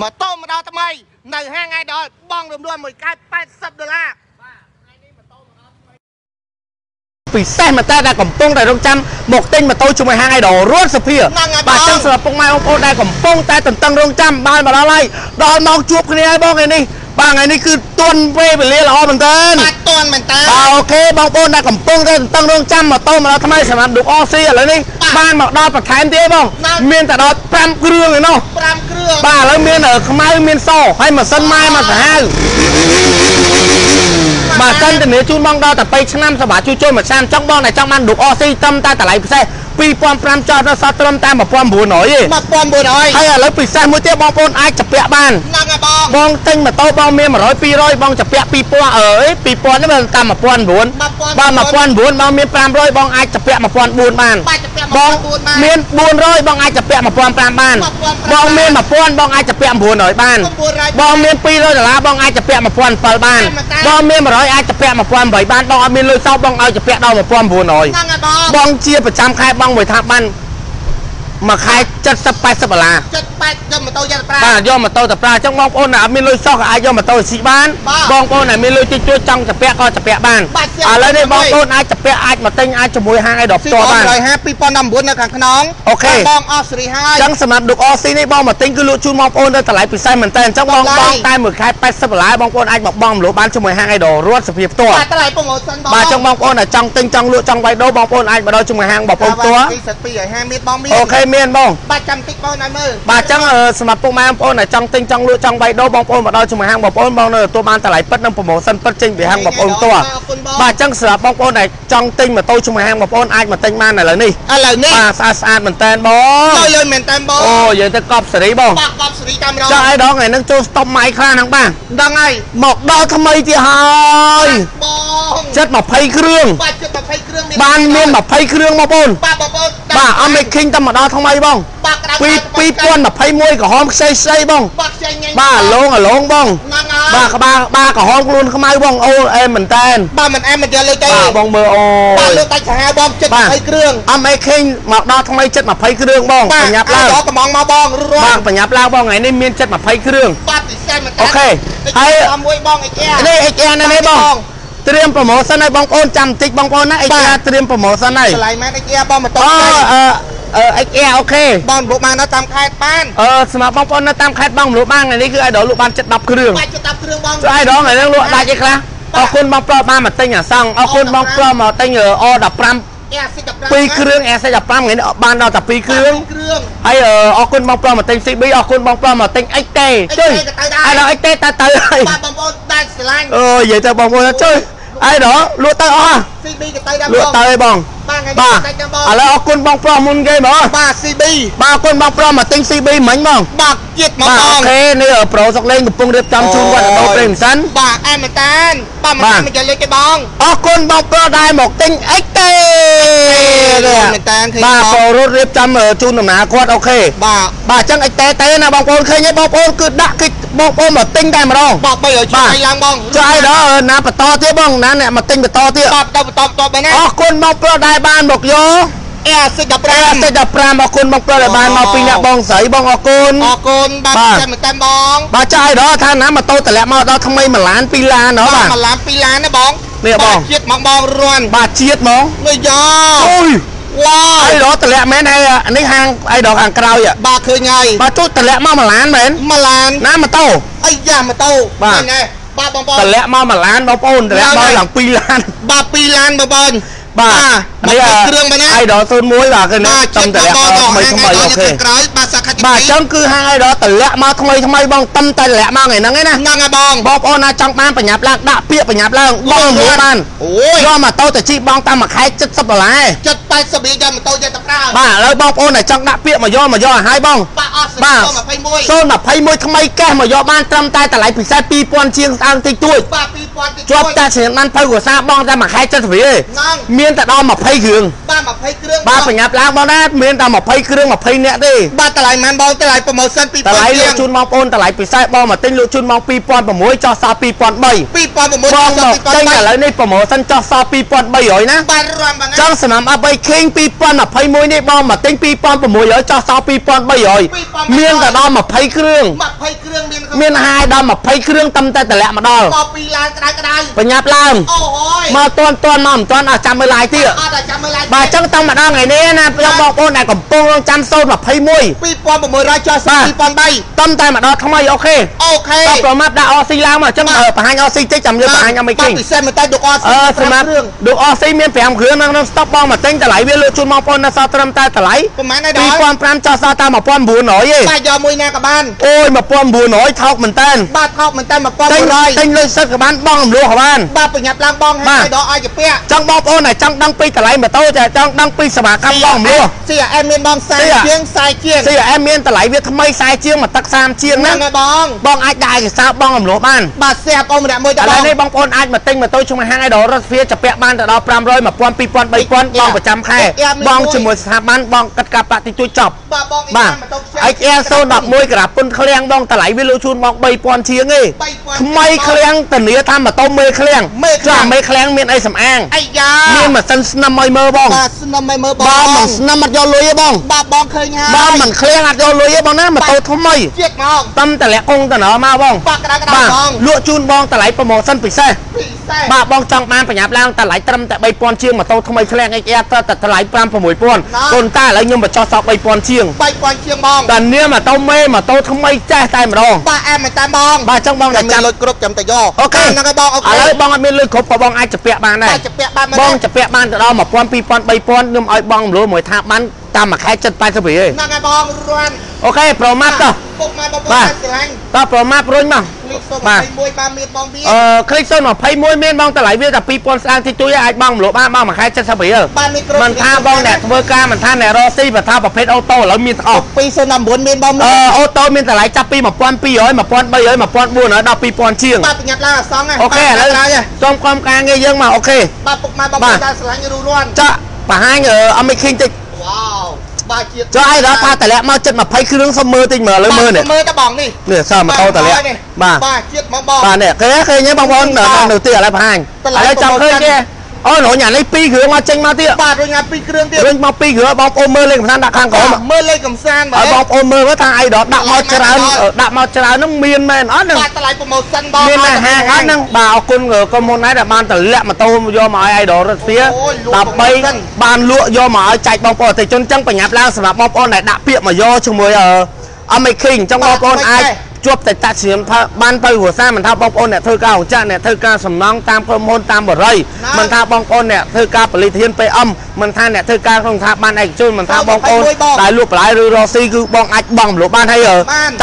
ម៉ូតូម្ដងថ្មី នៅហាងថ្ងៃដល់បងរំលោះមួយកែ80ដុល្លារពិសេសមែនតើដែលកំពុងតែរងចាំមកទិញម៉ូតូជាមួយហាង Idol រត់សុភាហ្នឹងហើយបាទបងចឹងសម្រាប់ពុកម៉ែបងប្អូនដែលកំពុងតែតន្ទឹងរងចាំបានមកដល់ហើយដល់ម៉ោងជួបគ្នាហើយបងថ្ងៃនេះ បាទថ្ងៃនេះគឺទន់ពេលវេលាល្អមែនតើបាទតន់មែនតើបាទអូខេបងប្អូនដែលកំពុងតែតន្ទឹងរង់ចាំម៉ូតូមកដល់ថ្មីសម្រាប់ឌុកអស៊ីឥឡូវនេះបាទបានមកដល់បន្ថែមទៀតបងណាស់មានតែដល់5គ្រឿងឯណោះ5គ្រឿងបាទឥឡូវមានអឺខ្មៅមានសហើយម៉ាស៊ីនម៉ែមកសាហាវបាទសិនធានាជូនបងដល់តែ3ឆ្នាំសម្រាប់ជួសជុលមួយឆ្នាំចង់បងតែចង់បានឌុកអស៊ីត្រឹមតែតម្លៃពិសេស 2500ចតដល់សតត្រឹមតែ1900ទេ1900ហើយឥឡូវពិសេសមួយទៀតបងប្អូនអាចចាពាក់បានហ្នឹងហើយបងបងទិញម៉ូតូបងមាន100 200បងចាពាក់2000អើយ2000នេះមិនតាម1900បាទ1900បងមាន500បងអាចចាពាក់1400បានបាទចាពាក់បង1900បានមាន400បងអាចចាពាក់1500បាន1500បងមាន1000បងអាចចាពាក់900បាន900បងមាន200ដុល្លារបងអាចចាពាក់1700បានតែបងមាន100អាចចាពាក់1800បានបងអត់មានលុយសោះបងឲ្យចាពាក់ដល់1900ហ្នឹងហើយបងបងជាប្រចាំខែបងមួយថាបាន មួយខែ70 80ដុល្លារចិត្តបាច់ទៅម៉ូតូយ៉ាប្រាបាទយកម៉ូតូទៅប្រើអញ្ចឹងបងប្អូនដែលអត់មានលុយសោះក៏អាចយកម៉ូតូទៅស៊ីបានបាទបងប្អូនដែលមានលុយតិចតួចចង់ចាពាក់ក៏ចាពាក់បានបាទស្រាប់ឥឡូវនេះបងហើយប្អូនអាចចាពាក់អាចមកទិញអាចជាមួយហាងអីដបផ្ទាល់បាន150 2019នៅខាងក្នុងអូខេបងអស់សេរីហើយអញ្ចឹងសម្រាប់ឌុកអស៊ីនេះបងមកទិញគឺលក់ជូនបងប្អូននៅតម្លៃពិសេសមែនតើអញ្ចឹងបងតម្លៃបងតែមួយខែ80ដុល្លារបងប្អូនអាចមកបងមលក់បានជាមួយហាងអីដរត់សភាផ្ទាល់បាទតម្លៃប្រម៉ូសិនបងបាទអញ្ចឹងបងប្អូនដែលចង់ទិញចង់លក់ចង់វាយដូរបងប្អូនអាចមកដល់ជាមួយហាងបងប្អូនផ្ទាល់ទីសិត2ឲ្យ50មានបងមានអូខេមានបងបាទចាំតិចបងឲ្យមើលបាទអញ្ចឹងអឺសម្រាប់ពុកម៉ែបងប្អូនដែលចង់ទិញចង់លក់ចង់វាយដូរបងប្អូនមកដល់ជាមួយហាងបងប្អូនបងនៅទទួលបានតម្លៃពិតនិងប្រម៉ូសិនពិតចេញពីហាងបងប្អូនផ្ទាល់អរគុណបងបាទអញ្ចឹងសម្រាប់បងប្អូនដែលចង់ទិញម៉ូតូជាមួយហាងបងប្អូនអាចមកទិញបានឥឡូវនេះឥឡូវនេះបាទស្អាតស្អាតមែនតើបងលុយលុយមែនតើបងអូយើងទៅកប់សេរីបងបាទកប់សេរីតាមរងចាអីដល់ថ្ងៃហ្នឹងចូលស្តុបម៉ៃខ្លះហ្នឹងបាទដឹងហើយមកដល់ថ្មីទៀតហើយបងចិត្ត20គ្រឿងបាទចិត្ត20គ្រឿងបានមាន20គ្រឿងបងប្អូនបាទបងប្អូនបាទអមេឃីងតែមកដល់ថ្មីបងបាទក្តៅពី2021ក្រហមខ្ចីខ្ចីបងបាទខ្ចីញ៉ាំបាទឡងអាឡងបងហ្នឹងហើយបាទក្បាលបាទក្រហមខ្លួនខ្មៅបងអូអែមមែនតែនបាទមិនអែមមិនយកលុយទេបាទបងមើលអូបាទយលើកដាច់សាហាវបងចិត្តបាទ20គ្រឿងអមេឃីងមកដល់ថ្មីចិត្ត20គ្រឿងបងបាទបញ្ញាប់ឡើងយកកំងមកបងរបាទត់បញ្ញាប់ឡើងបងថ្ងៃនេះមានចិត្ត20គ្រឿងបាទពិសេសមែនតើអូខេហើយហើយមួយបងអីគេនេះ XR នេះបងត្រៀមប្រម៉ូសិនឲ្យបងប្អូនចាំបន្តិចបងប្អូនណា XR ត្រៀមប្រម៉ូសិនហើយឆ្លៃមែនអីគេបងមកតអូបទៅ អឺអឺ XR អូខេបងលោកបាននៅតាមខេត្តបានអឺសម្រាប់បងប្អូននៅតាមខេត្តបងមលក់បានថ្ងៃនេះគឺ idol លក់បានចិត្ត10គ្រឿងបាច់ចិត្ត10គ្រឿងបងចុះ idol ថ្ងៃនេះលក់ដាច់អីខ្លះអរគុណបងប្រុសបានមកទិញអាសង់អរគុណបងប្រុសមកទិញ O15 អែសិច15 2គ្រឿង S15 ថ្ងៃនេះបានដល់តែ2គ្រឿងគ្រឿងហើយអឺអរគុណបងប្រុសមកទិញ CB អរគុណបងប្រុសមកទិញ XT ចុយ idol XT តើទៅហើយបាទបងប្អូនដាច់ស្រឡាញ់អូនិយាយទៅបងប្អូនចុយ idol លក់ទៅអស់ CB ក៏ទៅដែរលបងក់ទៅហើយបង បាទថ្ងៃបាទនេះដាច់ដែរបងឥឡូវអរគុណបងប្រុសមុនគេបងបាទ CB បាទអរគុណបងប្រុសមកទិញ CB មិញបងបាទជាតិមកបាទបអូងខេនេះប្រូសុកលេងកំពុងរៀបចំជូនវត្តដោប្រេមសិនបាទអែមមែនតានបាទមិនបាទអែមមិនយកលុយទេបងអរគុណបងប្រុសដែលមកទិញអិចទេមែនតានឃើញបាទបងប្រុសរត់រៀបចំជូនដំណើរគាត់អូខេបាទបាទអញ្ចឹងអិចទេទេណាបងប្អូនឃើញទេបងប្អូនគឺដាក់គិចបងប្អូនមកទិញតែម្ដងបាទ300ជួយឡើងបងចុះអីដល់ណាបន្តទៀតបងណាអ្នកមកទិញបន្តទៀតបាទទៅបន្តបន្តបែរណាអរគុណបងប្រុសដែលបានមកយកអែសិចតែ15សិច15អរគុណបងប្រុសដែលបានមកពីអ្នកបងស្រីបងអរគុណអរគុណបាទបាទចាំមែនតានបងបាទចាយដល់ថាណាម៉ូតូតម្លាក់មកដល់ថ្មី1ឡាន2ឡានហ៎បាទបាទមួយឡាន2ឡានណាបងនេះបងជាតិមកបងរាន់បាទជាតិហ្មងនេះយ៉ាអូយវ៉ាអីដល់តម្លាក់មែនហើយអានេះហាងអីដល់ខាងក្រោយហ៎បាទឃើញហើយបាទជួយតម្លាក់មក1ឡានមែនមួយឡានណាម៉ូតូអីយ៉ាម៉ូតូបាទឃើញហើយបាទបងប្អូនតម្លាក់មក1ឡានបងប្អូនតម្លាក់មកឡើង2ឡានបាទ2ឡានបងប្អូន បាទនេះគ្រឿងមែនណាអីដល់01បាទគឺនេះបាទតំជាតិតម្មកលាក់បងមកដល់ថ្មីហាងថ្មីអូខេខាងក្រោយបាទសាខាទីបាទអញ្ចឹងគឺហាងអីដល់តម្លាក់មកថ្មីថ្មីបងតំតែតម្លាក់មកថ្ងៃហ្នឹងឯណាហ្នឹងហើយបងបងប្អូនណាចង់បានបញ្ញាប់ឡើងដាក់ពាក្យបញ្ញាប់ឡើងបងរួចបានអូយយកម៉ូតូទៅជីបងតាមមួយខែ70ដុល្លារចិត្ត80រៀលយកម៉ូតូយកទៅប្រើបាទឥឡូវបងប្អូនដែលចង់ដាក់ពាក្យមកយកមកយកឲ្យហើយបងបាទអស់សេបាទរី21 021ថ្មីកេះមកយកបានត្រឹមតែតម្លៃពិសេស2000ជាងស្អាងតិចតួចបាទ2000ជាប់តែឆ្នាំបានភៅគ្រួសារបងតែមួយខែ70រៀលទេហ្នឹងមានមានតែដល់20គ្រឿងបាទ20គ្រឿងបាទប្រញាប់ឡើងបងណាមានតែ20គ្រឿង20នាក់ទេបាទតម្លៃម៉ានបងតម្លៃ promotion 2000តម្លៃលក់ជូនបងប្អូនតម្លៃពិសេសបងមកទិញលក់ជូនមក2006ចោះសល់2003 2006បងមកទិញឥឡូវនេះប្រម៉ូសិនចោះសល់2300ណាបាទរំបងចង់សំណាំអបៃខេង2021នេះបងមកទិញ2600ចោះសល់2300មានតែដល់20គ្រឿង20គ្រឿងមានមានហាយដល់20គ្រឿងតំតែតម្លាក់មកដល់មកពីឡានក្តៅក្តៅប្រញាប់ឡើងអូយមកតន់តន់មកមិនតន់អត់ចាំមើលឡាយទៀតអត់តែចាំមើលឡានបាទអញ្ចឹងតាំងម្ដងថ្ងៃនេះណាខ្ញុំបងប្អូនដែលកំពុងរងចាំសូន21 2600ចុះបាទ2003តំតែម្ដងថ្មីអូខេអូខេដល់ប្រមាត់ដាក់អស៊ីឡើងមកអញ្ចឹងអឺបង្ហាញអស៊ីតិចចាំយើងបង្ហាញអមេគីពិសេសមែនតើឌុកអត់អឺសម្រាប់ឌុកអស៊ីមាន5គ្រឿងនៅក្នុងស្តុកបងមកទិញតម្លៃវាលើកជូនបងប្អូននៅសល់ត្រឹមតែតម្លៃប្រហែលដែរដល់2500ចោះសល់តែ1900ទេបាទយកមួយណាក៏បានអូយ1900ថោកមែនតើបាទថោកមែនតើទិញ1900ទិញលុយសឹកក៏បានបងរំលោះក៏បានបាទប្រញាប់ឡើងបងបាហើយទដល់ឲ្យជាពាក់ចង់បងប្អូនដែលចង់ដឹងពីតម្លៃម៉ូតូតែចង់ដឹងពីសមាកម្មបងរំលោះ CRM មានបងខ្សែ CRM ជាងខ្សែជាង CRM មានតម្លៃវាថ្មីខ្សែជាងមកទឹក30ជាងណាណាស់បងបងអាចដាក់ឯកសារបងរំលោះបានបាទសែកុំម្នាក់មួយឥតើឡូបវងនេះបងប្អូនអាចមកទិញម៉ូតូឈ្មោះហាងអៃដលរត់ស្វាចាពាក់បានទៅដល់500 1000 2000 3000បងប្រចាំខែបងជាមួយស្ថាប័នបងកាត់ការប្រាក់តិចតួចចប់បាទបងបាទម៉ូតូខ្ជិល XL 011 ក្រាបពុនឃ្លាំងបងតម្លៃវាលោកជូនបង3000ជាងទេ3000ថ្មីឃ្លាំងធានាថាម៉ូតូមេឃ្លាំងមេឃ្លាំងចាមេឃ្លាំងមានអីសំអាងអាយ៉ាមានម៉ាស៊ីនស្នឹមឲ្យមើលបងបាទស្នឹមឲ្យមើលបងបងមិនស្នឹមអត់យកលុយទេបងបាទបងឃើញហើយបងមិនឃ្លាំងអត់យកលុយទេបងណាម៉ូតូថ្មីជាតិមកតំតម្លាក់កងតំណមកបងបាទក្តៅក្តៅបាទបងលក់ជូនបងតម្លៃប្រម៉ូសិនពិសេសពិសេសបាទបងចង់បានប្រញាប់ឡើងតម្លៃត្រឹមតែ3000ជាងម៉ូតូថ្មីឃ្លាំង XR ទៅតែតម្លៃ5 6000កូនតាឥឡូវខ្ញុំបញ្ចុះសល់3000ជាង3000ជាងបងតែនាមម៉ូតូមេម៉ូតូថ្មីចេះតែម្ដងបាទអែមមែនតើបងបាទចង់បងតែចាំចាំលុយគ្រប់ចាំតែយកអូខេហ្នឹងហើយបងអូខេឥឡូវបងអត់មានលុយគ្រប់ក៏បងអាចជពាក់បានដែរបាទជាពាក់បានមែនបងទេជពាក់បានទៅដល់1000 2000 3000ខ្ញុំឲ្យបងរំលោះមួយថាបាន តាមមួយខែចិត្ត80រៀលឯង ហ្នឹងហើយបងរាន់ អូខេប្រមាត់ទៅ ពុកម៉ែបងប្អូ បាទ នស្រឡាញ់ តប្រមាត់រុញមក លីកសុំ បាទ 21បាទមានបងវា អឺคลิก021មានបងតម្លៃវាតែ2000ស្អាងតិចតួចឯងអាចបងរំលោះបានបងមួយខែ70រៀល បាទមានគ្រប់ មិនថាបងអ្នកធ្វើការមិនថាអ្នករកស៊ីបើថាប្រភេទអូតូឥឡូវមានទាំងអស់ 209មានបង អឺអូតូមានតម្លៃចាប់ពី1200 1300 1400ដល់2000ជាង បាទប្រញាប់ឡើងអាសងហ្នឹង អូខេឥឡូវ ហើយ ចុំក្រុមការងារយើងមកអូខេ បាទពុកម៉ែបង បា ប្អូ ទ នដែលស្រឡាញ់រូរាន់ ចាក់បង្ហាញអឺអមេឃីងតិច វ៉ាវបាទជាតិចុះឯងដល់ថាតម្លាក់មកចិត្ត20គ្រឿងសុំមើលតិចមើលលើមើលនេះមើលតបងនេះនេះសើម៉ូតូតម្លាក់បាទបាទជាតិមកបងបាទនេះគេឃើញទេបងប្អូននៅនៅទីឥឡូវបង្ហាញឥឡូវចាំឃើញទេ អូនរញអានេះ2គ្រឿងមកចេញមកទៀតបាទរុញឲ្យ2គ្រឿងទៀតរុញមក2គ្រឿងបងប្អូនមើលលេខកំសាន្តដាក់ខាងក្រោមមើលលេខកំសាន្តឲ្យបាទបងប្អូនមើលមើលថាអីដល់ដាក់មកច្រើនដាក់មកច្រើនហ្នឹងមានមែនអត់ហ្នឹងបាទតម្លៃ promotion បងមានតែហាងអត់ហ្នឹងបាទអរគុណក្រុមហ៊ុនណាដែលបានតម្លាក់ម៉ូតូយកមកឲ្យ idol រត់ស្វាដើម្បីបានលក់យកមកឲ្យចែកបងប្អូនអតិថិជនអញ្ចឹងប្រញាប់ឡើងសម្រាប់បងប្អូនដែលដាក់ពាក្យមកយកជាមួយអឺអមេឃីងអញ្ចឹងបងប្អូនអាច ជួបតែតាក់ស្រៀមបានទៅគ្រួសារមិនថាបងប្អូនអ្នកធ្វើការអង្គចាក់អ្នកធ្វើការសំណង់តាមក្រុមហ៊ុនតាមបរិយមិនថាបងប្អូនអ្នកធ្វើការពលិធាន PM មិនថាអ្នកធ្វើការក្នុងស្ថាប័នឯកជនមិនថាបងប្អូនដែលលក់បន្លែឬរកស៊ីគឺបងអាចបងរំលោះបានហើយ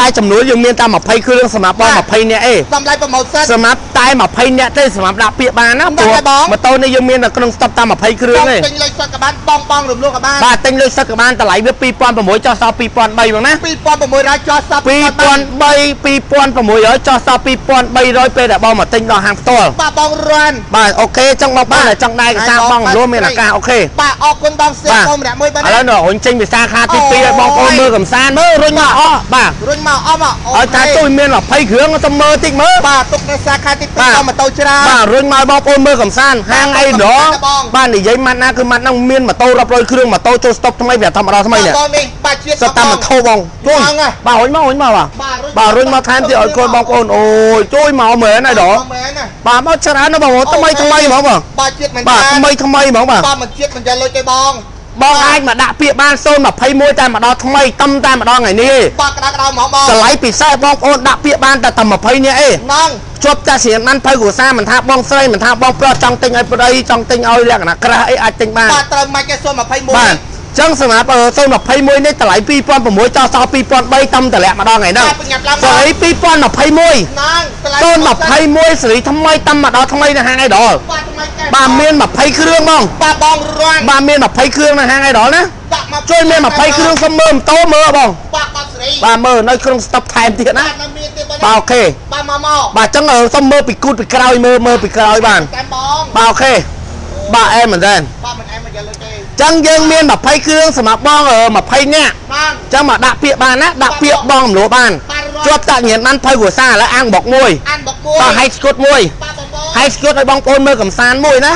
តែចំនួនយើងមានតែ20គ្រឿងសម្រាប់បង20នាក់ឯងតម្លៃ promotion សម្រាប់តែ20នាក់ទេសម្រាប់ដាក់ពាក្យបានណាដឹងហើយបងម៉ូតូនេះយើងមាននៅក្នុងស្តុកតែ20គ្រឿងបងទេទិញលេខសឹកក៏បានបងបងរំលោះក៏បានបាទទិញលុយសឹកក៏បានតម្លៃវា2006ចុះសល់2003បងណា2600ចោះសັບ2003 2600ចុះសល់2300ពេលដែលបងមកទិញដល់ហាងផ្ទាល់បាទបងរាន់បាទអូខេចង់បងបានតែចង់ដែរកសាបងរំលោះមានឱកាសអូខេបាទអរគុណបងសៀកបាទបងម្នាក់មួយបាទឥឡូវនោះរុញចេញភាសាខាទី2ឲ្យបងប្អូនអូយមើលកំសាន្តមើលរុញមកអស់បាទរុញមកអស់មកអូឲ្យថាជួយមាន20គ្រឿងទៅមើលតិចមើលបាទទុកនៅសាខាទីបាទ2ដល់ម៉ូតូច្រើនបាទរុញមកឲ្យបងប្អូនមើលកំសាន្តហាងអីដបងងបាទនិយាយម៉ាត់ណាគឺម៉ាត់ហ្នឹងមានម៉ូតូរាប់រយគ្រឿងម៉ូតូចូលស្តុកថ្មីវាធម្មតាថ្មីនេះបងនេះបាទជាតិសតតាមម៉ូតូបងជួយបងហ៎បាទរុញមករុញមកបាទបាទរុញបាទរុញមកថែមទៀតឲ្យកូនបងប្អូនអូយជួយមកមែនហើយដបងមែនណាបាទមកច្រើនណាស់បងប្អូនថ្មីថ្មីហ្មងបងបាទជាតិមិនបាទថ្មីថ្មីហ្មងបាទបាទមិនជាតិមិនយកលុយទេបងបងអាចមកដាក់ពាក្យបាន021តែម្ដងថ្មីតំតែម្ដងថ្ងៃនេះឯងបាទក្តៅក្តៅហ្មងបងតម្លៃពិសេសបងប្អូនដាក់ពាក្យបានតែតែ20នាក់ឯងហ្នឹងជាប់តែស្រៀនបានភៅគ្រួសារមិនថាបងស្រីមិនថាបងប្រុសចង់ទិញឲ្យប្តីចង់ទិញឲ្យលក្ខណៈក្រាស់អីអាចទិញបានបាទត្រូវមកគេសុំ21បាទ ចឹងសម្រាប់អឺ021នេះតម្លៃ2006ចោលសល់2003តំតម្លាក់ម្ដងថ្ងៃហ្នឹងបាទប្រញាប់ឡើងសេរី2021ហ្នឹងតម្លៃ021សេរីថ្មីតំម្ដងថ្មីនៅហាងអៃដលបាទថ្មីកែបាទមាន20គ្រឿងហ្មងបាទបងរាន់បាទមាន20គ្រឿងនៅហាងអៃដលណាដាក់មកជួយមាន20គ្រឿងសុំមើលម៉ូតូមើលបងបាទបាទស្រីបាទមើលនៅក្នុងស្តុកថែមទៀតណាបាទនៅមានទៀតបងបាទអូខេបាទមកមកបាទចឹងអឺសុំមើលពីគូតពីក្រោយមើលមើលពីក្រោយបានតែបងបាទអូខេបាទអែមែនតើបាទមិនអែមិនយកលើទេ ចឹងយើងមាន20គ្រឿងសម្រាប់បងអឺ20នាក់បាទចឹងមកដាក់ពាក្យបានណាដាក់ពាក្យបងរំលោះបានបាទជាប់តាក់ញៀនបានភៅគ្រួសារឥឡូវអាំងបុកមួយអានបុកមួយតោះហៃស្គុតមួយបាទបងប្អូនហៃស្គុតឲ្យបងប្អូនមើលកំសាន្តមួយណា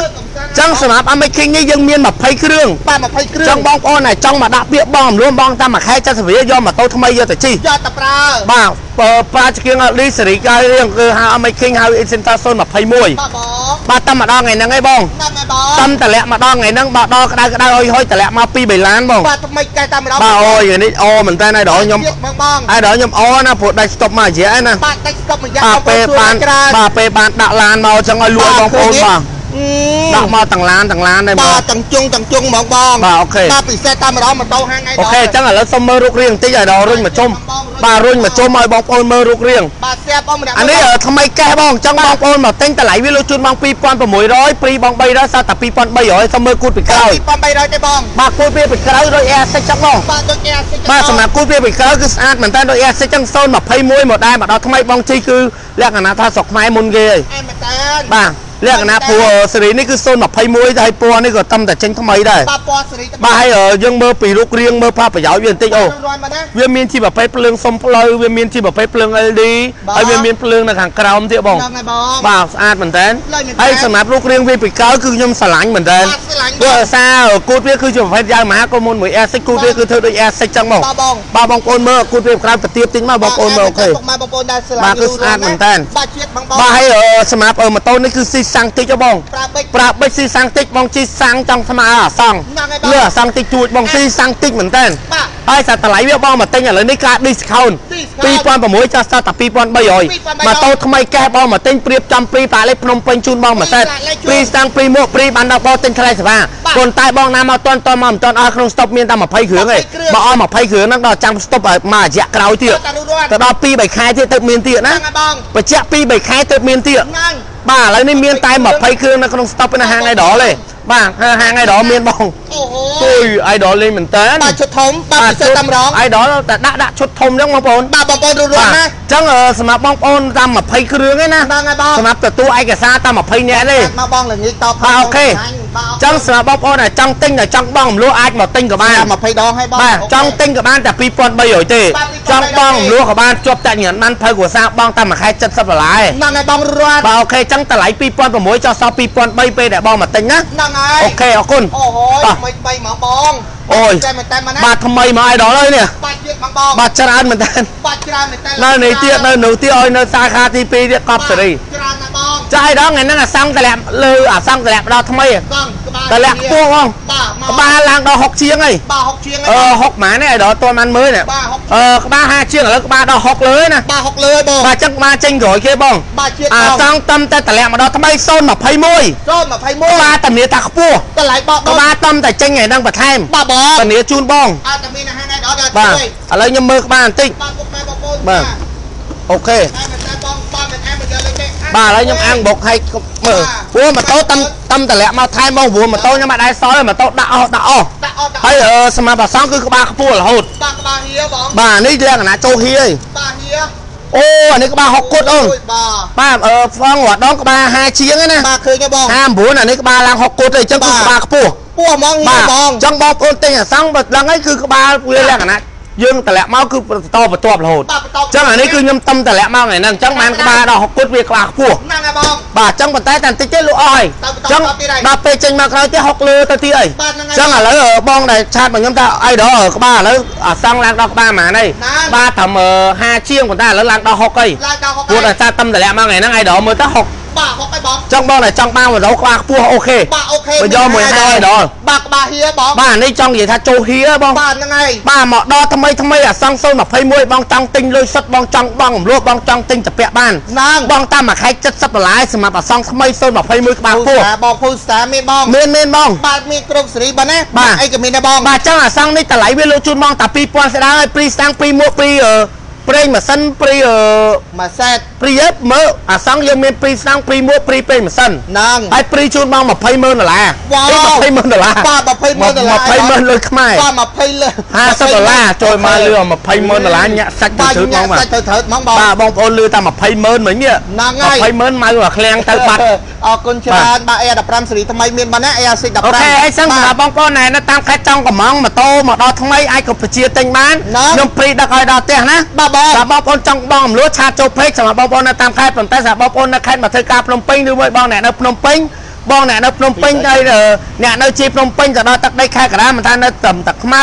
ចឹងសម្រាប់អាមេឃីងនេះយើងមាន20គ្រឿងបាទ20គ្រឿងចឹងបងប្អូនដែលចង់មកដាក់ពាក្យបងរំលោះបងតាមមួយខែ70រៀលយកម៉ូតូថ្មីយកទៅជិះយកទៅប្រើបាទបើប្រាជគៀងលីសេរីកៅរៀងគឺហៅអាមេឃីងហៅ Incenter 021បាទបងបាទតាមម្ដងថ្ងៃហ្នឹងឯងបងហ្នឹងហើយបងតាមតម្លាក់ម្ដងថ្ងៃហ្នឹងបាទដល់ក្តៅក្តៅអុយហុយតម្លាក់មក2 3ឡានបងបាទថ្មីកែតាមម្ដងបាទអូយនេះអូមែនតើដល់ខ្ញុំទៀតបងបងហើយដល់ខ្ញុំអូណាព្រោះដាច់ស្តុបមករយៈឯណាបាទតិចស្គប់មួយយ៉ាងបាទពេលបានច្រើនបាទពេលបានដាក់ឡានមកចឹងឲ្យលួចបងប្អូនបាទអឺ ដាក់មកទាំងឡានទាំងឡានដែរបងបាទទាំងជុងទាំងជុងហ្មងបងបាទអូខេបាទពិសេសតាមម្ដងម៉ូតូហាងថ្ងៃអូខេចឹងឥឡូវសុំមើលរូបរាងបន្តិចឲ្យដល់រុញមកជុំបាទរុញមកជុំឲ្យបងប្អូនមើលរូបរាងបាទស្រាប់បងម្នាក់អានេះអឺថ្មីកេះបងចឹងបងប្អូនមកទិញតម្លៃវាលុយជូនបង2600ព្រីបង300សល់តែ2300សុំមើលគូតពីក្រោយ2300ទេបងបាទគូតវាពីក្រោយដូច Air 6ចឹងបងបាទដូចគេអាសិចបាទសម្រាប់គូតវាពីក្រោយគឺស្អាតមែនតើដូច Air 6ចឹង021មកដែរមកដល់ថ្មីបងជីគឺលក្ខណៈថាស្រុកខ្មែរមុនគេហើយអែមែនតើបាទ លក្ខណៈព្រោះសេរីនេះគឺ021ទៅហើយពណ៌នេះក៏តំតែចេញថ្មីដែរបាទពណ៌សេរីទៅបាទហើយអឺយើងមើលពីរូបរាងមើលផលប្រយោជន៍វាបន្តិចអូរួចមកណាវាមានជាប្រភេទភ្លើងសុំផ្លូវវាមានជាប្រភេទភ្លើង LED បាទហើយវាមានភ្លើងនៅខាងក្រោមទៀតបងហ្នឹងហើយបងបាទស្អាតមែនតើលេចមែនតើហើយសម្រាប់រូបរាងវាពីក្រោយគឺខ្ញុំស្រឡាញ់មែនតើបាទស្រឡាញ់ព្រោះអាសាគូតវាគឺជាប្រភេទយ៉ាងមហាកុំមុនមួយ Air 6 គូតវាគឺធ្វើដូច Air 6 ចឹងបងបាទបងបាទបងប្អូនមើលគូតវាពីក្រោយប្រទៀបតិចមកបងប្អូនមើលអូខេពុកម៉ែបងប្អូនដែលស្រឡាញ់បាទគឺស្អាតមែនតើបាទជាតិបងបងបាទហើយអឺសម្រាប់អឺម៉ូតូនេះគឺស៊ីសាំងតិចហ៎បងប្រើបិចប្រើបិចស៊ីសាំងតិចបងជីសាំងចង់ស្មើអាសង់ហ្នឹងហើយបងលើអាសង់តិចជួចបងស៊ីសាំងតិចមែនតើបាទហើយសាតម្លៃវាបងមកទិញឥឡូវនេះការ discount discount 2006ចាស់ស្តាតែ2300 2300ម៉ូតូថ្មីកេះបងមកទិញព្រៀបចំព្រីប៉ាលេខភ្នំពេញជូនបងមួយសេតលេខជួលព្រីស្តាំងព្រីមួកព្រីបានដល់បងទិញថ្លៃសេវាបាទប៉ុន្តែបងណាមកតន់តន់មកមិនតន់អស់ក្នុងស្តុបមានតែ20គ្រឿងឯង20គ្រឿងបើអស់20គ្រឿងហ្នឹងដល់ចាំស្តុបឲ្យមករយៈក្រោយទៀតតានោះរួនទៅដល់2 3ខែទៀតទៅមានទៀតណាហ្នឹងហើយបងបញ្ជាក់2 3ខែទៅមានទៀតហ្នឹង បាទឥឡូវនេះមានតែ20គ្រឿងនៅក្នុងស្តុបនៅហាងអៃដលទេ បាទហាងអៃដលមានបងអូហូអុយអៃដលលេងមែនតើបាទឈុតធំបាទពិសេសតាមរងអៃដលតែដាក់ដាក់ឈុតធំអញ្ចឹងបងប្អូនបាទបងប្អូនរួនរួនណាអញ្ចឹងអឺសម្រាប់បងប្អូនតាម20គ្រឿងឯណាហ្នឹងហើយបងសម្រាប់ទទួលឯកសារតាម20នាក់ទេមកបងល្ងាចតបបាទអូខេបាទអញ្ចឹងសម្រាប់បងប្អូនដែលចង់ទិញដែលចង់បងរំលោះអាចមកទិញក៏បាន20ដងហើយបងបាទអូខេចង់ទិញក៏បានតែ2300ទេបាទចង់បងរំលោះក៏បានជាប់តាក់ញ៉ាំបានភៅគ្រួសារបងតាមមួយខែ70ដុល្លារឯងហ្នឹងហើយបងរួនបាទអូខេអញ្ចឹងតម្លៃ2600ចុះសល់2003ពេលដែលបងមកទិញណាហ្នឹងហើយអូខេអរគុណអូហូបាទមិនបីមកបងអូយតែមែនតែម កណាបាទថ្មីមកអៃដលហើយនេះបាទជាតិបងបងបាទច្រើនមែនតើបាទច្រើនមែនតែនៅនេះទៀតនៅនោះទៀតឲ្យនៅសាខាទី2ទៀតកប់សេរីច្រើនណាស់បងចាស់ឯដងថ្ងៃហ្នឹងអាសង់តម្លាក់លើអាសង់តម្លាក់ដល់ថ្មីបងក្បាលតម្លាក់ខ្ពស់បងបាទមកក្បាលឡើងដល់6ជាងហើយបាទ6ជាងអឺ6ម៉ាននេះឯដល់តន់បានមើលនេះបាទអឺក្បាល5ជាងឥឡូវក្បាលដល់6លើណាបាទ6លើបងបាទចឹងក្បាលចេញក្រោយគេបងបាទជាតិអាបងសង់តំតែតម្លាក់មកដល់ថ្មី021ចូល21ក្បាលតម្លាក់ថាខ្ពស់តម្លៃបកក្បាលតំតែចេញថ្ងៃហ្នឹងបន្ថែមបាទបងតម្លាក់ជូនបងអត់តែមានអាហារណែដល់ដល់បាទជួយឥឡូវខ្ញុំមើលក្បាលបន្តិចបាទពុកម៉ែបងប្អូនបាទអូខេតែមិនតែបងបងមិនអែមិនយកលេខទេបាទឥឡូវខ្ញុំអាំងបុកឲ្យមើលព្រោះម៉ូតូតំតំតម្លាក់មកថែមបងព្រោះម៉ូតូខ្ញុំអត់ដែរសល់ទេម៉ូតូដាក់អស់ដាក់អស់ដាក់អត់ដាក់ហើយអឺសម្រាប់អាសង់គឺក្បាលខ្ពស់រហូតបាទក្បាលហៀបងបាទនេះលក្ខណៈចូលហៀហើយបាទហៀអូអានេះក្បាល6គុតអូនបាទបាទអឺហ្វងរត់ដងក្បាល5ជាងហ្នឹងណាបាទឃើញទេបង59អានេះក្បាលឡើង6គុតទេអញ្ចឹងគឺបាទក្បាលខ្ពស់ ពោះហ្មងហៀបាទបងអញ្ចឹងបងប្អូនទិញអាសង់បើឡើងហើយគឺក្បាលវាលក្ខណៈយើងតម្លាក់មកគឺបន្តបន្ទាប់រហូតបាទបន្តអញ្ចឹងអានេះគឺខ្ញុំតំតម្លាក់មកថ្ងៃហ្នឹងអញ្ចឹងបានក្បាលដល់6គុតវាក្បាលខ្ពស់ហ្នឹងហើយបងបាទអញ្ចឹងប៉ុន្តែតែបន្តិចទេលក់អស់ហើយតើបន្តអញ្ចឹងតទៀតហើយដល់ពេលចេញមកក្រោយទៀត6លើទៅទៀតហើយបាទហ្នឹងអញ្ចឹងឥហើយឡូវអឺបងដែលឆាតមកខ្ញុំថាអីដល់ក្បាលឥឡូវអាសង់ឡើងដល់ក្បាលហ្មងហើយណាបាទត្រឹម5ជាងប៉ុន្តែឥឡូវឡើងដល់6ហើយឡើងដល់ហុកព្រោះតែថាតំតម្លាក់មកថ្ងៃហ្នឹងអីដល់មើលទៅ6 បាទហុកហើយបងចង់បងតែចង់បានម៉ូតូក្បាលខ្ពស់អូខេបាទអូខេបើយកមួយហើយដល់បាទក្បាលហៀបងបាទនេះចង់និយាយថាចូលហៀបងបាទហ្នឹងហើយបាទមកដល់ថ្មីថ្មីអាសង់021បងចង់ទិញលុយសុទ្ធបងចង់បងរំលោះបងចង់ទិញតាពាក់បានហ្នឹងបងតាមមួយខែ70ដុល្លារសម្រាប់អាសង់ថ្មី021ក្បាលខ្ពស់តាបងភូស្តាមានបងមានមានបងបាទមានគ្រប់សេរីបងណាបាទអីក៏មានដែរបងបាទចឹងអាសង់នេះតម្លៃវាលោកជូនបងតា2000ស្ដាងហើយព្រីស្តាំងព្រីមួកព្រីអឺ ប្រេងម៉ាស៊ីនព្រីអឺមួយសេតព្រីហេមើលអាសង់យើងមានព្រីស្នងព្រីមួយព្រីប្រេងម៉ាស៊ីនហ្នឹងហើយព្រីជូនបង20ម៉ឺនដុល្លារវ៉ាវ20ម៉ឺនដុល្លារបាទ20ម៉ឺនដុល្លារ20ម៉ឺនលុយខ្មែរបាទ20លើ50ដុល្លារចូលមកលឿ20ម៉ឺនដុល្លារញាក់សាច់ទៅបាទជ្រើញ៉ាហ្មំងបាទសាច់ទៅត្រូវហ្មងបងបាទបងប្អូនលឺតែ20ម៉ឺនមិញនេះហ្នឹងហើយ20ម៉ឺនមកអាឃ្លាំងទៅបាត់អរគុណច្រើនបាទ Air15 សេរីថ្មីមានប៉ុណ្ណា Air6 15អូខេអីចឹងសម្រាប់បងប្អូនណែនៅតាមខេត្តចុងកំងម៉ូតូមកដល់ថ្មីអាចក៏ប្រជាទិញបានណាខ្ញុំព្រីដឹកឲ្យដល់ផ្ទះណាបាទបងសម្រាប់បងប្អូនចង់បងអំលួចឆាតចូលពេកសម្រាប់បងប្អូននៅតាមខេត្តប៉ុន្តែសម្រាប់បងប្អូននៅខេត្តមកធ្វើការភ្នំពេញឬមួយបងអ្នកនៅភ្នំពេញបងអ្នកនៅភ្នំពេញហើយអឺអ្នកនៅជាភ្នំពេញទៅដល់ទឹកដីខេត្តកណ្ដាលមិនថានៅត្រឹមទឹកខ្មៅ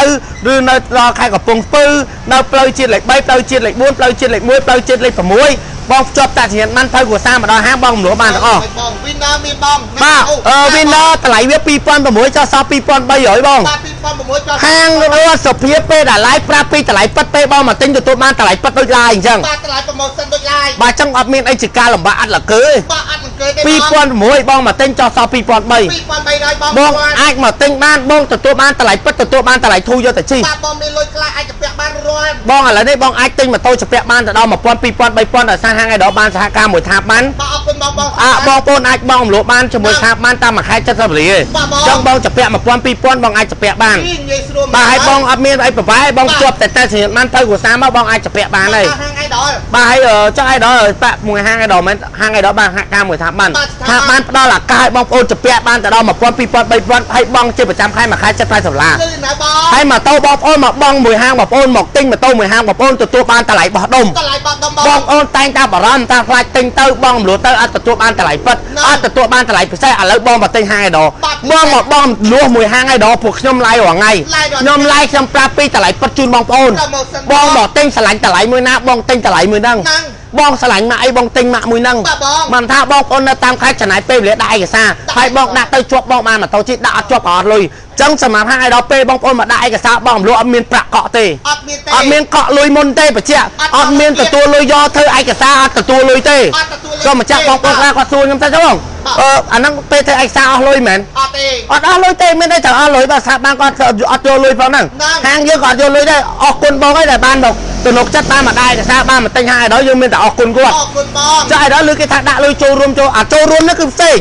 ឬនៅដល់ខេត្តកំពង់ស្ពឺនៅផ្លូវជាតិលេខ3ផ្លូវជាតិលេខ4ផ្លូវជាតិលេខ1ផ្លូវជាតិលេខ6 បងភ្ជាប់តាក់សញ្ញាណប័ណ្ណភៅគ្រួសារមកដល់ហាងបងអំលួចបានទាំងអស់បង Winner មានបងបាទអឺ Winner តម្លៃវា2006ចុះសល់2300បងបាទ2006ចុះហាងរត់សុភាពពេលដល់ឡាយប្រាប់ពីតម្លៃប៉ិតពេលបងមកទិញទទួលបានតម្លៃប៉ិតដូចឡាយអញ្ចឹងបាទតម្លៃប្រម៉ូសិនដូចឡាយបាទអញ្ចឹងអត់មានអីជាការលំបាកអត់លកើទេបាទអត់មិនគេទេ2006បងបងមកទិញចុះសល់2003 2300បងបងអាចមកទិញបានបងទទួលបានតម្លៃពិតទទួលបានតម្លៃធូរយកទៅជីបាទបងមានលុយខ្លះអាចទៅពាក់បានរាល់បងឥឡូវនេះបងអាចទិញម៉ូតូជពាក់បានទៅដល់1000 2000 3000ដោយសារហាងឯដបានសហការមួយថាបានបាទអរគុណបងបងអើបងប្អូនអាចបងរំលោភបានជាមួយថាបានតាមមួយខែ70រៀលបាទបងអញ្ចឹងបងជពាក់1000 2000បងអាចជពាក់បាននិយាយស្រួលបាទហើយបងអត់មានអីប្របែបងជាប់តែតែសញ្ញាបានទៅគ្រួសារមកបងអាចជពាក់បានហើយហាងអីដល់បាទហើយអឺចុះឯដល់ប៉មួយហាងឯដល់មែនហាងឯដល់បានហាក់ការមួយថាបានបាទស្ថាថាប័នបានផ្ដល់ឱកាសឲ្យបងប្អូនជពាក់បានទៅដល់1000 2000 3000ហើយបងជាប្រចាំខែមួយខែ70ដុល្លារលឺណាបងហើយម៉ូតូបងប្អូនមកបងមួយហាងបងប្អូនមកទិញម៉ូតូមួយហាងបងប្អូនទទួលបានតម្លៃបោះដុំតម្លៃបាត់ដុំបបងងប្អូនតែងតែបារម្ភថាខ្លាចទិញទៅបងមលួទៅអត់ទទួលបានតម្លៃពិតណាអត់ទទួលបានតម្លៃពិសេសឥឡូវបងមកទិញហាងឯដបាទបងមកបងលួសមួយហាងឯដពួកខ្ញុំឡាយរាល់ថ្ងៃឡាយរាល់ថ្ងៃខ្ញុំឡាយខ្ញុំប្រាប់ពីតម្លៃពិតជូនបងប្អូន Promotion បងមកទិញឆ្លាញ់តម្លៃមួយណាបងទិញតម្លៃមួយហ្នឹងហ្នឹង បងឆ្លាញ់ម៉ាក់អីបងទិញម៉ាក់មួយហ្នឹងបាទបងមិនថាបងប្អូននៅតាមខេត្តចំណាយពេលវេលាដាក់ឯកសារដាក់ហើយបងឯកសារដាក់ទៅជាប់បងបានម៉ូតូជិះដាក់អត់ជាប់ក៏អត់លុយចឹងសម្រាប់ហាងឯដល់ពេលបងប្អូនមកដាក់ឯកសារបងមលួអត់មានប្រាក់កក់ទេអត់មានទេអត់មានកក់លុយមុនទេបញ្ជាក់អត់អត់មានទទួលលុយយកធ្វើឯកសារអត់ទទួលលុយទេអត់ទទួលលុយក៏ម្ចាស់បងប្អូនខ្លះគាត់សួរខ្ញុំទៅចុះបងបាទអឺអាហ្នឹងពេលធ្វើឯកសារអស់លុយមែនអត់ទេអត់អស់លុយទេមានតែត្រូវអស់លុយបើស្ថាប័នគាត់អត់យកលុយផងហ្នឹងហ្នឹងហាងយើងក៏អត់យកលុយដែរអរគុណបងហើយដែលបានមក ទំនុកចិត្តបានមកដែរឯកសារបានមកទិញហាងឯដល់យើងមានតែអរគុណគាត់អរគុណបងចាឯដល់លើគេថាដាក់លុយចូលរួមចូលអាចូលរួមហ្នឹងគឺផ្សេង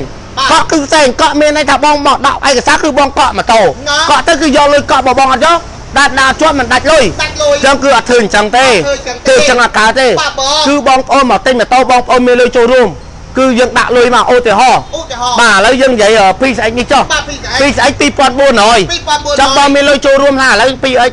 បាទកក់គឺផ្សេងកក់មានន័យថាបងមកដាក់ឯកសារគឺបងកក់ម៉ូតូណាកក់ទៅគឺយកលុយកក់បើបងអត់យកដាក់ដាក់ជាប់មិនដាច់លុយដាច់លុយចឹងគឺអត់ធ្វើអញ្ចឹងទេអត់ធ្វើអញ្ចឹងទេគឺចឹងអត់កើតទេបាទបងគឺបងប្អូនមកទិញម៉ូតូបងប្អូនមានលុយចូលរួម គឺយើងដាក់លុយមកឧទាហរណ៍ឧទាហរណ៍បាទឥឡូវយើងនិយាយអឺពីស្អែកនេះចុះបាទពីស្អែកពីស្អែក2400 2400ចឹងបងមានលុយចូលរួមថាឥឡូវពីអី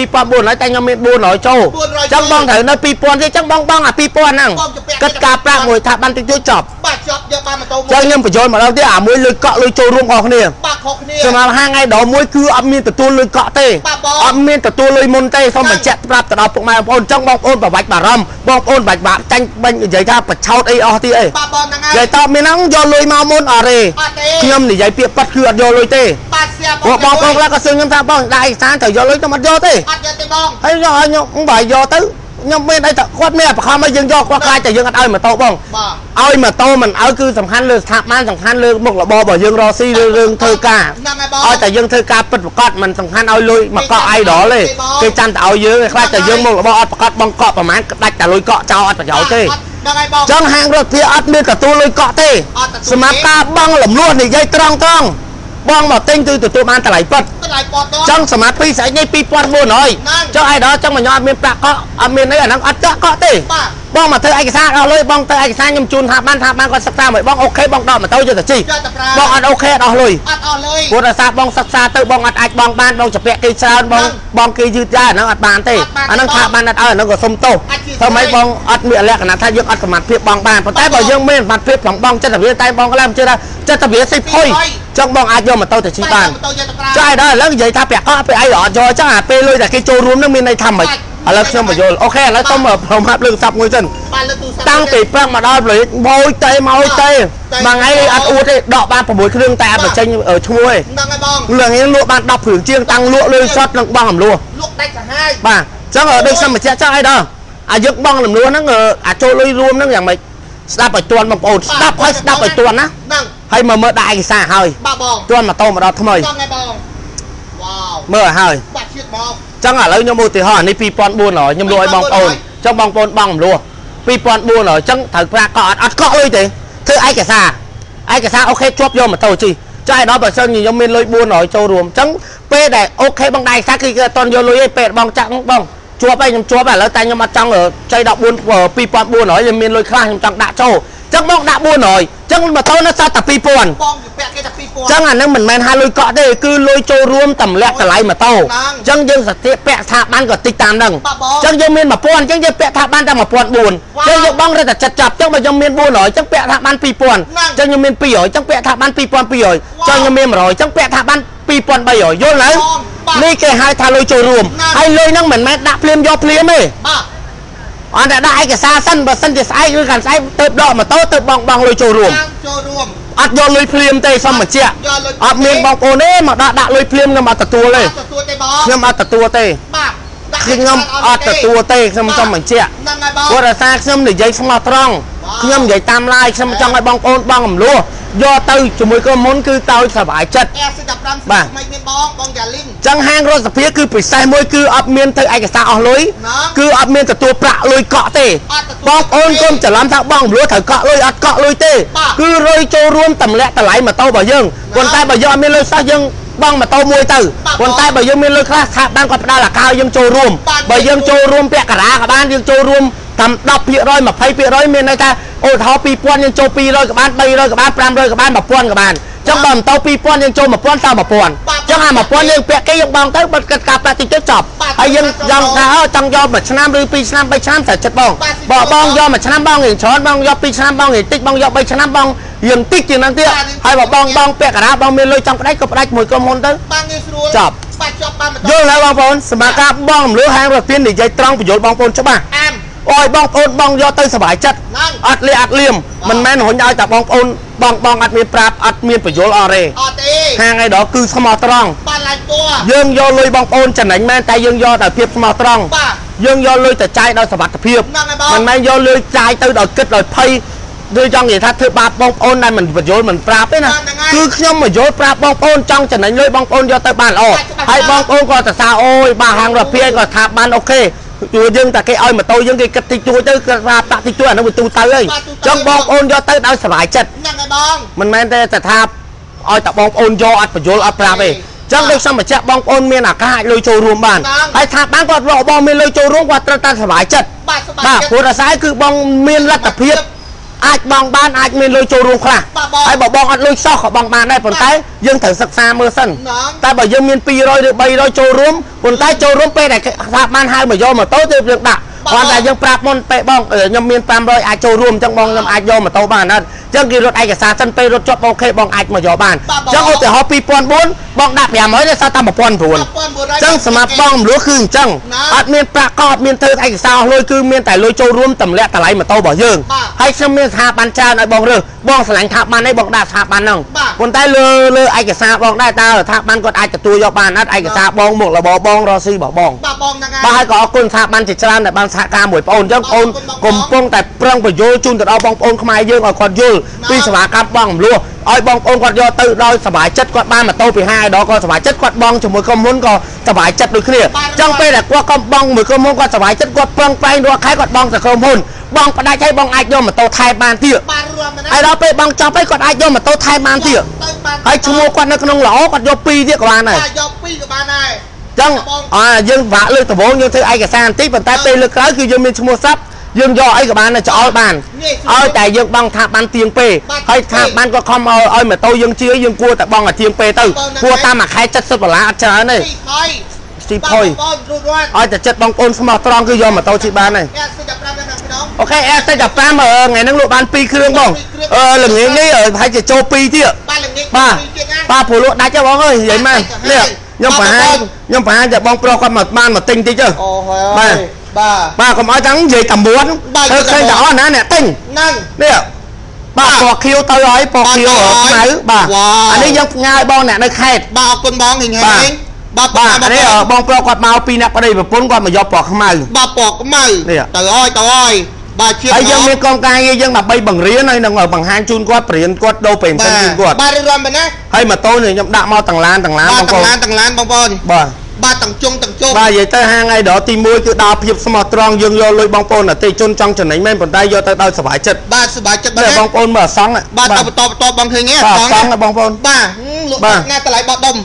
2400តែខ្ញុំមាន400ចូល400ចឹងបងត្រូវនៅ2000ទេចឹងបងបងអា2000ហ្នឹងបងជពាក់គិតការប្រាក់មួយថាបានតិចតួចចប់បាទជាប់យកបានម៉ូតូមួយចឹងខ្ញុំបញ្យល់មកដល់ទៀតអាមួយលុយកក់លុយចូលរួមអស់គ្នាបាទខុសគ្នាសម្រាប់ហាងថ្ងៃដល់មួយគឺអត់មានទទួលលុយកក់ទេបាទបងអត់មានទទួលលុយមុនទេសូមបញ្ជាក់ប្រាប់ទៅដល់ពុកម៉ែបងប្អូនចឹងបងប្អូនប្រវាច់បារម្ភបងប្អូនបាច់បាក់ចាញ់បាញ់និយាយថាបឆោតអីអស់ទៀតអីបាទបងហ្នឹងហើនិយាយយតបមានហ្នឹងយកលុយមកមុនអត់ទេអត់ទេខ្ញុំនិយាយពាក្យប៉ាត់គឺអត់យកលុយទេបាទស្រាប់ព្រោះបងប្អូនខ្លះក៏សួរខ្ញុំថាបងដាក់ឯកសារត្រូវយកលុយខ្ញុំអត់យកទេអត់យកទេបងហើយយកឲ្យខ្ញុំបើយកទៅខ្ញុំមានអីថាគាត់មានបខំឲ្យយើងយកគាត់ខ្លាចតែយើងអត់ឲ្យម៉ូតូបងបាទឲ្យម៉ូតូមិនឲ្យគឺសំខាន់លើស្ថាប័នសំខាន់លើមុខរបររបស់យើងរកស៊ីឬរឿងធ្វើការហ្នឹងហើយបងឲ្យតែយើងធ្វើការពិតប្រាកដមិនសំខាន់ឲ្យលុយមកកក់ idol ទេគេចាំតែឲ្យយើងឯងខ្លាចតែយើងមុខរបរអត់ប្រកបបងកក់ប្រហែលដាច់តែលុយកក់ចោលអត់ប្រយោជន៍ទេ អត់ហ្នឹងហើយបងចឹងហាងរដ្ឋាភិបាលអត់មានទទួលលុយកក់ទេអត់ទទួលទេសម្រាប់ការបង់លំនួននិយាយត្រង់ត្រង់បងមកទិញគឺទទួលបានតម្លៃពិតតម្លៃប៉តដងចឹងសម្រាប់ពីស្អែកនេះ2400ហ្នឹងចុះឯដល់ចឹងមកញ៉ាំអត់មានប្រាក់កក់អត់មានអីអាហ្នឹងអត់ចាក់កក់ទេបាទ បងមកធ្វើឯកសារដល់លុយបងទៅឯកសារខ្ញុំជូនថាបានថាបានគាត់សិក្សាមួយបងអូខេបងដកម៉ូតូយកទៅជិះយកតែប្រើបងអត់អូខេអត់អស់លុយអត់អស់លុយព្រោះដោយសារបងសិក្សាទៅបងអត់អាចបងបានបងជពាក់គេច្រើនបងហ្នឹងបងគេយឺតយ៉ាវអាហ្នឹងអត់បានទេអត់បានទេអាហ្នឹងបងថាបានអត់ឲ្យអាហ្នឹងក៏សុំទោសអត់ជាធ្វើម៉េចស្អីបងអត់មានលក្ខណៈថាយើងអត់សមត្ថភាពបងបានប៉ុន្តែបាទបើយើងមានសមត្ថភាពផងបងចិត្តវិទ្យាតែបងក្លែមជឿថាចិត្តវិទ្យាសិភុយសិភុយចឹងបងអាចយកម៉ូតូទៅជិះបានម៉ូតូយកតែប្រើចាយដល់ឥឡូវនិយាយថាពាក់កក់ពេលអីអត់យកចឹងអាពេលលុយតែគេចូលរួមនឹងមានន័យថាម៉េចបាច់ ឥឡូវខ្ញុំបញ្យល់អូខេឥឡូវទៅប្រមាថលើកសាប់មួយសិនបាទលើកទូរស័ព្ទតាំងពីព្រឹកមកដល់ព្រលិចម៉ួយតេម៉ួយតេតេមួយថ្ងៃអត់អួតទេដកបាន6គ្រឿងតែអត់បញ្ចេញអឺឈ្មោះទេហ្នឹងហើយបងរឿងនេះលក់បាន10គ្រឿងជាងតាំងលក់លុយសុតនឹងបងអំលោះលក់ដាច់សាហាយបាទចឹងអឺដូចខ្ញុំបញ្ជាក់ចោះអីដល់អាយើងបងលំនួនហ្នឹងអឺអាចូលលុយរួមហ្នឹងយ៉ាងម៉េចស្ដាប់ឲ្យទាន់បងប្អូនស្ដាប់ឲ្យស្ដាប់ឲ្យទាន់ណាហ្នឹងហើយមកមើលដាក់ឯកសារហើយបាទបងទាន់ម៉ូតូមកដល់ថ្មីចឹងហើយបងវ៉ាវមើលឲ្យហើយបាទជាតិមក ចឹងឥឡូវខ្ញុំឧទាហរណ៍អានេះ2400ខ្ញុំលក់ឲ្យបងប្អូនចឹងបងប្អូនបងរំលោះ2400អញ្ចឹងត្រូវប្រាក់កក់អត់អត់កក់លុយទេធ្វើឯកសារឯកសារអូខេជាប់យកម៉ូតូជិះចុះឲ្យដល់បើសិនជាខ្ញុំមានលុយ400ចូលរួមអញ្ចឹងពេលដែលអូខេបងដៃសាគឺគេអត់តន់យកលុយឯងពេលបងចាក់បង ជាប់ឯងខ្ញុំជាប់ឥឡូវតែខ្ញុំអត់ចង់ចៃ14 2400ខ្ញុំមានលុយខ្លះខ្ញុំចង់ដាក់ចូលអញ្ចឹងបងដាក់400អញ្ចឹងម៉ូតូនៅសល់តែ2000បងពាក់គេតែ2000ចឹងអានឹងមិនមែនហាលុយកក់ទេគឺលុយចូលរួមតម្លាក់តម្លៃម៉ូតូហ្នឹងចឹងយើងសតិពាក់ស្ថាប័នក៏តិចតាមហ្នឹងបាទបងចឹងយើងមាន1000ចឹងយើងពាក់ស្ថាប័នតែ1004វ៉ាចឹងយើងបងរត់តែចិត្តចាប់ចឹងបើខ្ញុំមាន400ចឹងពាក់ស្ថាប័ន2000ហ្នឹងចឹងខ្ញុំមាន200ចឹងពាក់ស្ថាប័ន2200ចឹងខ្ញុំមាន100ចឹងពាក់ស្ថាប័ន2300យល់ទៅបាទ នេះគេហៅថាលុយចូលរួមហ្នឹងហើយលុយហ្នឹងមិនមែនដាក់ភ្លាមយកភ្លាមទេបាទអត់តែដាក់ឯកសារសិនបើសិនជាស្អែកឬកាន់ស្អែកទៅដកម៉ូតូទៅបងបងលុយចូលរួមតាមចូលរួមអត់យកលុយភ្លាមទេសុំបញ្ជាក់យកលុយអត់មានបងប្អូនទេមកដាក់ដាក់លុយភ្លាមខ្ញុំអត់ទទួលទេអត់ទទួលទេបងខ្ញុំអត់ទទួលទេបាទដាក់ខ្ញុំអត់ទទួលទេខ្ញុំសុំបញ្ជាក់ហ្នឹងហើយបងព្រោះរសារខ្ញុំនិយាយស្មោះត្រង់បាទខ្ញុំនិយាយតាមឡាយខ្ញុំចង់ឲ្យបងប្អូនបងកំលោះ យកទៅជាមួយក្រុមហ៊ុនគឺទៅសប្បាយចិត្តអែសិ15 បាទថ្មីមានបងបងយ៉ាលីនចឹងហាងរដ្ឋសភាគឺពិសេសមួយគឺអត់មានធ្វើឯកសារអស់លុយណាគឺអត់មានទទួលប្រាក់លុយកក់ទេអត់ទទួលបងប្អូនកុំច្រឡំថាបងកំលោះត្រូវកក់លុយអត់កក់លុយទេបាទគឺរុយចូលរួមតម្លាក់តម្លៃម៉ូតូរបស់យើងប៉ុន្តែបើយើងអត់មានលុយសោះយើងបងម៉ូតូមួយទៅបាទប៉ុន្តែបើយើងមានលុយខ្លះស្ថាប័នគាត់ផ្ដល់ឱកាសឲ្យយើងចូលរួមបាទបើយើងចូលរួមពាក់កណ្ដាលក៏បានយើងចូលរួម តាម10% 20%មានន័យថាអូថោ2000យើងចូល200ក៏បាន300ក៏បាន500ក៏បាន1000ក៏បានចឹងបើម៉ូតូ2000យើងចូល1000ទៅ1000ចឹងអា1000យើងពាក់គេយើងបងទៅបិទកាត់ការប្រាក់តិចទៅចប់បាទហើយយើងបាទចង់ថាអើចង់យកមួយឆ្នាំឬ2ឆ្នាំ3ឆ្នាំត្រូវចិត្តបងបាទបើបាទបងយកមួយឆ្នាំបងរៀងច្រើនបងយក2ឆ្នាំបងរៀងតិចបងយក3ឆ្នាំបងរៀងតិចជាងហ្នឹងទៀតបាទហើយបើបងបងពាក់កណ្ដាលបងមានលុយចង់ផ្ដាច់ក៏ផ្ដាច់មួយក្រុមហ៊ុនទៅបានងាយស្រួលចប់បាទចប់បានបន្តយល់ហើយបងប្អូនសម្រាប់ការបងរំលោះហាងរថទាននិយាយត្រង់បញ្យល់បងប្អូនច្បាស់អាម អូយបងប្អូនបងយកទៅសុបាយចិត្តហ្នឹងអត់លៀអត់លៀមមិនមែនរុញឲ្យតែបងប្អូនបងបងអត់មានប្រាប់អត់មានបញ្យល់អរទេអត់ទេហាងឯដល់គឺស្មោះត្រង់បានឡើងតួយើងយកលុយបងប្អូនចំណេញមែនតែយើងយកដោយភាពស្មោះត្រង់បាទយើងយកលុយទៅចាយដោយសុវត្ថិភាពហ្នឹងហើយបងមិនមែនយកលុយចាយទៅដោយគិតដោយភ័យឬចង់និយាយថាធ្វើបាបបងប្អូនដែលមិនបញ្យល់មិនប្រាប់ទេណាហ្នឹងហើយគឺខ្ញុំបញ្យល់ប្រាប់បងប្អូនចង់ចំណេញលុយបងប្អូនយកទៅបានល្អបាទច្បាស់ហើយបងប្អូនក៏សរសើរអូយបាទហាងរដ្ឋាភិបាលក៏ថាបានអូខេ ជួយយើងតែគេឲ្យម៉ូតូយើងគេគិតតិចតួចទៅគាត់ថាប្រាក់តិចតួចអានោះវាទូទៅហើយបាទទូទៅចង់បងប្អូនយកទៅដោយសុខចិត្តហ្នឹងហើយបងមិនមែនទេតែថាឲ្យតែបងប្អូនយកអត់បញ្យល់អត់ប្រាប់ទេចឹងដូចខ្ញុំបញ្ជាក់បងប្អូនមានឱកាសអាចលុយចូលរួមបានហ្នឹងហើយថាបានគាត់រកបងមានលុយចូលរួមគាត់ត្រូវតែសុខចិត្តបាទសុបាយបាទចិត្តព្រោះរសាយគឺបងមានលទ្ធភាព អាចបងបានអាចមានលុយចូលរួមខ្លះបាទបងហើយបើបងអត់លុយសោះក៏បងបានដែរប៉ុន្តែយើងត្រូវសិក្សាមើលសិនហ្នឹងតែបើយើងមាន200ឬ300ចូលរួមប៉ុន្តែចូលរួមពេលដែលថាបានហៅមកយកម៉ូតូទៅយើងដាក់បាទគាត់តែយើងប្រាប់មុនពេលបងអឺខ្ញុំមាន500អាចចូលរួមអញ្ចឹងបងខ្ញុំអាចយកម៉ូតូបានអត់អញ្ចឹងគេរត់ឯកសារសិនពេលរត់ជាប់អូខេបងអាចមកយកបានបាទបងអញ្ចឹងឧទាហរណ៍2004បងដាក់500ទៅសល់តែ1900 1900អញ្ចឹងសម្រាប់បងរំលោះគឺអញ្ចឹងណាអត់មានប្រាក់កអត់មានធ្វើឯកសារអស់លុយគឺមានតែលុយចូលរួមតម្លាក់តម្លៃម៉ូតូរបស់យើងបាទហើយខ្ញុំមានស្ថាប័នច្រើនឲ្យបងរើសបងឆ្លាញ់ស្ថាប័នអីបងដាក់ស្ថាប័នហ្នឹងបាទប៉ុន្តែលើលើឯកសារបងដែរតើស្ថាប័នគាត់អាចទទួលយកបានអត់ឯកសារបងមុខរបរបងរកស៊ីរបស់បងបាទបងហ្នឹងបាទហើយហើយក៏អរគុណស្ថាប័នជាច្រើនដែលបានសហការមួយបងអូនអញ្ចឹងបងអូនអរគុណបងកំពុងតែប្រឹងបញ្យល់ជូនទៅដល់បងប្អូនខ្មែរយើងឲ្យគាត់យល់ណាពីសេវាកម្មបងរំលោះឲ្យបងប្អូនគាត់យកទៅដោយសប្បាយចិត្តគាត់បានម៉ូតូពី5ដល់ក៏សប្បាយចិត្តគាត់បងជាមួយក្រុមហ៊ុនក៏សប្បាយចិត្តដូចគ្នាបាទអញ្ចឹងពេលដែលគាត់កំបងមួយក្រុមហ៊ុនគាត់សប្បាយចិត្តគាត់ប្រឹងប្រែងរាល់ខែគាត់បងទៅក្រុមហ៊ុនបងផ្ដាច់ឲ្យបងអាចយកម៉ូតូថែមបានទៀតបាទរួមណាហើយដល់ពេលបងចប់ហើយគាត់អាចយកម៉ូតូថែមបានទៀតទៅបានហើយឈ្មោះគាត់នៅក្នុងល្អគាត់យក2ទៀតក៏បានដែរបាទយកពីរក៏បានដែរចឹងបងអាយើងវាក់លើកដំបូងយើងធ្វើឯកសារបន្តិចប៉ុន្តែពេលលើកក្រោយគឺយើងមានឈ្មោះសັບ យើងយកអីក៏បានដែរចោលបានងាយស្រួលឲ្យតែយើងបងថាបានទៀងពេបាទហើយទៀថាងពេបានក៏ខំឲ្យឲ្យម៉ូតូយើងជឿយើងគួរតែបងឲ្យទៀងពេទៅបងហ្នឹងគួរតាមមួយខែ70ដុល្លារអត់ច្រើនទេពីថយស្ទីបាទផុយបងរួចរាល់ឲ្យតែចិត្តបងប្អូនស្មោះត្រង់គឺយកម៉ូតូជិះបានទេយ៉ាសិ15ណាស់ក្នុងអូខេអេសតែ15ថ្ងៃហ្នឹងលក់បាន2គ្រឿងបងពីរគ្រឿងអឺល្ងាចនេះប្រហែលជាចូល2ទៀតបាទល្ងាចបាទពីរទៀតណាបាទព្រោះលក់ដាច់ទេបងអើយនិយាយមែនដាច់នេះទៅហើយខ្ញុំប្រហែលបាទបងខ្ញុំប្រហែលតែបងប្រុសគាត់មកបានមកទិញតិចទៅអូហើបាទយ បាទបាទកុំឲ្យទាំងនិយាយតែមួនបាទទៅឃើញនិយាយតែតែអស់ណាអ្នកទិញហ្នឹងនេះបាទបាទពណ៌ខៀវទៅហើយពណ៌ខៀវបាទខ្មៅបាទវ៉ាវអានេះយើងផ្ញើឲ្យបងអ្នកនៅខេត្តបាទអរគុណបងហិងហេងបាទបាទអានេះអឺបងប្រុសគាត់មកពីអ្នកប្តីប្រពន្ធគាត់មកយកពណ៌ខ្មៅបាទពកខ្មៅនេះទៅអើយទៅអើយបាទជាតិហើយយើងបងមានកងការងារយើងដើម្បីបង្រៀនហើយនឹងបង្ហាញជូនគាត់បរៀនគាត់ដូរប្រេងសិនជូនគាត់បាទរៀបរាប់មែនណាហើយម៉ូតូនេះខ្ញុំដាក់មកទាំងឡានទាំងឡានបាទបងប្អូនទាំងឡានទាំងឡានបងប្អូនបាទ បាទទាំងជុងទាំងជុងបាទនិយាយទៅហាងឯដទី1គឺដល់ភាពស្មោះត្រង់យើងយកលុយបងប្អូនអតិថិជនចង់ចំណេញមែនប៉ុន្តែយកទៅដោយសុបាយចិត្តបាទសប្បាយចិត្តបាតែទបងប្អូនមើលអសង្ឃបាទដល់បន្តបន្តបងឃើញទេបាទអសង្ឃបងប្អូនបាទហឹមលក់បាទណាតម្លៃបោះដុំ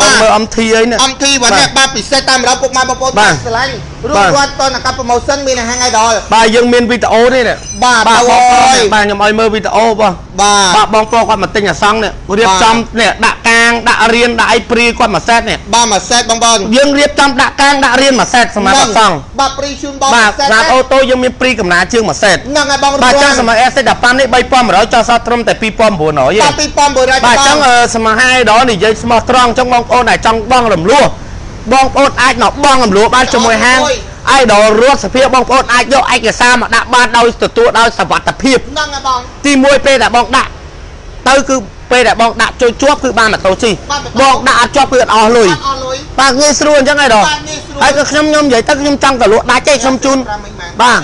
បងមើលអំធីអីនេះអំធីបាទនេះបាទពិសេសតាមរកពុកម៉ែបងប្អូនបាទស្រឡាញ់ រួបាទចរាល់តនកាប់ promotion មានអាហាងអីដល់បាទយើងមានវីដេអូនេះនេះបាទបាទទៅបងប្អូនហើយនេះបាទខ្ញុំឲ្យមើលវីដេអូបងបាទបាទបងប្អូនគាត់មកទិញអសង្ឃនេះរៀបបាទចំនេះដាក់កាងដាក់រៀនដាក់អីព្រីគាត់មកសេតនេះបាទមួយសេតបងប្អូនយើងរៀបចំដាក់កាងដាក់រៀនមកសេតសម្រាប់អសង្ឃបាទព្រីជូនបងបាទសេតសម្រាប់អូតូយើងមានព្រីកំណាជើងមួយសេតហ្នឹងហើយបងបាទចឹងសសម្រាប់ S 15នេះ3500ចុះសល់ត្រឹមតែ2900ទេបាទ2900បាទអញ្ចឹងអឺសមហាយដល់និយាយស្មោះត្រង់អញ្ចឹងបងប្អូនដែលចង់បងរំលោះ បងប្អូនអាចមកបងរំលោះបានជាមួយហាងអាយដល់រត់សភាពបងប្អូនអាចយកឯកសារមកដាក់បានដោយទទួលដោយសវត្ថភាពហ្នឹងហើយបងទី1ពេលដែលបងដាក់ទៅគឺពេលដែលបងដាក់ចូលជាប់គឺបានម៉ូតូជិះបានម៉ូតូបងដាក់អត់ជាប់គឺអត់អស់លុយបាទអស់លុយបាទងាយស្រួលអញ្ចឹងឯដល់បាទងាយស្រួលហើយក៏ខ្ញុំខ្ញុំនិយាយទៅខ្ញុំចង់ទៅលក់ដាច់ទេខ្ញុំជូនបាទ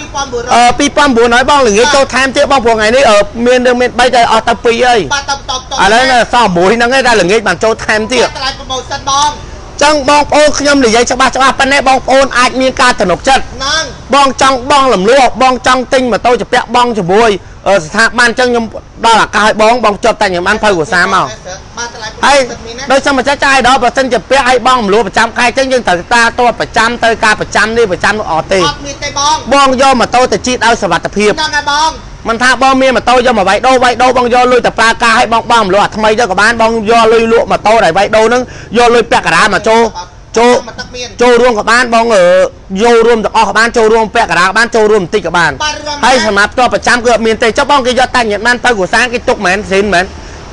អឺ2900បងល្ងាចចូលថែមទៀតបងព្រោះថ្ងៃនេះអឺមានរឿងមាន3តែអស់ទៅ2ហើយបាទតបតបតបឥឡូវនៅសល់មួយហ្នឹងឯងតែល្ងាចបានចូលថែមទៀតតម្លៃ promotion បង ចឹងបងប្អូនខ្ញុំនិយាយច្បាស់ច្បាស់ប៉ុណ្ណេះបងប្អូនអាចមានការទំនុកចិត្តហ្នឹងបងចង់បងលំលោះបងចង់ទិញម៉ូតូជាពាក់បងជាមួយអឺ ស្ថាប័នចឹងខ្ញុំដល់ឱកាសឲ្យបងបងជាប់តែខ្ញុំបានភៅភាសាមកបាទតម្លៃហើយ promotion មានណាដោយសារម្ចាស់ចាយដល់បើសិនជាពាក់ឲ្យបងលំលោះប្រចាំខែចឹងយើងត្រូវតាតបប្រចាំទៅការប្រចាំនេះប្រចាំនោះអត់ទេអត់មានទេបងបងយកម៉ូតូទៅជិះដោយសុវត្ថិភាពហ្នឹងហើយបងមិនថាបងមានម៉ូតូយកមកវាយដូរវាយដូរបងយកលុយទៅប្រើការឲ្យបងបងលក់អាថ្មីទៅក៏បានបងយកលុយលក់ម៉ូតូដែលវាយដូរហ្នឹងយកលុយពាក់កណ្ដាលមកចូល ចូលមកទឹកមានចូលរួមក៏បានបងអឺយករួមទាំងអស់ក៏បានចូលរួមពាក់កណ្ដាលក៏បានចូលរួមបន្តិចក៏បានបាទរួមហើយសម្រាប់តបប្រចាំគឺអត់មានទេចុះបងគេយកតាញ់បានទៅគ្រួសារគេទុកមែនស៊ីនមែន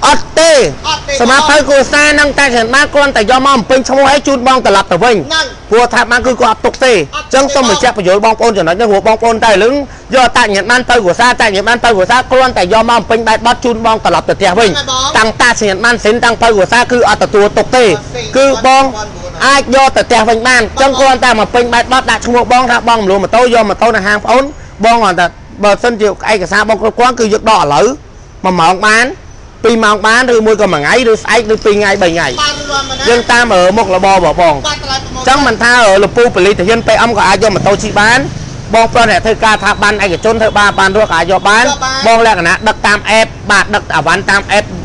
អត់ទេអត់ទេសម្រាប់ទៅគ្រួសារហ្នឹងតែច្រើនបានគ្រាន់តែយកមកបំពេញឈ្មោះឲ្យជូនបងត្រឡប់ទៅវិញហ្នឹងព្រោះថាបានគឺគាត់អត់ទុកទេអញ្ចឹងសូមបញ្ជាក់បញ្យល់បងប្អូនចំណុចនេះព្រោះបងប្អូនតែលឹងយកតាញ់បានទៅគ្រួសារតាញ់បានទៅគ្រួសារគ្រាន់តែយកមកបំពេញបែបបត់ជូនបងត្រឡប់ទៅផ្ទះវិញតាំងតាញ់បានសិនតាំងទៅគ្រួសារគឺអត់ទទួលទុកទេ គឺបង អាចយកទៅផ្ទះវិញបានអញ្ចឹងគ្រាន់តែមកពេញបែបបត់ដាក់ឈ្មោះបងថាបងមលូម៉ូតូយកម៉ូតូនៅហាងប្អូនបងគាត់តែបើសិនជាឯកសារបងគ្រប់គ្រាន់គឺយកដកឥឡូវ1ម៉ោងបាន2ម៉ោងបានឬមួយក៏មួយថ្ងៃឬស្អែកឬ2ថ្ងៃ3ថ្ងៃបាទរួមមកណាយើងតាមអឺមុខរបររបស់បងបាទតម្លៃ promotion អញ្ចឹងមិនថាលពូពលីតាហ៊ាន PM ក៏អាចយកម៉ូតូជិះបានបងប្រុសអ្នកធ្វើការថាបានឯកជនធ្វើបានបានរកក៏អាចយកបានយកបានបងលក្ខណៈដឹកតាម app បាទដឹកអាវ៉ាន់តាម app អឺ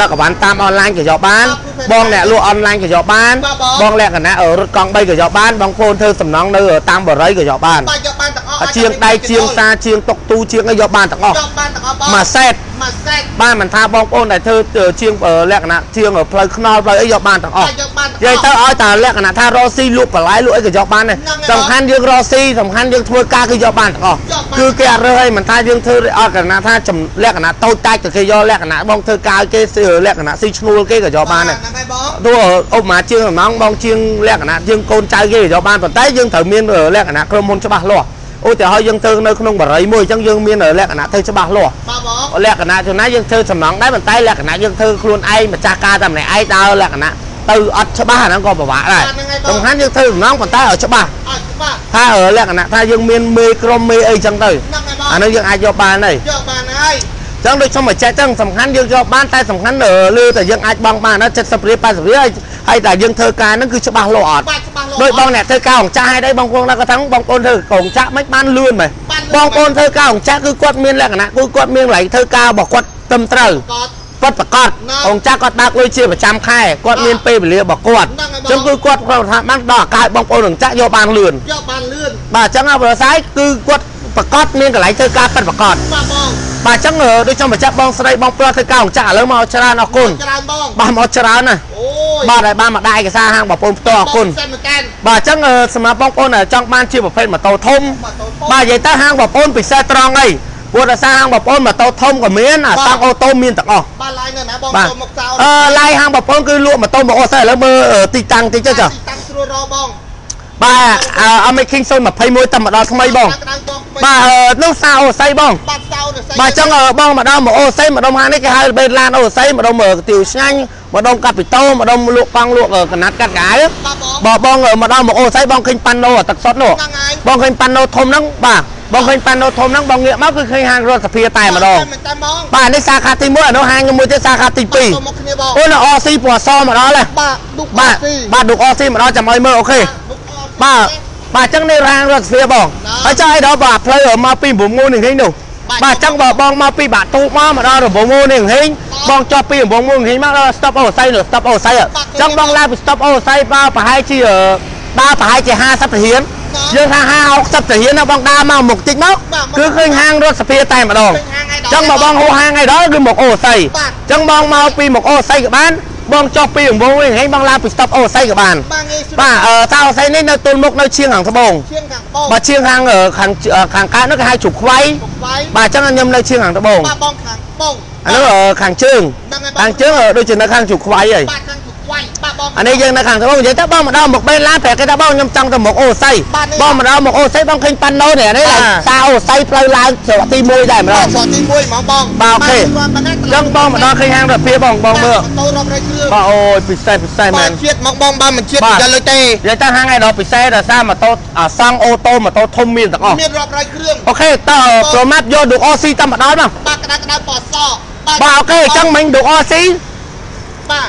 ដឹកអាវ៉ាន់តាមអនឡាញក៏យកបានបាទបងអ្នកលក់អនឡាញក៏យកបានបាទបងបងលក្ខណៈអឺរត់កង់3ក៏យកបានបងប្អូនធ្វើសំណងនៅតាមបរិយក៏យកបានបាទយកបានទាំងអស់អា ជាងដៃជាងសាជាងតុកទូជាងអីយកបានទាំងអស់យកបានទាំងអស់បងមួយសេតមួយសេតបានមិនថាបងប្អូនដែលធ្វើជាងអឺលក្ខណៈជាងផ្លូវខ្នល់ផ្លូវអីយកបានទាំងអស់បាទយកបានទាំងនិយាយអស់ទៅឲ្យតែលក្ខណៈថារកស៊ីលក់បន្លែលក់អីក៏យកបានដែរហ្នឹងហើយសំខាន់យើងរកស៊ីសំខាន់យើងធ្វើការគឺយកបានទាំងអស់យកបានគឺគេអត់រើសឲ្យមិនថាយើងធ្វើអត់កណ្ណាថាចំលក្ខណៈតូចតាចក៏គេយកលក្ខណៈបងធ្វើការឲ្យគេស៊ីលក្ខណៈស៊ីឈ្នួលគេក៏យកបានដែរហ្នឹងហើយបងទោះឧបមាជាងសំណងបងជាងលក្ខណៈជាងកូនចៅគេក៏យកបានប៉ុន្តែយើងត្រូវមានលក្ខណៈក្រុមហ៊ុនច្បាស់លាស់ ឧទាហរណ៍យើងធ្វើនៅក្នុងបរិយមួយអញ្ចឹងយើងមានលក្ខណៈធ្វើច្បាស់លាស់បាទបងលក្ខណៈចំណាយយើងធ្វើសំណងដែរប៉ុន្តែលក្ខណៈយើងធ្វើខ្លួនឯងម្ចាស់ការតែម្នាក់ឯងដើរលក្ខណៈទៅអត់ច្បាស់អាហ្នឹងក៏ពិបាកដែរសំខាន់យើងធ្វើសំណងប៉ុន្តែឲ្យច្បាស់អត់បាទថាអឺលក្ខណៈថាយើងមានមេក្រុមមេអីចឹងទៅហ្នឹងហើយបងអានោះយើងអាចយកបានហើយយកបានហើយ ចឹងដូចខ្ញុំបញ្ជាក់ចឹងសំខាន់យើងយកបានតែសំខាន់អឺលឺតែយើងអាចបង់បានណា70រៀល80រៀលហើយហើយតែយើងធ្វើការហ្នឹងគឺច្បាស់លាស់អត់បាទច្បាស់លាស់ដោយបងអ្នកធ្វើការអង្គចាស់ឲ្យដែរបងប្អូនណាគាត់ថាបងប្អូនធ្វើកងចាក់មិនបានលឿនមែនបានលឿនបងប្អូនធ្វើការអង្គចាស់គឺគាត់មានលក្ខណៈគឺគាត់មានកន្លែងធ្វើការរបស់គាត់ត្រឹមត្រូវគាត់គាត់ប្រកាសណាអង្គចាស់គាត់បើកលុយជាប្រចាំខែគាត់មានពេលវេលារបស់គាត់ហ្នឹងហើយបងចឹងគឺគាត់ប្រថាបានដល់ឱកាសឲ្យបងប្អូនអង្គចាស់យកបានលឿនយកបានលឿនបាទអញ្ចឹងអប្រស័យគឺគាត់ប្រកាសមានកន្លែងធ្វើការប៉ិតប្រកាសបាទបង បាទអញ្ចឹងអឺដូចខ្ញុំបញ្ជាក់បងស្រីបងប្រុសធ្វើការអង្គចាស់ឥឡូវមកច្រើនអរគុណច្រើនបងបាទមកច្រើនណាស់អូយបាទហើយបានមកដាក់ឯកសារហាងបងប្អូនផ្ទាល់អរគុណសិនមែនតើបាទអញ្ចឹងអឺសម្រាប់បងប្អូនដែលចង់បានជាប្រភេទម៉ូតូធំម៉ូតូធំបាទនិយាយទៅហាងបងប្អូនពិសេសត្រង់អីព្រោះដោយសារហាងបងប្អូនម៉ូតូធំក៏មានអាបាទតាំងអូតូមានទាំងអស់បាទឡាយនៅណាបងបាទចូលមកចោលអឺឡាយហាងបងប្អូនគឺលក់ម៉ូតូមកអូសឥឡូវមើលអឺទីតាំងតិចទៅចាទីតាំងស្រួលរបង បាទអឺ Amaking 021តែម្ដងថ្មីបងក្តៅបងបាទអឺនោះសាអូស័យបងបាទសៅនៅស្អីបាទអញ្ចឹងអឺបងម្ដងមកអូស័យម្ដងហាងនេះគេហៅបេឡានអូស័យម្ដងមើលទាវឆ្ងាញ់ម្ដងកាពីតូម្ដងលក់កង់លក់អឺកណាត់កាត់កាយបាទបងបើបងអឺម្ដងមកអូស័យបងឃើញប៉ាណូអាទឹកសុតនោះហ្នឹងហើយបងឃើញប៉ាណូធំហ្នឹងបាទបងឃើញប៉ាណូធំហ្នឹងបងងាកមកគឺឃើញហាងរដ្ឋសភាតែម្ដងមែនតែហ្មងបាទនេះសាខាទី1អានោះហាងខ្ញុំមួយទៀតសាខាទីបាទចូលមកគ្នាបង2អូនអស៊ីពណ៌សមកដល់ហើយបាទឌុកបាទស៊ីបាទឌុកអស៊ីមកដល់ចាំឲ្យមើលអូខេ បាទបាទអញ្ចឹងនេះរាងរដ្ឋសភាបងហើយចុះឲ្យដល់បាទផ្លូវមកពី9ងូននេះនេះនោះបាទអញ្ចឹងបើបងមកពីបាក់ទូមកមកដល់9ងូននេះហេងបងចុះពី9ងូនហេងមកដល់ stop អូស័យនោះ stop អូស័យអញ្ចឹងបងឡើងពី stop អូស័យបាទប្រហែលជាដើរប្រហែលជា50ទាហានយើងថា50 60ទាហានណាបងដើរមកមុខតិចមកគឺឃើញហាងរដ្ឋសភាតែម្ដងអញ្ចឹងបើបងហូរហាងឲ្យដល់គឺមកអូស័យអញ្ចឹងបងមកពីមកអូស័យក៏បាន បងចុះពី9ងូនហេងបងឡើងពី stop អូស័យក៏បានបាទងាយស្រួលបាទអឺតាអូស័យនេះនៅទល់មុខនៅឈៀងខាងត្បូងឈៀងខាងបងបាទឈៀងខាងអឺខាងអឺខាងកើតនោះគេហៅជប់ខ្វៃបងស្វ័យបាទអញ្ចឹងខ្ញុំនៅឈៀងខាងត្បូងបាទបងខាងបងអានោះអឺខាងជើងដឹងហើយបងខាងជើងអឺដូចជានៅខាងជប់ខ្វៃហីបាទខាងជប់ខ្វៃបាទបង អានេះយើងនៅខាងត្បូងនិយាយទៅបងមកដល់មុខបេឡានប្រាប់គេថាបងខ្ញុំចង់ទៅមុខអូស័យបាទនេះបងមកដល់មុខអូស័យបងឃើញប៉ាន់ណូនេះអានេះបាទសារអូស័យផ្លូវឡើងច្រកទី1ដែរម្ដបាទងសតទី1ហ្មងបងបាទអូខេបាទគាត់បានអញ្ចឹងបងមកដល់ឃើញហាងរដ្ឋាភិបាលបងបងមើលម៉ូតូរាប់រយគ្រឿងបាទអូយពិសេសពិសេសមែបាទនជាតិមកបងបាទមិនជាតិបាទយកលុយទេនិយាយទៅហាងឯដល់ពិសេសដល់សារម៉ូតូអាសង់អូតូម៉ូតូធំមានទាំងអស់មានរាប់រយគ្រឿងអូខេតើប្រមាត់យកឌុកអស៊ីតាមមកដល់មកបាទក្តៅក្តៅពណ៌សបាទអូខេអញ្ចឹងមិញឌុកអស៊ីបាទ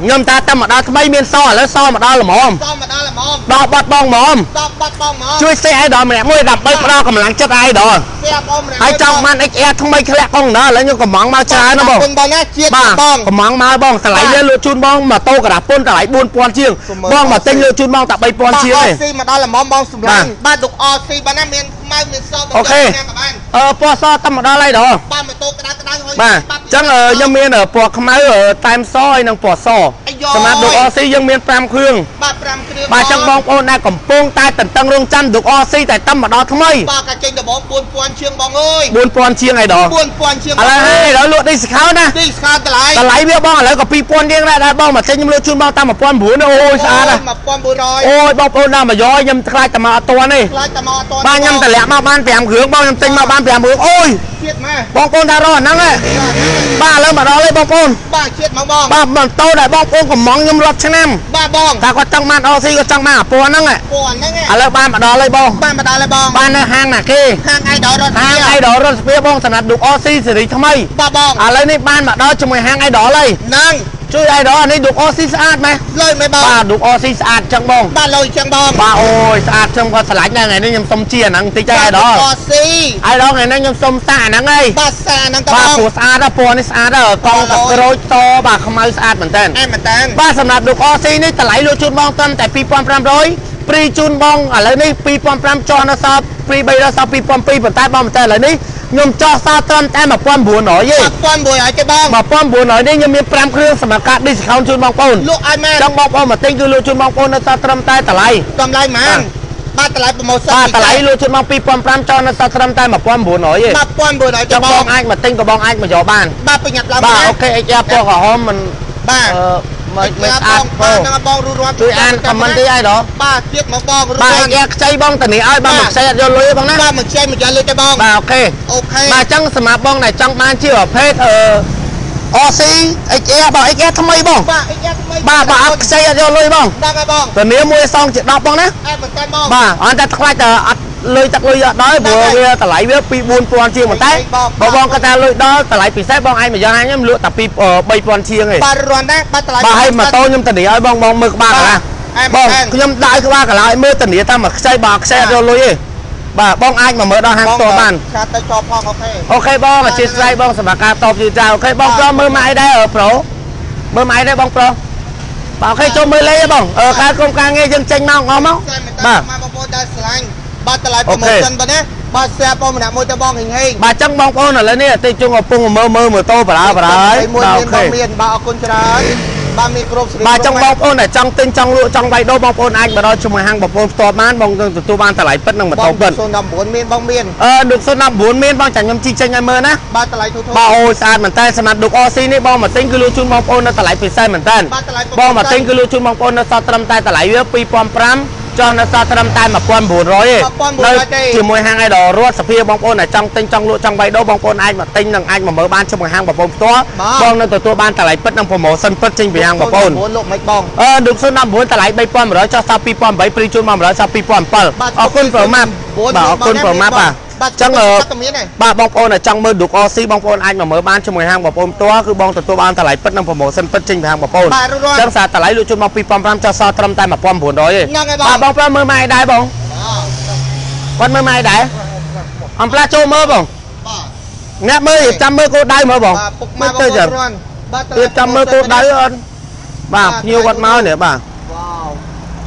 ខ្ញុំថាតែមកដល់ថ្មីមានសឥឡូវសមកដល់ល្មមសមកដល់ល្មមដល់បាត់បងល្មមដល់បាត់បងហ្មងជួយសេអៃដល់ម្នាក់មួយដើម្បីផ្ដល់កម្លាំងចិត្តអៃដល់ស្រាប់បងម្នាក់ហើយចង់បាន XR ថ្មីធ្លាក់កងដល់ឥឡូវខ្ញុំកំងមកច្រើនណាបងគុណបងណាជាតិបាទបងកំងមកបងតម្លៃវាលក់ជូនបងម៉ូតូក្រាស់ពុនតម្លៃ4000ជាងសុំមើលបងមកទិញលក់ជូនបងតែ3000ជាងអទេស៊ីមកដល់ល្មមបងសម្លាញ់បាទឌុកអស៊ីបាទណាមាន ខ្មៅមានសបងអូខេញ៉ាំក៏បានអឺពណ៌សតាមមកដល់ហើយដល់បាទម៉ូតូក្តៅក្តៅហើយបាទអញ្ចឹងអឺខ្ញុំមានអឺពណ៌ខ្មៅអឺតែមសហើយនិងពណ៌សអាយ៉ូសម្រាប់ឌុកអស៊ីយើងមាន5គ្រឿងបាទ5គ្រឿងបាទអញ្ចឹងបងប្អូនដែលកំពុងតែតន្ទឹងរង់ចាំឌុកអស៊ីតែតាមមកដល់ថ្មីបាទកាចេញដំបង4000ជាងបងអើយ4000ជាងហើយដល់4000ជាងឥឡូវហើយដល់លក់ដីសខោណាទីស្ខាតម្លៃតម្លៃវាបងឥឡូវក៏2000រៀងដែរដែរបងមកទិញខ្ញុំលក់ជូនបងតាម1900អូយស្អាតណាស់1900អូយបងប្អូនដល់មកយកខ្ញុំខ្លាចតែមកអត់ទាន់ទេខ្លាចតែមកអត់តបាទខ្ញុំតម្លាក់មកបាន5គ្រឿងបងខ្ញុំទិញមកបាន5គ្រឿងអូយជាតិមកបងប្អូនថារកអាហ្នឹងហ៎បាទឥឡូវមកដល់ហើយបងប្អូនបាទជាតិមកបងបាទម៉ូតូដែលបងប្អូនកំងខ្ញុំរាប់ឆ្នាំបាទបងថាគាត់ចង់បានអស៊ីគាត់ចង់បានអាពណ៌ហ្នឹងហ៎ពណ៌ហ្នឹងឥឡូវបានមកដល់ហើយបងបាទមកដល់ហើយបងបាននៅហាងណាគេហាងអាយដល់រត់ហាងអៃដលរដ្ឋសភាបងសម្រាប់ឌុកអស៊ីសេរីថ្មីបាទបងឥឡូវនេះបានមកដល់ជាមួយហាងអៃដលហើយហ្នឹង ជួយអៃដលអានេះឌុកអស៊ីស្អាតម៉េះលុយមិនបងបាទឌុកអស៊ីស្អាតចឹងបងបាទលុយចឹងបងបាទអូយស្អាតចឹងគាត់ឆ្លាញ់ណាស់ថ្ងៃនេះខ្ញុំសុំជាអាហ្នឹងតិចទៅអៃដលអស៊ីអៃដលថ្ងៃនេះខ្ញុំសុំសាកអាហ្នឹងហើយបាទសាហ្នឹងតបាទបងព្រោះស្អាតណាស់ពណ៌នេះស្អាតណាស់កង់ទឹកក្រូចតបាទខ្មៅស្អាតមែនតើអែមែនតានបាទសម្រាប់ឌុកអស៊ីនេះតម្លៃលក់ជូនបងត្រឹមតែ2500 ព្រីជូនបងឥឡូវនេះ2500ចោះនៅសល់ព្រី3ដល់សល់2200ប៉ុន្តែបងតែឥឡូវនេះខ្ញុំចោះសល់ត្រឹមតែ1900ទេ1900ឲ្យទេបង1900នេះខ្ញុំមាន5គ្រឿងសម្រាប់ការ discount ជូនបងប្អូនលក់ឲ្យមែនចង់បងប្អូនមកទិញគឺលក់ជូនបងប្អូននៅសល់ត្រឹមតែតម្លៃតម្លៃម៉ានបាទតម្លៃប្រម៉ូសិនបាទតម្លៃលក់ជូនបង2500ចោះនៅសល់ត្រឹមតែ1900ទេបាទ1900ឲ្យចទេង់បបងងអាចមកទិញក៏បងអាចមកយកបានបាទប្រញាប់ឡើងបាទអូខេ XR ពណ៌ក្រហមមិនបាទអឺ មិនមិនស្អាអាតបងពោបាទហ្នឹងបងរួចរាល់ជួយអានខមមិនទេអីដល់បាទទៀតមកបងរួចបាទរាល់ XR ខ្ចីបងតានេះឲ្យបងមកខ្ចីអត់យកលុយទេបងណាបាទមកជ័យមកយកលុយទេបងបាទអូខេអូខេបាទអញ្ចឹងសម្រាប់បងដែលចង់បានជាប្រភេទអឺ OC XR បង XR ថ្មីបងបាទអីយ៉ាថ្មីបាទបាទអត់ខ្ចីអត់យកលុយបងដឹងហើយបងតានេះមួយសងជា10បងណាអែមែនតានបងបាទអត់តែខ្លាចតែអត់ លុយទឹកលុយអត់ដល់ព្រោះវាតម្លៃវាពី4000ជាងប៉ុន្តែបើបងគាត់ថាលុយដល់តម្លៃពិសេសបងអាចមកយកខ្ញុំលក់តែពី3000ជាងឯងបាទរាន់ណាបាទតម្លៃបាទឲ្យម៉ូតូខ្ញុំតានីឲ្យបងបងមើលក្បាលកន្លះអែបមែងនតានខ្ញុំដើរក្បាលកន្លះឲ្យមើលតានីតាមមកខ្ចីបើអត់ខ្ចីអត់យកលុយទេបាទបងអាចមកមើលដល់ហាងផ្ទាល់បានខាតទៅជាប់ផងអូខេអូខេបងអធិស្ឋានបងសម្រាប់ការតបយឺតចាអូខេបងប្រុសមើលម៉ាយដែរអឺប្រូមើលម៉ាយដែរបងប្រុសបាទអូខេចូលមើលលេខទេបងអឺការគុំការងារយើងចេញមកអស់មកតែមែនតាបាទនមកបងប្អូនដែលស្រឡាញ់ បាទតម្លៃអូប្រខេម៉ូសិនបាទណាបាទស្រាប់បងម្នាក់មួយទៅបងហិងហិងបាទចឹងបងប្អូនឥឡូវនេះអតិជងកំពុងមើលមើលម៉ូតូបរាបរាហើយមួយបាទមាអូនបខេងមានបាទអរគុណច្រើនបាទមានគ្រប់សេរីបាទចឹងបងប្អូនដែលចង់ទិញចង់លក់ចង់វាយដូរបងប្អូនអាចមកដល់ជាមួយហាងបងប្អូនផ្ទាល់បានបងនឹងទទួលបានតម្លៃពិតនិងម៉ូតូពិត019មានបងមានអឺឌុក019មានបងចាខ្ញុំជីកចេញឲ្យមើលណាបាទតម្លៃធូរធូរបាទអូយស្អាតមែនតើសម្រាប់ឌុក RC នេះបងមកទិញគឺលក់ជូនបងប្អូននៅតម្លៃពិសេសមែនតើបាទតម្លៃបងមកទិញគឺលក់ជូនបងប្អូននៅសល់ត្រឹមតែតម្លៃវា2005 ចុះនៅសល់ត្រឹមតែ1900ទេនៅជាមួយហាងអីដល់រត់សភាបងប្អូនដែលចង់ទិញចង់លក់ចង់វាយដូរបងប្អូនអាចមកទិញនិងអាចមកមើលបានជាមួយហាងបងប្អូនផ្ទាល់បងនឹងទទួលបានតម្លៃពិតនិងប្រម៉ូសិនពិតចេញពីហាងបងប្អូន9លោកមិនបងអឺឌុក019តម្លៃ3100ចុះសល់2008ព្រីជូនមក100សល់2007អរគុណប្រមាប់បាទអរគុណប្រមាប់បាទ បាទចឹងអឺតែមានទេបាទបងប្អូនដែលចង់មើល Duke OC បងប្អូនអាចមកមើលបានជាមួយហាងបងប្អូនផ្ទាល់គឺបងទទួលបានតម្លៃពិតនិង promotion ពិតចេញពីហាងបងប្អូនបាទរួចរាល់ចឹងសារតម្លៃលក់ជូនមក2500ចុះសល់ត្រឹមតែ1900ទេហ្នឹងហើយបងបាទបងប្អូនមើលម៉ែដែរបងគាត់មើលម៉ែដែរអំផ្លាស់ចូលមើលបងបាទអ្នកមើលរៀបចាំមើលគោលដៅមើលបងបាទពុកម៉ែបងទៅប្អូចឹនងរាន់បាទរៀបចាំមើលគោលដៅអត់បាទភ្ញៀវគាត់មកនេះបាទវ៉ាវ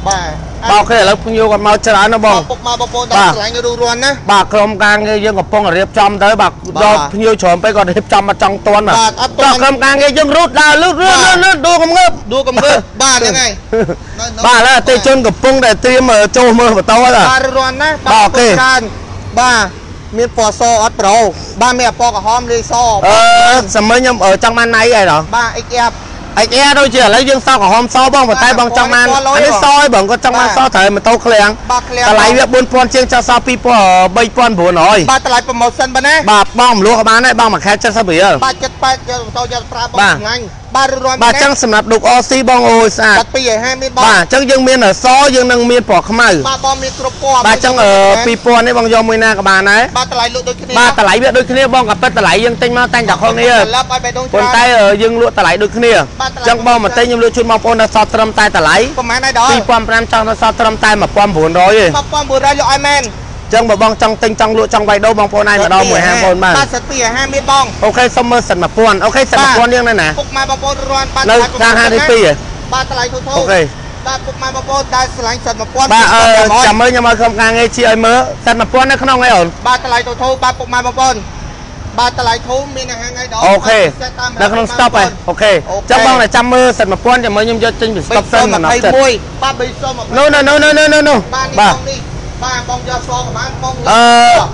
បាទបាទ អូខេឥឡូវភ្ញៀវគាត់មកច្រើនណាស់បងពុកម៉ែបងប្អូនបាដែលទឆ្លាញ់រូរាន់ណាបាទក្រុមការងារយើងកំពុងរៀបចំទៅបាទបាទដល់ភ្ញៀវច្រើនពេកគាត់រៀបចំមកចង់តន់បាទបាទអត់ទាន់ដល់ក្រុមការងារយើងរត់ដើរលឺតរឿនបាទលឿនលឿនដួលកំងើបដួលកំងើបបាទហ្នឹងហើយបាទឥឡូវអតិថិជនកំពុងតែត្រៀមចូលមើលម៉ូតូហើយបាទបាទរាន់ណាបាទអូខេច្រើនបាទមានពណ៌សអត់ប្រូបាទមានពណ៌ក្រហមលាយសអឺសម័យខ្ញុំអឺចង់បានណៃអីដល់បាទ XF អិចអែដូចជាឥឡូវយើងសក់ក្រហមសបងប៉ុន្តែបងចង់បានបាទអានេះសឲ្យបងគាត់ចង់បានបាទសត្រូវម៉ូតូឃ្លាំងបាទឃ្លាំងតម្លៃវា4000ជាងចោះសល់2000 3900បាទតម្លៃ promotion បាទណាបាទបងមលក់ក៏បានដែរបងមួយខែ70រៀលបាទចិត្តប៉ែតយកម៉ូតូយកប្រើបងបាទឆ្ងាញ់ បាទរាន់បាទអញ្ចឹងសម្រាប់ឌុក OC បងអូយស្អាតបាទពីឲ្យហាមានបងបាទអញ្ចឹងយើងមានសយើងនឹងមានពណ៌ខ្មៅបាទបងមានគ្រប់ពណ៌បាទអញ្ចឹងអឺ2000នេះបងយកមួយណាក៏បានដែរបាទតម្លៃលក់ដូចគ្នាបាទតម្លៃវាដូចគ្នាបងក៏ប៉ិតតម្លៃយើងទិញមកតែងតែខុសគ្នាឡប់ឲ្យបេះដូងប៉ុន្តែអឺយើងលក់តម្លៃដូចគ្នាបាទអញ្ចឹងបងមកទិញខ្ញុំលក់ជូនបងប្អូននៅសតត្រឹមតែតម្លៃប្រហែលហើយដល់2500ចង់នៅសតត្រឹមតែ1900ទេ1900លក់ឲ្យមែនអញ្ចឹងបើបងចង់ទិញចង់លក់ចង់បៃដូរបងប្អូនអាចមកដល់មួយហាងបងប្អូនបានបាទសិតពីឲ្យហាមានបងអូខេសុំមើលសិន1000អូខេសិនបាទ1000យើងនៅណាពុកម៉ែបងប្អូនរាន់បាទនៅតម្លៃខាង promotion 52ហ៎បាទតម្លៃធូរធូរអូខេបាទពុកម៉ែបងប្អូនដែលឆ្លាញ់សិត1000បាទអឺចាំមើលខ្ញុំឲ្យក្រុមការងារជាឲ្យមើលសិន1000នៅក្នុងអីអូនបាទតម្លៃធូរធូរបាទពុកម៉ែបងប្អូនបាទតម្លៃធូរមានអាហារថ្ងៃដល់អូខេបាទពិសេសតាមនៅក្នុង stop ហ៎អូខេអញ្ចឹងបងតែចាំមើលសិន1000ចាំមើលខ្ញុំយកចេញពី stop សិនមិនអត់ចិត្ត21បាទ321 No no no no no no no បាទនេះ បាទបងនេះបាទបងយកសក៏បានបងអឺ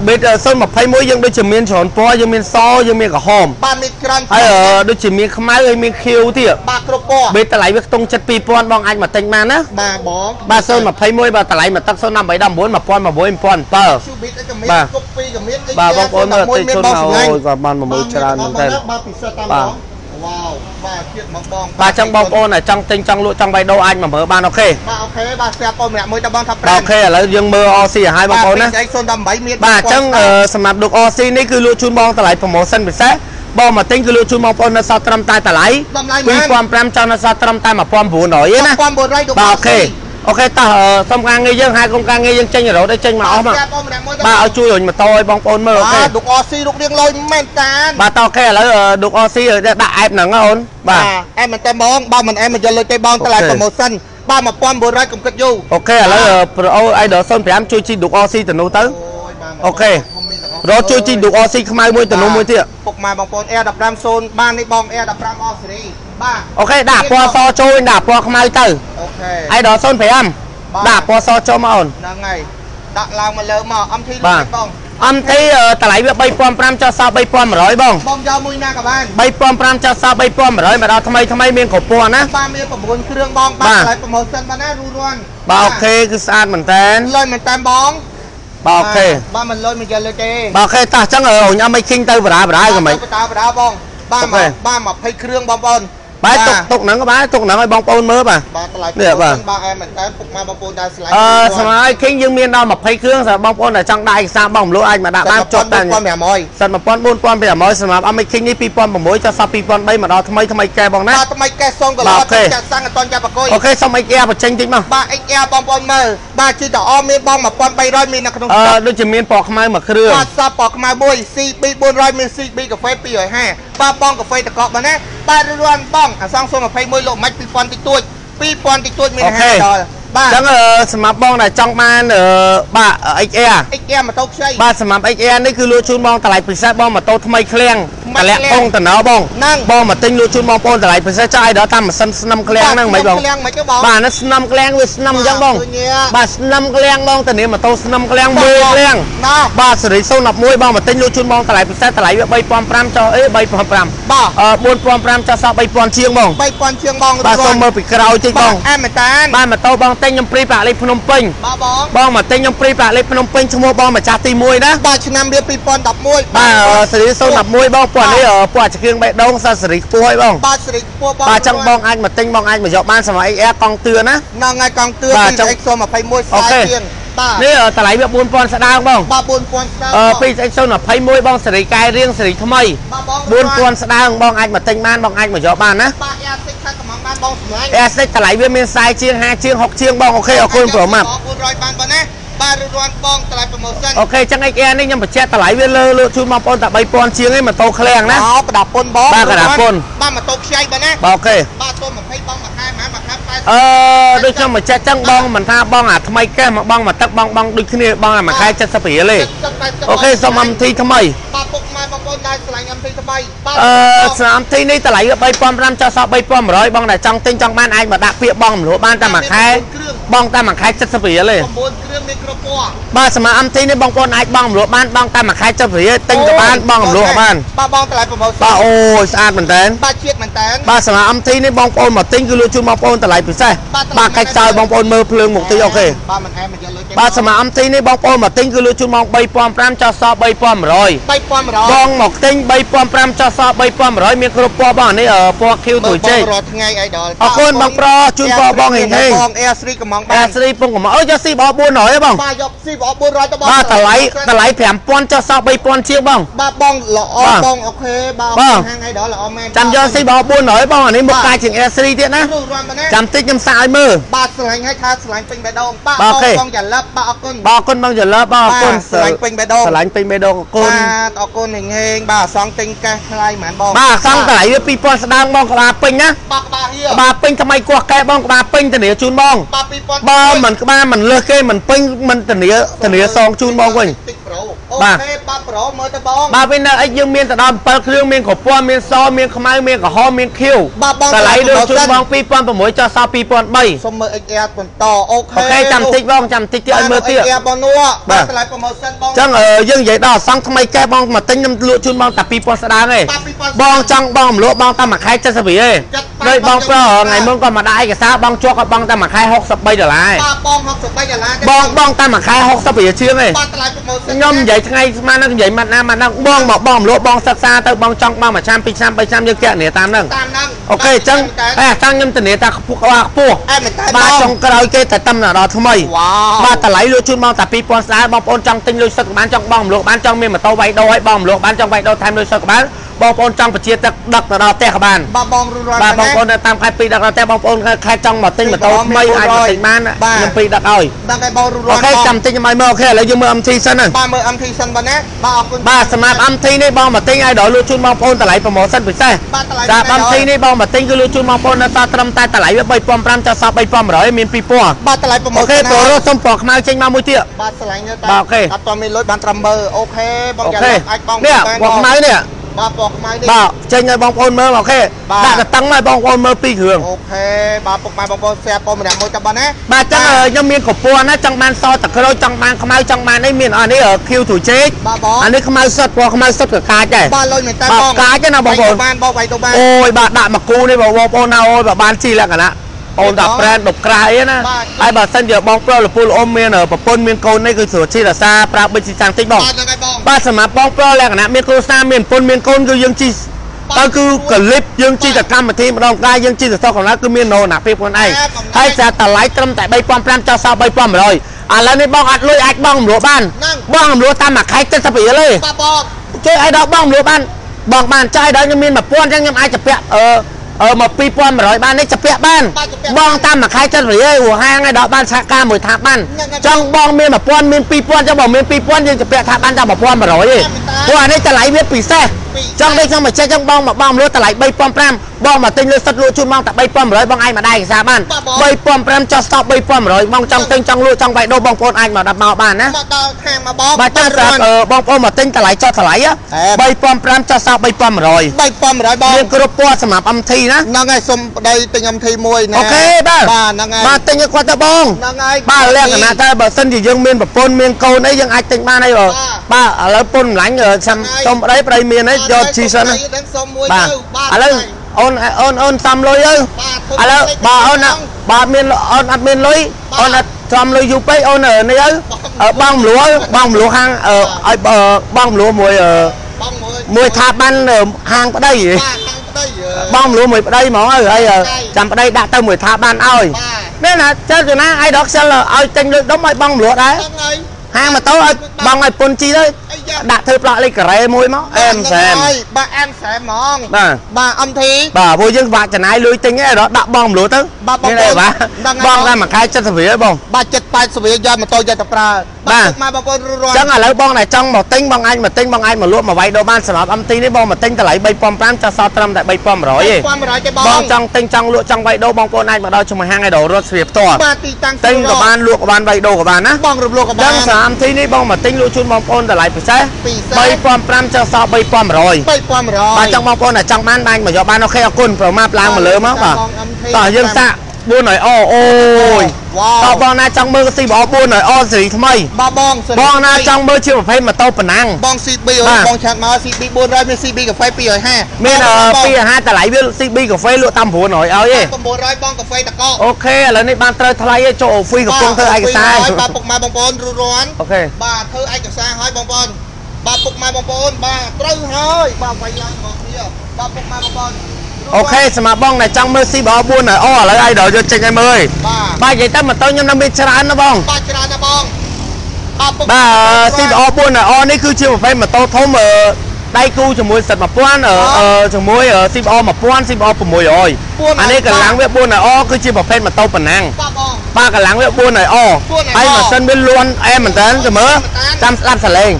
បេត021យើងដូចជាមានច្រើនពណ៌យើងមានសយើងមានក្រហមបាទមានច្រើនហើយអឺដូចជាមានខ្មៅហើយមានខៀវទៀតបាទគ្រប់ពណ៌បេតតម្លៃវាខ្ទង់ចិត្ត2000បងអាចមកទិញបានណាបាទបងបាទ021បាទតម្លៃមកទឹក018 19 1006 1007ជូប៊ីតក៏មានបាទគប់ពីក៏មានបាទបងប្អូនមើលតិចមានជនបងមកសម្ងាញ់អូយគាត់បានមកមើលច្រើនមែនតើបាទពិសេសតាមបាទបង វ៉ាវបាទជាតិមកបងបាទចឹងបងប្អូនដែលចង់ទិញចង់លក់ចង់បៃដូរអាចមកមើលបាន OK បាទ OK បាទស្រាប់បងម្នាក់មួយតបងថាបាទ OK ឥឡូវយើងមើល OC ឲ្យហើយបងប្អូនណាបាទ018មានបាទអញ្ចឹងអឺសម្រាប់ Duke OC នេះគឺលក់ជូនបងតម្លៃ promotion ពិសេសបងមកទិញគឺលក់ជូនបងប្អូននៅសល់ត្រឹមតែតម្លៃតម្លៃមែន2500ចង់នៅសល់ត្រឹមតែ1900ទេណា1900បាទ OK អូខេតោះអឺសុំការងារយើងហៅក្រុមការងារយើងចេញរ៉ូតឲ្យចេញមកអស់មកស្រាប់បងម្នាក់មួយបាទឲ្យជួយរុញម៉ូតូឲ្យបងប្អូនមើលអូខេបាទឌុកអស៊ីរូបរាងលយមែនតានបាទតោះអូខេឥឡូវអឺ Duke OC ដាក់អែបហ្នឹងណាអូនបាទអែមមែនតែបងបើមិនអែមមកយកលុយទេបងតម្លៃអូខេ promotion បាទ1900កុំគិតយូរអូខេឥឡូវប្រូអៃដល05ជួយជី Duke OC ទៅនោះទៅអូយបាទអូខេរត់ជួយជី Duke OC ខ្មៅមួយទៅនោះមួយទៀតពុកម៉ែបងប្អូន Air 150បាននេះបង Air 15 អស់សេរី បាទអូខេដាក់ពណ៌សចូលដាក់ពណ៌ខ្មៅទៅអូខេអៃដល05បាទដាក់ពណ៌សចូលមកអូនហ្នឹងហើយដាក់ឡើងមកលើមក MT លុបាទយបងអំទីអឺតម្លៃវា3500ចុះសល់3100បងបងយកមួយណាក៏បាន3500ចុះសល់3100មកដល់ថ្មីថ្មីមានគ្រប់ពណ៌ណាបាទមាន9គ្រឿងបងបាបាទទតម្លៃ promotion បានណារੂរាន់បាទអូខេគឺស្អាតមែនតើលុយមែនតែបងបាទអូខេបាទមិនលុយមិនយកលុយទេបាទអូខេតោះអញ្ចឹងអឺរុញអត់មិនឃីងទៅបរាបរាយក៏មិនបតាបតាបងបាទអូខេមកបាទ20គ្រឿងបងប្អូន បាទទុកទុកហ្នឹងក៏បាទទុកហ្នឹងឲ្យបងប្អូនមើលបាទបាទតម្លៃនេះបាទ promotion បាទអែមមែនតែពុកម៉ែបងប្អូនដែលឆ្លៃអឺស្មើឲ្យឃីងយើងមានដល់20គ្រឿងសម្រាប់បងប្អូនដែលចង់ដាក់ឯកសារបងមលក់អាចមកដាក់បានចុះតែ1500សិន1400សម្រាប់អមេឃីងនេះ2006ចុះសល់2003មកដល់ថ្មីថ្មីកែបងណាបាទថ្មីកេះសុងកន្លបាទងអូខេចាក់សាំងអត់តន់ចាប់បកុយអូខេសុំ XR បញ្ចេញតិចមកបាទ XR បងប្អូនមើលបាទជីតអមានបង1300មាននៅក្នុងអឺស្តុកដូចជាមានពណ៌ខ្មៅមួយគ្រឿងបាទសពពណ៌ខ្មៅមួយ CB 400មាន CB កាហ្វេ250បាទបងកាហ្វេតកកបាទណា បាទរាន់បងអាសង021លោកមិន2000តិចតួច2000តិចតួចមានអូខេ50ដល់ បាអទញ្ចឹងអឺសម្រាប់បងដែលចង់បានអឺបាទ XR XR ម៉ូតូខ្ចីបាទសម្រាប់ XR នេះគឺលក់ជូនបងតម្លៃពិសេសបងម៉ូតូថ្មីឃ្លាំងថ្មីតម្លាក់ឃ្លាំងពងតំណបងហ្នឹងបងមកទិញលក់ជូនបងប្អូនតម្លៃពិសេសចាយដល់តាមម៉ាស៊ីនស្នឹមឃ្លាំងហ្នឹងមិនបងឃ្លាំងមិនទេបងបាទហ្នឹងស្នឹមឃ្លាំងវាស្នឹមអញ្ចឹងបងឃើញទេបាទស្នឹមឃ្លាំងបងតានេះម៉ូតូស្នឹមឃ្លាំងមួយឃ្លាំងណាបាទសេរី011បងមកទិញលក់ជូនបងតម្លៃពិសេសតម្លៃវា3500ចុះអេ3500បាទអឺ4500ចុះសល់3000ជាងបង3000ជាងបងបាទសូមមើលពីក្រោយតិចបបងងអែមមែនតានបាទម៉ូតូបងទិញខ្ញុំព្រីប្រាក់លេខភ្នំពេញបាទបងបងមកទិញខ្ញុំព្រីប្រាក់លេខភ្នំពេញឈ្មោះបងម្ចាស់ទី1ណាបាទឆ្នាំវា2011បាទអឺសេរី011បងពណ៌នេះអឺពណ៌ឆ្កៀងបេះដូងសិស្សសេរីខ្ពស់ហើយបងបាទសេរីខ្ពស់បងបាទចឹងបងអាចមកទិញបងអាចមកយកបានសម្រាប់ XR កង់ទឿនណាហ្នឹងហើយកង់ទឿបាទពីចុះ X021 អូស្អាខេតជាងបបាទនេះអឺតម្លៃវា4000ស្ដើងបងបាទ4000ស្ដើងអឺ2021 បងសេរីកែរៀងសេរីថ្មីបាទបង4000ស្ដើងបងអាចមកទិញបានបងអាចមកយកបានណាបាទយ៉ាតិចខាត់កំង បានបងសម្លាញ់អេសិចតម្លៃវាមាន40ជាង50ជាង60ជាងបងអូខេអរគុណប្រូម៉ាប់400បានបងណាបាទរួចរាល់បងតម្លៃប្រម៉ូសិនអូខេចឹង XR នេះខ្ញុំបញ្ជាក់តម្លៃវាលើលើជូនបងប្អូនតែ3000ជាងឯងម៉ូតូឃ្លាំងណាអោប្រដាប់ពុនបងបាទប្រដាប់ពុនបាទម៉ូតូខ្ចីបងណាបាទអូខេបាទទុំ20បងមួយខែហ្មងមួយខែ80អឺដូចខ្ញុំបញ្ជាក់ចឹងបងមិនថាបងអាថ្មីកេះមកបងមកទឹកបងបងដូចគ្នាបងអាមួយខែ70រៀលទេអូខេសុំ MT ថ្មី បាទពុកម៉ែបងប្អូនដែលឆ្លាញ់ MT ថ្មីបាទអឺស្នាមទីនេះតម្លៃវា3500ចុះសល់3500បងដែលចង់ទិញចង់បានអាចមកដាក់ពាក្យបងមលក់បានតែមួយខែបងតែមួយខែ70រៀលទេ9គ្រឿង មានគ្រប់ពណ៌បាទសម្រាប់ MT នេះបងប្អូនអាចបងមលក់បានបងតែមួយខែ70រៀលទិញក៏បានបងមលក់ក៏បានបាទបងតម្លៃប្រម៉ូសិនបាទអូយស្អាតមែនតើបាទជាតិមែនតើបាទសម្រាប់ MT នេះបងប្អូនមកទិញគឺលក់ជូនបងប្អូនតម្លៃពិសេសបាទកាច់ចោលបងប្អូនមើលភ្លើងមុខទីអូខេបាទមិនអែមមកយកលុយទេបាទសម្រាប់ MT នេះបងប្អូនមកទិញគឺលក់ជូនបង3500ចុះសល់3500 3100បងមកទិញ3500ចុះសល់3500មានគ្រប់ពណ៌បងអានេះអឺពណ៌ Q ទូជែករាល់ថ្ងៃអីដល់អរគុណបងប្រុសជូនពរបងហេងហេងបង Air3 កំងអាបានស្រីពងកំអើយយកស៊ីបោ400ហ៎បងបាទយកស៊ីបង400ទៅបងបាទតម្លៃតម្លៃ5000ចុះសល់3000ជាងបងបាទបងល្អបាទបងអូខេបាទបាទហាងអីដល់ល្អមែនចាំយកស៊ីបោ400បងអានេះមុខកាយជាង S3 ទៀតណារួចរាល់មកណាចាំតិចខ្ញុំសាកឲ្យមើលបាទស្រឡាញ់ឲ្យថាស្រឡាញ់ពេញបេះដូងបាទបាទបងអូខេបងចាលឹបបាទអរគុណបងអរគុណបងចលើបងអរគុណបាទស្រឡាញ់ពេញបេះដូងស្រឡាញ់ពេញបេះដូងអរគុណបាទអរគុណហេងហេងបាទសងទិញកេះថ្លៃហ្មងបងបាទសង់តម្លៃវា2000ស្ដើងបងក្បាលពេញណាបាទក្បាលហៀក្បាលពេញថ្មីគោះកែបងក្បាលពេញធានាជូនបងបាទ2000បើមិនក្បាលមិនលើសគេមិនពេញមិនធានាធានាសងជូនបងវិញតិចប្រូអូបាទខេបាទប្រូមើលទៅបងបាទវិញនៅអិចយើងមានទៅដល់7គ្រឿងមានក្រពណ៌មានសមានខ្មៅមានក្រហមមានខៀវបាទបងតម្លៃដូចជូនបងសិ2006ចុះសល់2003សុំមើល XR បន្តអូខេអូខេចាំតិចបងចាំតិចទៀតឲ្យមើលទៀត XR បងនោះបាបាទទតម្លៃ promotion បងចឹងអឺយើងនិយាយដល់សង់ថ្មីកែបងមកទិញខ្ញុំលក់ជូនបងតែ2000ស្ដើងទេបាទ2000បងចង់បងមលក់បងតែមួយខែ70រៀលទេចាត់ដូចបងប្រុសបងថ្ងៃមុនក៏មកដាក់ឯកសារបងជាប់ក៏បងតែមួយខែ63ដុល្លារបាទបង63ដុល្លារទេបងបងតែមួយខែ60រៀលជាងទេបាទតម្លៃ promotion ខ្ញុំនិយាយថ្ងៃស្មានហ្នឹងនិយាយម៉ាត់ណាម៉ាត់ណាបងមកបងមលក់បងសិក្សាទៅបងចង់បងមួយឆ្នាំពីរឆ្នាំបីឆ្នាំយើងគណនាតាមហ្នឹងតាមហ្នឹងអូខេអញ្ចឹងតែអេចង់ខ្ញុំធានាថាខ្ពស់ក្បាលខ្ពស់អែមែនតើបាទបងចុងក្រោយគេតែតំណដល់ថ្មីវ៉ាវបាទតម្លៃលក់ជូនបងតែ2000ស្ដើងបងប្អូនចង់ទិញលុយសុទ្ធក៏បានចង់បងមលក់បានចង់មានម៉ូតូវាយដោឲ្យបងមលក់បានចង់វាយដោថែមលុយសុទ្ធក៏បាន បងប្អូនចង់បញ្ជាទឹកដឹកទៅដល់ផ្ទះក៏បានបាទបងរួចរាល់បាទបងណាប្អូននៅតាមខេត្តពីរដឹកដល់ផ្ទះបងប្អូនខេត្តចង់មកទិញម៉ូតូថ្មីអាចមកទិញបានបាទខ្ញុំពីរដឹកឲ្យដល់តែបងរួចអូរាល់ខេបងចាំទិញខ្ញុំឲ្យមើលអូខេឥឡូវយើងមើល MT សិនណាបាទមើល MT សិនបងណាបាទអរគុណបាទសម្រាប់ MT នេះបងមកទិញឲ្យដល់លក់ជូនបងប្អូនតម្លៃប្រម៉ូសិនពិសេសបាទតម្លៃសម្រាប់ MT នេះបងមកទិញគឺលក់ជូនបងប្អូននៅតែត្រឹមតែតម្លៃវា3500ចុះសល់3500មាន2000បាទតម្លៃអូ promotion ខេប្រូរ៉ូសុំពណ៌ខ្មៅចេញមកមួយទៀតបាទឆ្លាញ់ទៅបាទអូខេអត់តមានលុយបានត្រឹមមើលអូខេបងអូចាខេអាចបងនេះបានពណ៌ខ្មៅនេះ បាទពណ៌ខ្មៅនេះបាទចេញឲ្យបងប្អូនមើលអូខេបាទដាក់ទៅតឹងឲ្យបងប្អូនមើលពីរគ្រឿងអូខេបាទពុកម៉ែបងប្អូន share ប៉ុនម្នាក់មួយទៅបងណាបាទចឹងអឺខ្ញុំមានកពស់ណាចង់បានសតក្រូចចង់បានខ្មៅចង់បានអីមានអានេះឃីវទូជែកបាទបងអានេះខ្មៅសុទ្ធពណ៌ខ្មៅសុទ្ធក៏កាចដែរបាទលុយមែនតើបាទបងកាចទេណាបងប្អូនបានបងវាយទៅបានអូយបាទដាក់មកគូនេះបងប្អូនណាអូយបាទបានជីលក្ខណៈ បងតាប្រែនដប់ក្រាយណាបាទហើយបើសិនជាបងប្រុសលពូលអ៊ំមានប្រពន្ធមានកូននេះគឺស្រួលជីរសាប្រើបិចស៊ីសាំងតិចបងបាទហ្នឹងហើយបងបាទសម្រាប់បងប្រុសលក្ខណៈមានគ្រួសារមានប្រពន្ធមានកូនគឺយើងជីទៅគឺកលិបយើងជីតែកម្មវិធីម្ដងកាយយើងជីតែសោះកំណត់គឺមាននោណាភាពខ្លួនឯងហើយស្អាតម្លៃត្រឹមតែ3500ចុះសល់3500ឥឡូវនេះបងអត់លុយអាចបងរំលោះបានបងរំលោះតាមមួយខែ70រៀលទេបាទបងជួយឲ្យដល់បងរំលោះបានបងបានចាយដល់ខ្ញុំមាន1000អញ្ចឹងខ្ញុំអាចចាពាក់អឺ អឺមក2100បាននេះចាពាក់បានបងតាមមួយខែ70រៀលឯងហាងឲ្យដល់បានសហការមួយថាបានចង់បងមាន1000មាន2000ចឹងបងមាន2000យើងចាពាក់ថាបានតែ1100ទេ ព្រោះអានេះតម្លៃវាពិសេសចង់ដូចខ្ញុំមកចេះចឹងបងមកបងលក់តម្លៃ3500បងមកទិញលុយសិតលក់ជូនបងតែ3500បងអាចមកដែរឯកសារបាន3500ចុះស្តប់3500បងចង់ទិញចង់លក់ចង់បាយដោបងប្អូនអាចមកដល់មកបានណាមកដល់ខាងមកបងបាទចឹងស្រាប់អឺបងប្អូនមកទិញតម្លៃចុះតម្លៃ3500ចុះស្តប់3500 3500បងមានគ្រប់ពណ៌សម្រាប់ MT ណាហ្នឹងហើយសុំប្តីទិញ MT មួយណាអូខេបាទបាទហ្នឹងហើយបាទទិញឲ្យគាត់ទៅបងហ្នឹងហើយបាទលក្ខណៈតែបើសិនជាយើងមានប្រពន្ធមានកូនអីយើងអាចទិញបានអីបងបាទឥឡូវពុនម្លាញ់ចាំសុំប្តីប្តីមានអីយកជីសិនណាដឹងសុំមួយបាទទៅឥឡូវអូនអូនអូនសំលុយទៅបាទឥឡូវបើអូនអត់បើមានអូនអត់មានលុយអូនអត់សំលុយយូរពេកអូនអឺនេះទៅអឺបងមលួបងមលួហាងអឺឲ្យអឺបងមលួមួយអឺបងមួយមួយថាបានអឺហាងប្តីបាទខាងប្តីអឺបងមលួមួយប្តីហ្មងហើយហើយអឺចាំប្តីដាក់ទៅមួយថាបានឲ្យបាទនេះណាចិត្តទៅណាអីដល់ខ្ជិលឲ្យចេញលុយដុំឲ្យបងមលក់ដែរ ហ្នឹងហើយហាងម៉ូតូឲ្យបងឲ្យពុនជីទៅអីយ៉ាដាក់ធ្វើប្លក់លេខការ៉េមួយមកអែមសែមហ្នឹងហើយបាទអែមសែមហ្មងបាទបាទអំធីបាទព្រោះយើងបាក់ចំណាយលុយទិញឯងដល់ដាក់បងមលក់ទៅបាទបងប្អូនបាទដឹងហើយបងតែមួយខែ70រៀលបងបាទចិត្ត80វាយកម៉ូតូយកទៅប្រើ បាទទុកមកបងប្អូនរស់រាចឹងឥឡូវបងតែចង់មកទិញបងអាចមកទិញបងអាចមកលក់មកវាយដូរបានសម្រាប់អំទីនេះបងមកទិញតម្លៃ3500ចាស់សល់ត្រឹមតែ3500ទេ1100ទេបងបងចង់ទិញចង់លក់ចង់វាយដូរបងប្អូនអាចមកដល់ជាមួយហាងឯដូររត់ស្រីផ្ទាល់បាទទីតាំងទិញក៏បានលក់ក៏បានវាយដូរក៏បានណាបងរំលោះក៏បាចឹនងសម្រាប់អំទីនេះបងមកទិញលក់ជូនបងប្អូនតម្លៃពិសេសពិសេស3500ចាស់សល់3500 3500បាទចង់បងប្អូនតែចង់បានបានមកយកបានអូខេអរគុណប្រមាប់ឡើងមកលើមកបាទតោះយើងសាក់ 4ឲ្យអអូយវ៉ាតោះវបងណាចង់មើលស៊ីបអ4ឲ្យអសេរីថ្មីបាទបងសិនបងណាចង់មើលជាប្រភេទម៉ូតូប៉ុណ្ណាំងបង CB បាទបងឆាត់មក CB 400មាន CB កាហ្វេ250មានអឺបងពីអាហារតម្លៃវា CB កាហ្វេលក់តាម900ឲ្យឯង900បងកាហ្វេតកកអូខេឥឡូវនេះបានត្រូវថ្លៃឯងចូលអូហ្វីកំពុងធ្វើឯកសារហើយបាទពុកម៉ែបងប្អូនរួចរាន់អូខេបាទធ្វើឯកសារឲ្យបងប្អូនបាទពុកម៉ែបងប្អូនបាទត្រូវហើយបាទវាយឡើងបងគ្នាបាទពុកម៉ែបងប្អូនរួចរាន់ អូខេសម្រាប់បងដែលចង់មើល CB 4ឲ្យអឥឡូវឯងដល់យកចេញឲ្យមើលបាទបាទនិយាយទៅម៉ូតូខ្ញុំនៅមានច្រើនណាបងបាទច្រើនណាស់បងបាទពុកបាទ CB 4ឲ្យអនេះគឺជាប្រភេទម៉ូតូធំអឺដៃគូជាមួយសិត1000អឺអឺជាមួយ CB 1000 CB 600អានេះកម្លាំងវា4ឲ្យអគឺជាប្រភេទម៉ូតូប៉ុណ្ណាំងបាទបងបាទកម្លាំងវា4ឲ្យអ4ហើយម៉ាស៊ីនវាលួនអែមមែនតើទៅមើលចាំស្ដាប់សលេង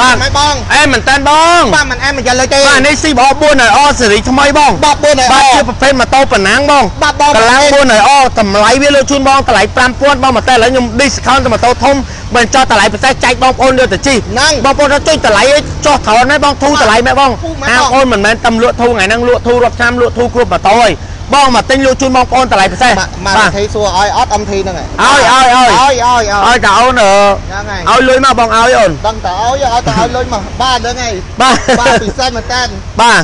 បាទមិនបងអែមមែនតើបងបាទមិនអែមមិនយកលុយទេបាទនេះ CB 4ឲ្យអសេរីថ្មីបងបាទ4ហើយបាទអជាប្រភេទម៉ូតូប៉ុណ្ណាំងបងបាទបងកម្លាំង4ឲ្យអតម្លៃវាលើជូនបងតម្លៃ5000បងមកតែឥឡូវខ្ញុំ discount ទៅម៉ូតូធំបញ្ចុះតម្លៃពិសេសចែកបងប្អូនយកទៅជិះហ្នឹងបងប្អូនទៅចុចតម្លៃឲ្យចុះត្រង់ណាបងធូរតម្លៃមែនបងធូរមែនហាងបងអូនមិនមែនតែលក់ធូរថ្ងៃហ្នឹងលក់ធូររាប់ឆ្នាំលក់ធូរគ្រប់ម៉ូតូហើយ បងមកទិញលក់ជូនបងប្អូនតម្លៃពិសេសបាទមកធីសួរឲ្យអត់អំធីហ្នឹងហើយឲ្យឲ្យឲ្យឲ្យឲ្យឲ្យឲ្យតែអូនអឺហ្នឹងហើយឲ្យលុយមកបងឲ្យអូនដឹងតែឲ្យឲ្យតែឲ្យលុយមកបាទហ្នឹងហើយបាទបាទពិសេសមែនតើបាទ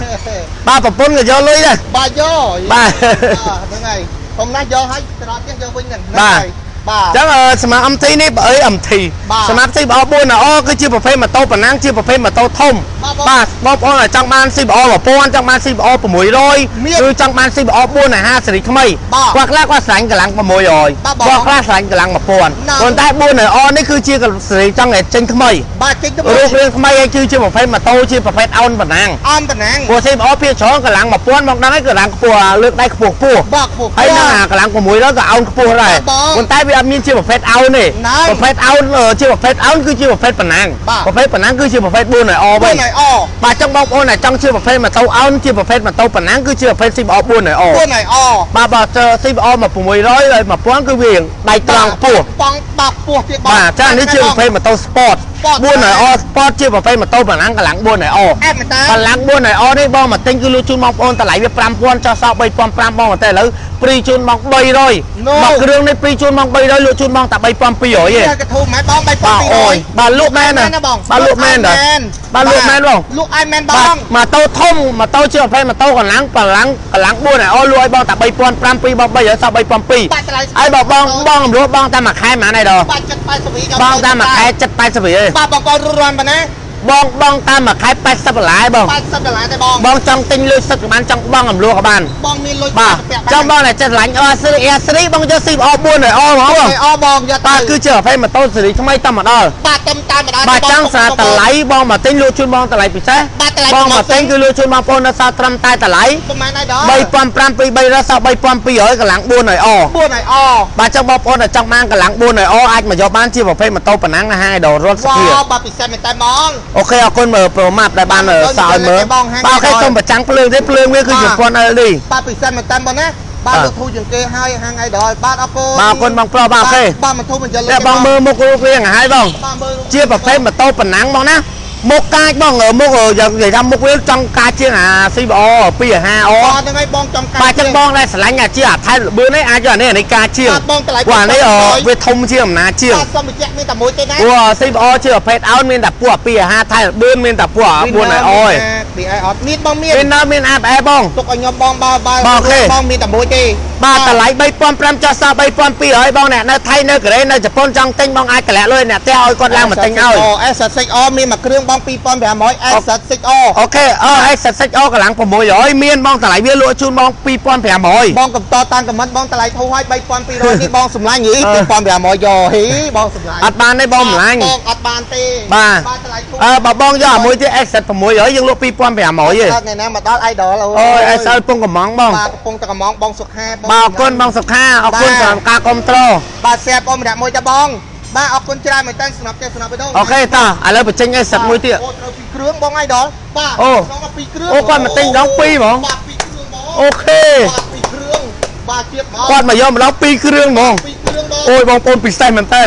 បាទប្រពន្ធក៏យកលុយដែរបាទយកបាទហ្នឹងហើយខ្ញុំណាស់យកឲ្យត្រឡប់ទៀតយកវិញហ្នឹងបាទហើយបាទ អញ្ចឹងអឺសម្រាប់ MT នេះបើអី MT បាទសម្រាប់ CBR 4ល្អគឺជាប្រភេទម៉ូតូប៉ុណ្ណាំងជាប្រភេទម៉ូតូធំបាទបងបាទបងប្អូនដែលចង់បាន CBR 1000ចង់បាន CBR 600មានឬចង់បាន CBR 450សេរីថ្មីបាទគាត់ខ្លះគាត់ស្រឡាញ់កម្លាំង600បាទបងគាត់ខ្លះស្រឡាញ់កម្លាំង1000ណាប៉ុន្តែ4ល្អនេះគឺជាសេរីចង់តែចេញថ្មីបាទចេញទៅរូបរាងថ្មីឯងគឺជាប្រភេទម៉ូតូជាប្រភេទអោនប៉ុណ្ណាំងអមតំណាងព្រោះ CBR ភាគច្រើនកម្លាំង1000មកដល់ហើយកម្លាំងខ្ពស់អាលើកដៃខ្ពស់ខ្ពស់បាទខ្ពស់ហើយនឹងអាកម្លាំង600ក៏អោនខ្ពស់ដែរបងប៉ុន្តែវាអត់មានជាប្រភេទអោនទេហ្នឹងប្រភេទអោនអឺជាប្រភេទអោនគឺជាប្រភេទប៉ុណ្ណាំងបាទប្រភេទប៉ុណ្ណាំងគឺជាប្រភេទ4ឲ្យអវិញវិញឲ្យអបាទចឹងបងប្អូនដែលចង់ជាប្រភេទម៉ូតូអោនជាប្រភេទម៉ូតូប៉ុណ្ណាំងគឺជាប្រភេទ CBR 4ឲ្យអ4ឲ្យអបាទបាទច CBR 1600ហើយ1000គឺវាដៃត្រង់ខ្ពស់បងបាទខ្ពស់ទៀតបងបាទចានេះជាប្រភេទម៉ូតូ Sport Sport 4ឲ្យអ Sport ជាប្រភេទម៉ូតូប៉ុណ្ណាំងកម្លាំង4ឲ្យអអែមមែនតើកម្លាំង4ឲ្យអនេះបងមកទិញគឺលក់ជូនបងប្អូនតម្លៃវា5000ចោះសល់3500បងតែឥឡូវព្រីជូនបង300 No មកគ្រឿងនេះព្រីជូនបង300លក់ជូនបងតែ3200ទេនេះកធូម៉ែបងបាទអូយ3200បាទលក់មែនណាណាបងបាទលក់មែនដែរបាទលក់មែនបងលក់ឲ្យមែនបបាទងម៉ូតូធំម៉ូតូជាប្រភេទម៉ូតូកម្លាំងកម្លាំងកម្លាំង4ឲ្យអលក់ឲ្យបងតែ3500ពីបង3ឲ្យសល់បាទ3200តម្លៃហើយបងបងបងរំលោះបងតែមួយខែហ្មងឯដល់បាទចិត្ត80វិបងតែមួយខែ7 80រៀលបាទបងប្អូនរន់ប៉ុណ្ណា បងបងតែមួយខែ80ដុល្លារបង80ដុល្លារទេបងបងចង់ទិញលុយសឹកក៏បានចង់បងរំលោះក៏បានបងមានលុយបាទពាក់ចង់បងតែចិត្តឆ្លាញ់អស្រីអស្រីបងយកស៊ីបអ4ឲ្យអហ្មងបងអបងយកទៅបាទគឺជាប្រភេទម៉ូតូសេរីថ្មីតាមមកដល់បាទต็មតាមម្ដងបាទចង់សារតម្លៃបងមកទិញលក់ជូនបងតម្លៃពិសេសបាទតម្លៃបងមកទិញគឺលក់ជូនបងប្អូននៅសល់ត្រឹមតែតម្លៃប្រហែលហើយដល់3500ពី300សល់3200កម្លាំង4ឲ្យអ4ឲ្យអបាទចង់បងប្អូនដែលចង់បានកម្លាំង4ឲ្យអអាចមកយកបានជាប្រភេទម៉ូតូប៉ុណ្ណឹងណាហាយដល់រត់សុវ៉ាភាវបាទពិសេសមែនតើហ្មងអូខេអរគុណមើលប្រូម៉ាប់ដែលបានសើឲ្យមើលបងហាងបាទអូខេសូមប្រចាំងភ្លើងទេភ្លើងវាគឺជាពន្ធ LED បាទពិសេសមែនតើបងណាបាទលោកធូរជាងគេហើយហាងអីដល់បាទអរគុណបាទអរគុណបងប្រុសបាទអូខេបាទមិនធូរមិនយល់តែបងមើលមុខរូបរាងឲ្យហើយបងបាទមើលជាប្រភេទម៉ូតូប៉ុណ្ណឹងបងណា មុខកាចបងអឺមុខអឺយ៉ាងនិយាយថាមុខវាចង់កាចជាងអា CBR 250អបាទហ្នឹងហើយបងចង់កាបាទចឹងបងដែរឆ្លាញ់អាជាអាថៃលបឿននេះអាចយកអានេះអានេះកាចជាងបាទបងតម្លៃព្រោះអានេះអឺវាធំជាងអំណាចជាងបាទសុំបញ្ជាក់មានតែមួយទេណាព្រោះ CBR ជាប្រភេទអោនមានតែពួក250ថៃលបឿនមានតែពួក4ឲ្យអយពីអីអត់មានបងមានមានដល់មាន ABS បងទុកឲ្យខ្ញុំបងបើបើបងអូខេបងមានតែមួយទេបាទតម្លៃ3500ចុះសល់3200បងអ្នកនៅថៃនៅកូរ៉េនៅជប៉ុនចង់ទិញបងអាចតម្លាក់លុយអ្នកផ្ទះឲ្យគាត់ឡើងមកទិញឲ្យអេសសិចអមានមួយគ្រឿងបង2500អេសសិចអអូខេអើហើយសិតសិចអកម្លាំង600មានបងតម្លៃវាលក់ជូនបង2500បងកំតតាមខមមិនបងតម្លៃធូរឲ្យ3200នេះបងសម្លាញ់យីអឺ2500យកហីបងសម្លាញ់អត់បានទេបងម្លាញ់បងអត់បានទេបាទបាទតម្លៃធូរអើបើបងយកអាមួយទៀត Exit 600យើងលក់2500ទេអត់ថ្ងៃណាមកដល់ idol អូយឲ្យសើពងកំងបងបាទកំពុងតែកំងបងសុខាបាទអរគុណបងសុខាអរគុណសម្រាប់ការគ្រប់គ្រងបាទសែបងម្នាក់មួយតាបង បាទអរគុណច្រើនមែនតើស្នាប់ចេះស្នាប់បេះដូងអូខេតោះឥឡូវបញ្ចេញ Exit មួយទៀតអូត្រូវពីគ្រឿងបង idol បាទអូក្នុងមកពីគ្រឿងអូគាត់មកទិញម្ដងពីរហ្មងបាទពីគ្រឿងបងអូខេបាទពីគ្រឿង បាទជាតិមកគាត់មកយកម្ដង2គ្រឿងហ្មងពីគ្រឿងបងអូយបងប្អូនពិសេសមែនតើ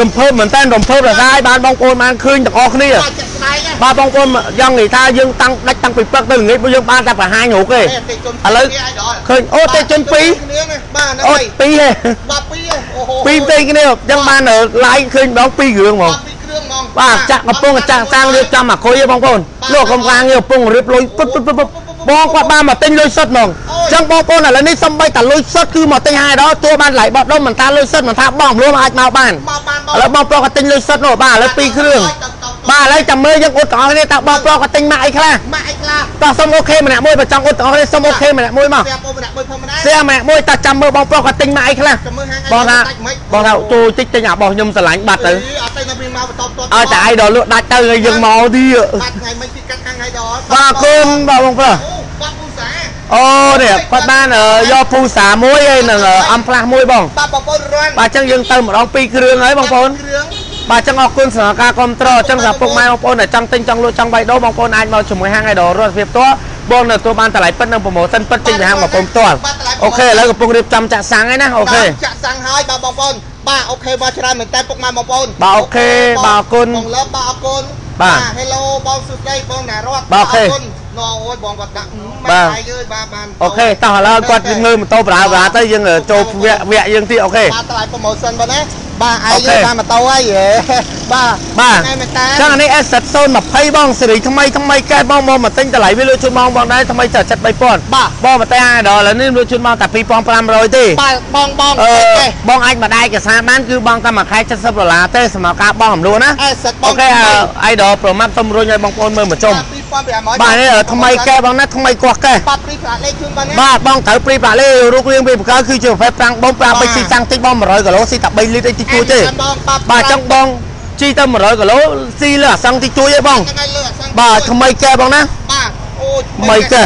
រំភើបមែនតើរំភើបរសាយបានបងប្អូនបានឃើញទាំងអស់គ្នាបាទចិត្តស្ដែងណាបាទបងប្អូនយ៉ាងនិយាយថាយើងតាំងដាច់តាំងពីព្រឹកទៅល្ងាចពួកយើងបានតែបង្ហាញរូបទេអេតិជនឥឡូវ idol ឃើញអូទេជនពីរគ្នាណាបាទហ្នឹងអូហើយពីរទេបាទពីរអូហូពីរផ្សេងគ្នាអញ្ចឹងបានឡាយឃើញម្ដងពីរគ្រឿងហ្មងបាទពីគ្រឿងហ្មងបាទចាក់កំពុងចាក់សាំងរៀបចំអាគុយទេបងប្អូនលោកកំកាងនេះកំពុងរៀបលុយពុតពុតពុតពុត បងគាត់បានមកទិញលុយសុទ្ធហ្មងអញ្ចឹងបងប្អូនឥឡូវនេះសំបីតាលុយសុទ្ធគឺមកទិញហើយដល់តួបានថ្លៃបោះដុំមិនថាលុយសុទ្ធមិនថាបងរួមអាចមកបានមកបានបងឥឡូវបងប្រុសគាត់ទិញលុយសុទ្ធនោះបាទឥឡូវពីរគ្រឿង បាទឥឡូវចាំមើលយើងអ៊ុតទាំងអស់គ្នាតើបងប្រុសគាត់ទិញម៉ាក់អីខ្លះម៉ាក់អីខ្លះតោះសុំអូខេម្នាក់មួយបើចង់អ៊ុតទាំងអស់គ្នាសុំអូខេម្នាក់មួយមកស្រាប់បងម្នាក់មួយផងម្នាក់សៀម្នាក់មួយតើចាំមើលបងប្រុសគាត់ទិញម៉ាក់អីខ្លះចាំមើលហាងបងថាមិនបងថាចូលតិចទិញអាបោះខ្ញុំស្រឡាញ់បាត់ទៅអត់ទៅនៅពីមកបន្តតឲ្យតែឯដល់លក់ដាច់ទៅហើយយើងមកទៀតបាត់ថ្ងៃមិនពីកាត់ខាងហើយដល់បាទគុណបាទបងប្រុសអូបាត់ពូសាអូនេះគាត់បានអឺយកពូសាមួយហើយនឹងអឺអំផ្លាស់មួយបងបាទបងប្អូនរាន់បាទអញ្ចឹងយើងទៅម្ដងពីរគ្រឿងហើយបងប្អូនគ្រឿង បាទអញ្ចឹងអរគុណសម្រាប់ការគ្រប់គ្រងអញ្ចឹងសម្រាប់ពុកម៉ែបងប្អូនដែលចង់ទិញចង់លក់ចង់បៃដូរបងប្អូនអាចមកជាមួយហាង Idol រដ្ឋភាពផ្ទាល់បងនៅទទួលបានតម្លៃពិតនិងប្រម៉ូសិនពិតចេញពីហាងបងប្អូនផ្ទាល់អូខេឥឡូវកំពុងរៀបចំចាក់សាំងហើយណាអូខេចាក់សាំងហើយបាទបងប្អូនបាទអូខេមកច្រើនមែនតើពុកម៉ែបងប្អូនបាទអូខេបាទអរគុណបងលើបាទអរគុណបាទ Hello បងសុស្ដីបងណារត់បាទអូខេអរគុណ ណអូយបងគាត់ដាក់បាទម៉ែឯងអើយបាទបានអូខេតោះឥឡូវគាត់ងើបម៉ូតូប្រើប្រាទៅយើងចូលវគ្គវគ្គយើងទៀតអូខេបាទតម្លៃ promotion បងណាបាទឯអូងខេបានម៉ូតូហើយហេបាទបាទថ្ងៃមែនតើចឹងអានេះ S7 020បងសេរីថ្មីថ្មីកែបងមកមកទិញតម្លៃវាលក់ជូនបងបងដែរថ្មីចិត្តចិត្ត3000បាទបងមកតែអាដល់ឥឡូវនេះលក់ជូនបងតែ2500ទេបាទបងបងអឺទេបងអាចមកដែរឯកសារបានគឺបងតែមួយខែ70ដុល្លារទេសម្រាប់ការបងអំលួណាអេសិតបងអូខេអៃដល់ប្រមាត់សុំរុញឲ្យបងប្អូនមើលមកជុំ 2500បាទនេះថ្មីកែបងណាថ្មីកោះកែបាទព្រីប្រាក់លេខជូនបងណាបាទបងត្រូវព្រីប្រាក់លេរូបរាងវាបកលគឺជាប្រភេទប្រាំងបងប្រាំងបីស៊ីសាំងតិចបង100គីឡូស៊ីតែ3លីត្រអីតិចតួចទេបងបាទបាទចឹងបងជីទៅ100គីឡូស៊ីលើអាសង្ឃតិចតួចទេបងថ្ងៃលើអាសង្ឃបាទថ្មីកែបងណាបាទអូយថ្មីកែ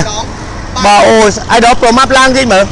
បាទអូយអៃដល់ប្រមាត់ឡើងតិចមើល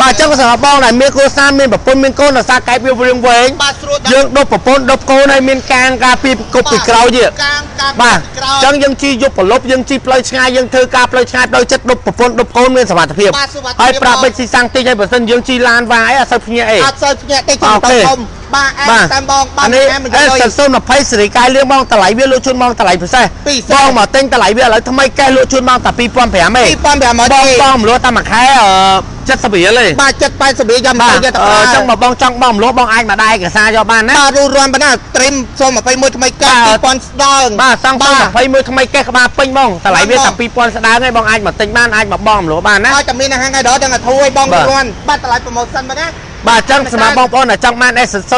បាទឡំឡបាទចឹងសម្រាប់បងដែលមានគ្រួសារមានប្រពន្ធមានកូនដោយសារកែបវារៀងវែងបាទស្រួលយើងដប់ប្រពន្ធដប់កូនហើយមានកាងការពីគប់ពីក្រោយទៀតកាងកាងបាទក្រោយចឹងយើងជីយប់ប្រលប់យើងជីផ្លូវឆ្ងាយយើងធ្វើការផ្លូវឆ្ងាយផ្លូវចិត្តដប់ប្រពន្ធដប់កូនមានសុវត្ថិភាពបាទសុវត្ថិភាពហើយប្រាប់បិចស៊ីសាំងតិចហើយបើសិនយើងជីឡានវាយអត់សូវភ្ញាក់អីអត់សូវភ្ញាក់ទេអូចាំខេទៅធំបាទអែមបាទតាមបងបាអាននេះអែមមិនអេយល់សិន20សេរីកាយលឿងបងតម្លៃវាលក់ជូនបងតម្លៃពិសេសពិសេសបងមកទិញតម្លៃវាឥឡូវថ្មីកែលក់ជូនបងតែ2500ទេ2500បងទេបងមលក់តែមួយខែអឺ70រៀលទេបាទចិត្ត80រៀលយកបាមកទយកទៅអឺប្រើចឹងមកបងចង់បងមលក់បងអាចមកដែរឯកសារយកបានណាបាទរួរាន់ប៉ុណ្ណាត្រីមសូម21ថ្មីកាបាទ2000ស្ដើងបាទសងបាទ21ថ្មីកេះក្បាលពេញបងតម្លៃវាបាទតែ2000ស្ដើងឯងបងអាចមកទិញបានអាចមកបងមលក់បានណាឲ្យតែមានអាហារថ្ងៃដល់ទាំងអាធូរឲ្យបងបាទរួរាន់បាទតម្លៃ promotion ប៉ុណ្ណា បាទចឹងសម្រាប់បងប្អូនដែលចង់បាន S021